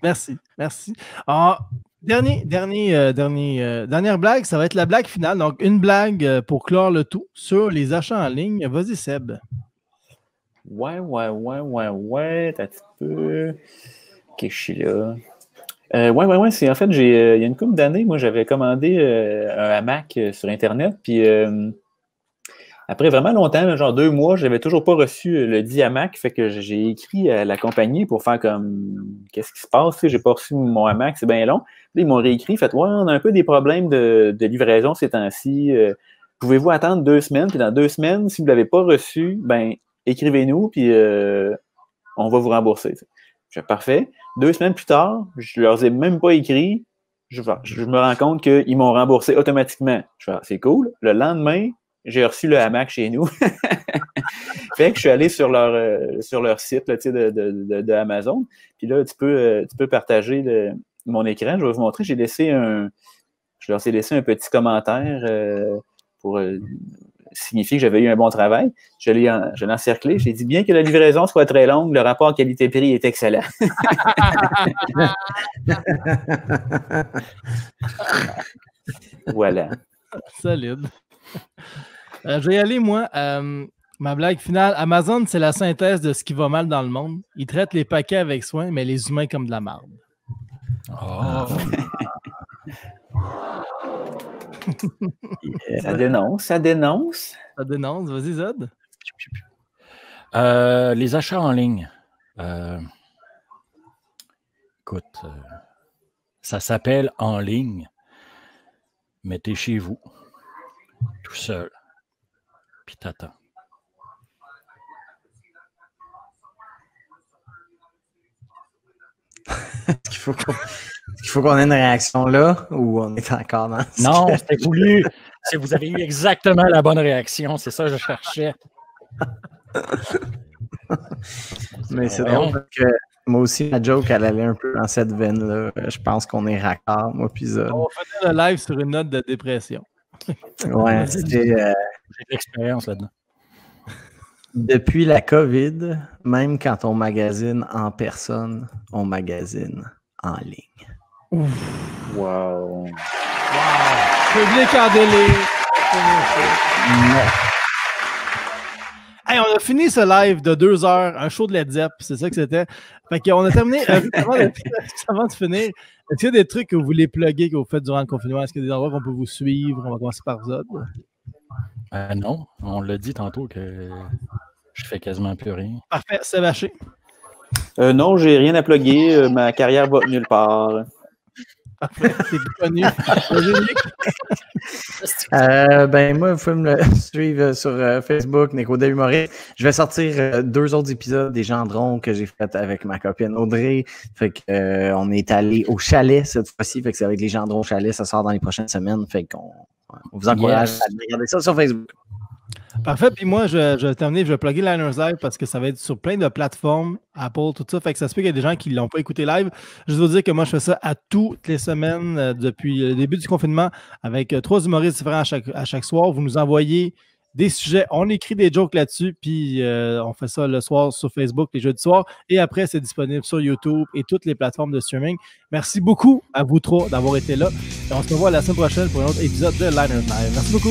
Merci, merci. Alors, dernier, dernier, euh, dernier, euh, dernière blague, ça va être la blague finale. Donc, une blague pour clore le tout sur les achats en ligne. Vas-y, Seb. Ouais, ouais, ouais, ouais, ouais. T'as un petit peu. Ok, je suis là. Euh, ouais, ouais, ouais. C'est en fait, j'ai, euh, il y a une couple d'années, moi, j'avais commandé euh, un hamac euh, sur Internet. Puis après vraiment longtemps, genre deux mois, je n'avais toujours pas reçu le dit hamac. Fait que j'ai écrit à la compagnie pour faire comme qu'est-ce qui se passe? J'ai pas reçu mon hamac, c'est bien long. Ils m'ont réécrit, fait ouais, on a un peu des problèmes de, de livraison ces temps-ci. Pouvez-vous attendre deux semaines? Puis dans deux semaines, si vous ne l'avez pas reçu, ben écrivez-nous, puis euh, on va vous rembourser. Je parfait. Deux semaines plus tard, je leur ai même pas écrit. Je, me rends compte qu'ils m'ont remboursé automatiquement. Je fais, c'est cool. Le lendemain, j'ai reçu le hamac chez nous. fait que je suis allé sur leur, euh, sur leur site là, de, de, Amazon. Puis là, tu peux, euh, tu peux partager mon écran. Je vais vous montrer. J'ai laissé un. Je leur ai laissé un petit commentaire pour signifier que j'avais eu un bon travail. Je l'ai en- je l'ai encerclé. J'ai dit bien que la livraison soit très longue, le rapport qualité-prix est excellent. voilà. Solide. Euh, je vais y aller, moi. Euh, ma blague finale. Amazon, c'est la synthèse de ce qui va mal dans le monde. Ils traitent les paquets avec soin, mais les humains comme de la merde. Ah. Ça dénonce, ça dénonce. Ça dénonce. Vas-y, Zod. Euh, les achats en ligne. Euh, écoute, euh, ça s'appelle en ligne, mais t'es chez vous, tout seul, puis t'attends. Est-ce qu'il faut qu'on est-ce qu'il faut qu'on ait une réaction là ou on est encore dans ce Non, que- c'était voulu. Vous avez eu exactement la bonne réaction. C'est ça que je cherchais. Mais c'est drôle parce que moi aussi, la joke, elle allait un peu dans cette veine-là. Je pense qu'on est raccord, moi, puis. On fait le live sur une note de dépression. Ouais, c'était. euh, J'ai de l'expérience là-dedans. depuis la COVID, même quand on magasine en personne, on magasine en ligne. Wow. Public en délire. Hey, on a fini ce live de deux heures, un show de Led Zepp, c'est ça que c'était. Fait qu'on a terminé. euh, de, avant de finir, est-ce qu'il y a des trucs que vous voulez plugger que vous faites durant le confinement? Est-ce qu'il y a des endroits qu'on peut vous suivre? On va commencer par Zod. Euh, non, on l'a dit tantôt que Je fais quasiment plus rien. Parfait, c'est vaché. Euh, non, j'ai rien à plugger. euh, ma carrière va nulle part. Parfait, c'est connu. Euh, ben, moi, vous pouvez me le suivre sur euh, Facebook, Nico Humoriste. Je vais sortir euh, deux autres épisodes des gendrons que j'ai fait avec ma copine Audrey. Fait que, euh, on est allé au chalet cette fois-ci. Fait que c'est avec les gendrons au chalet. Ça sort dans les prochaines semaines. Fait qu'on on vous encourage Yes. à regarder ça sur Facebook. Parfait. Puis moi, je, je vais terminer, je vais plugger Liners Live parce que ça va être sur plein de plateformes, Apple, tout ça. Fait que ça se peut qu'il y a des gens qui ne l'ont pas écouté live. Je veux dire que moi, je fais ça à toutes les semaines euh, depuis le début du confinement avec euh, trois humoristes différents à chaque soir. Vous nous envoyez des sujets, on écrit des jokes là-dessus, puis euh, on fait ça le soir sur Facebook, les jeudis soirs. Et après, c'est disponible sur YouTube et toutes les plateformes de streaming. Merci beaucoup à vous trois d'avoir été là. Et on se revoit la semaine prochaine pour un autre épisode de Liners Live. Merci beaucoup.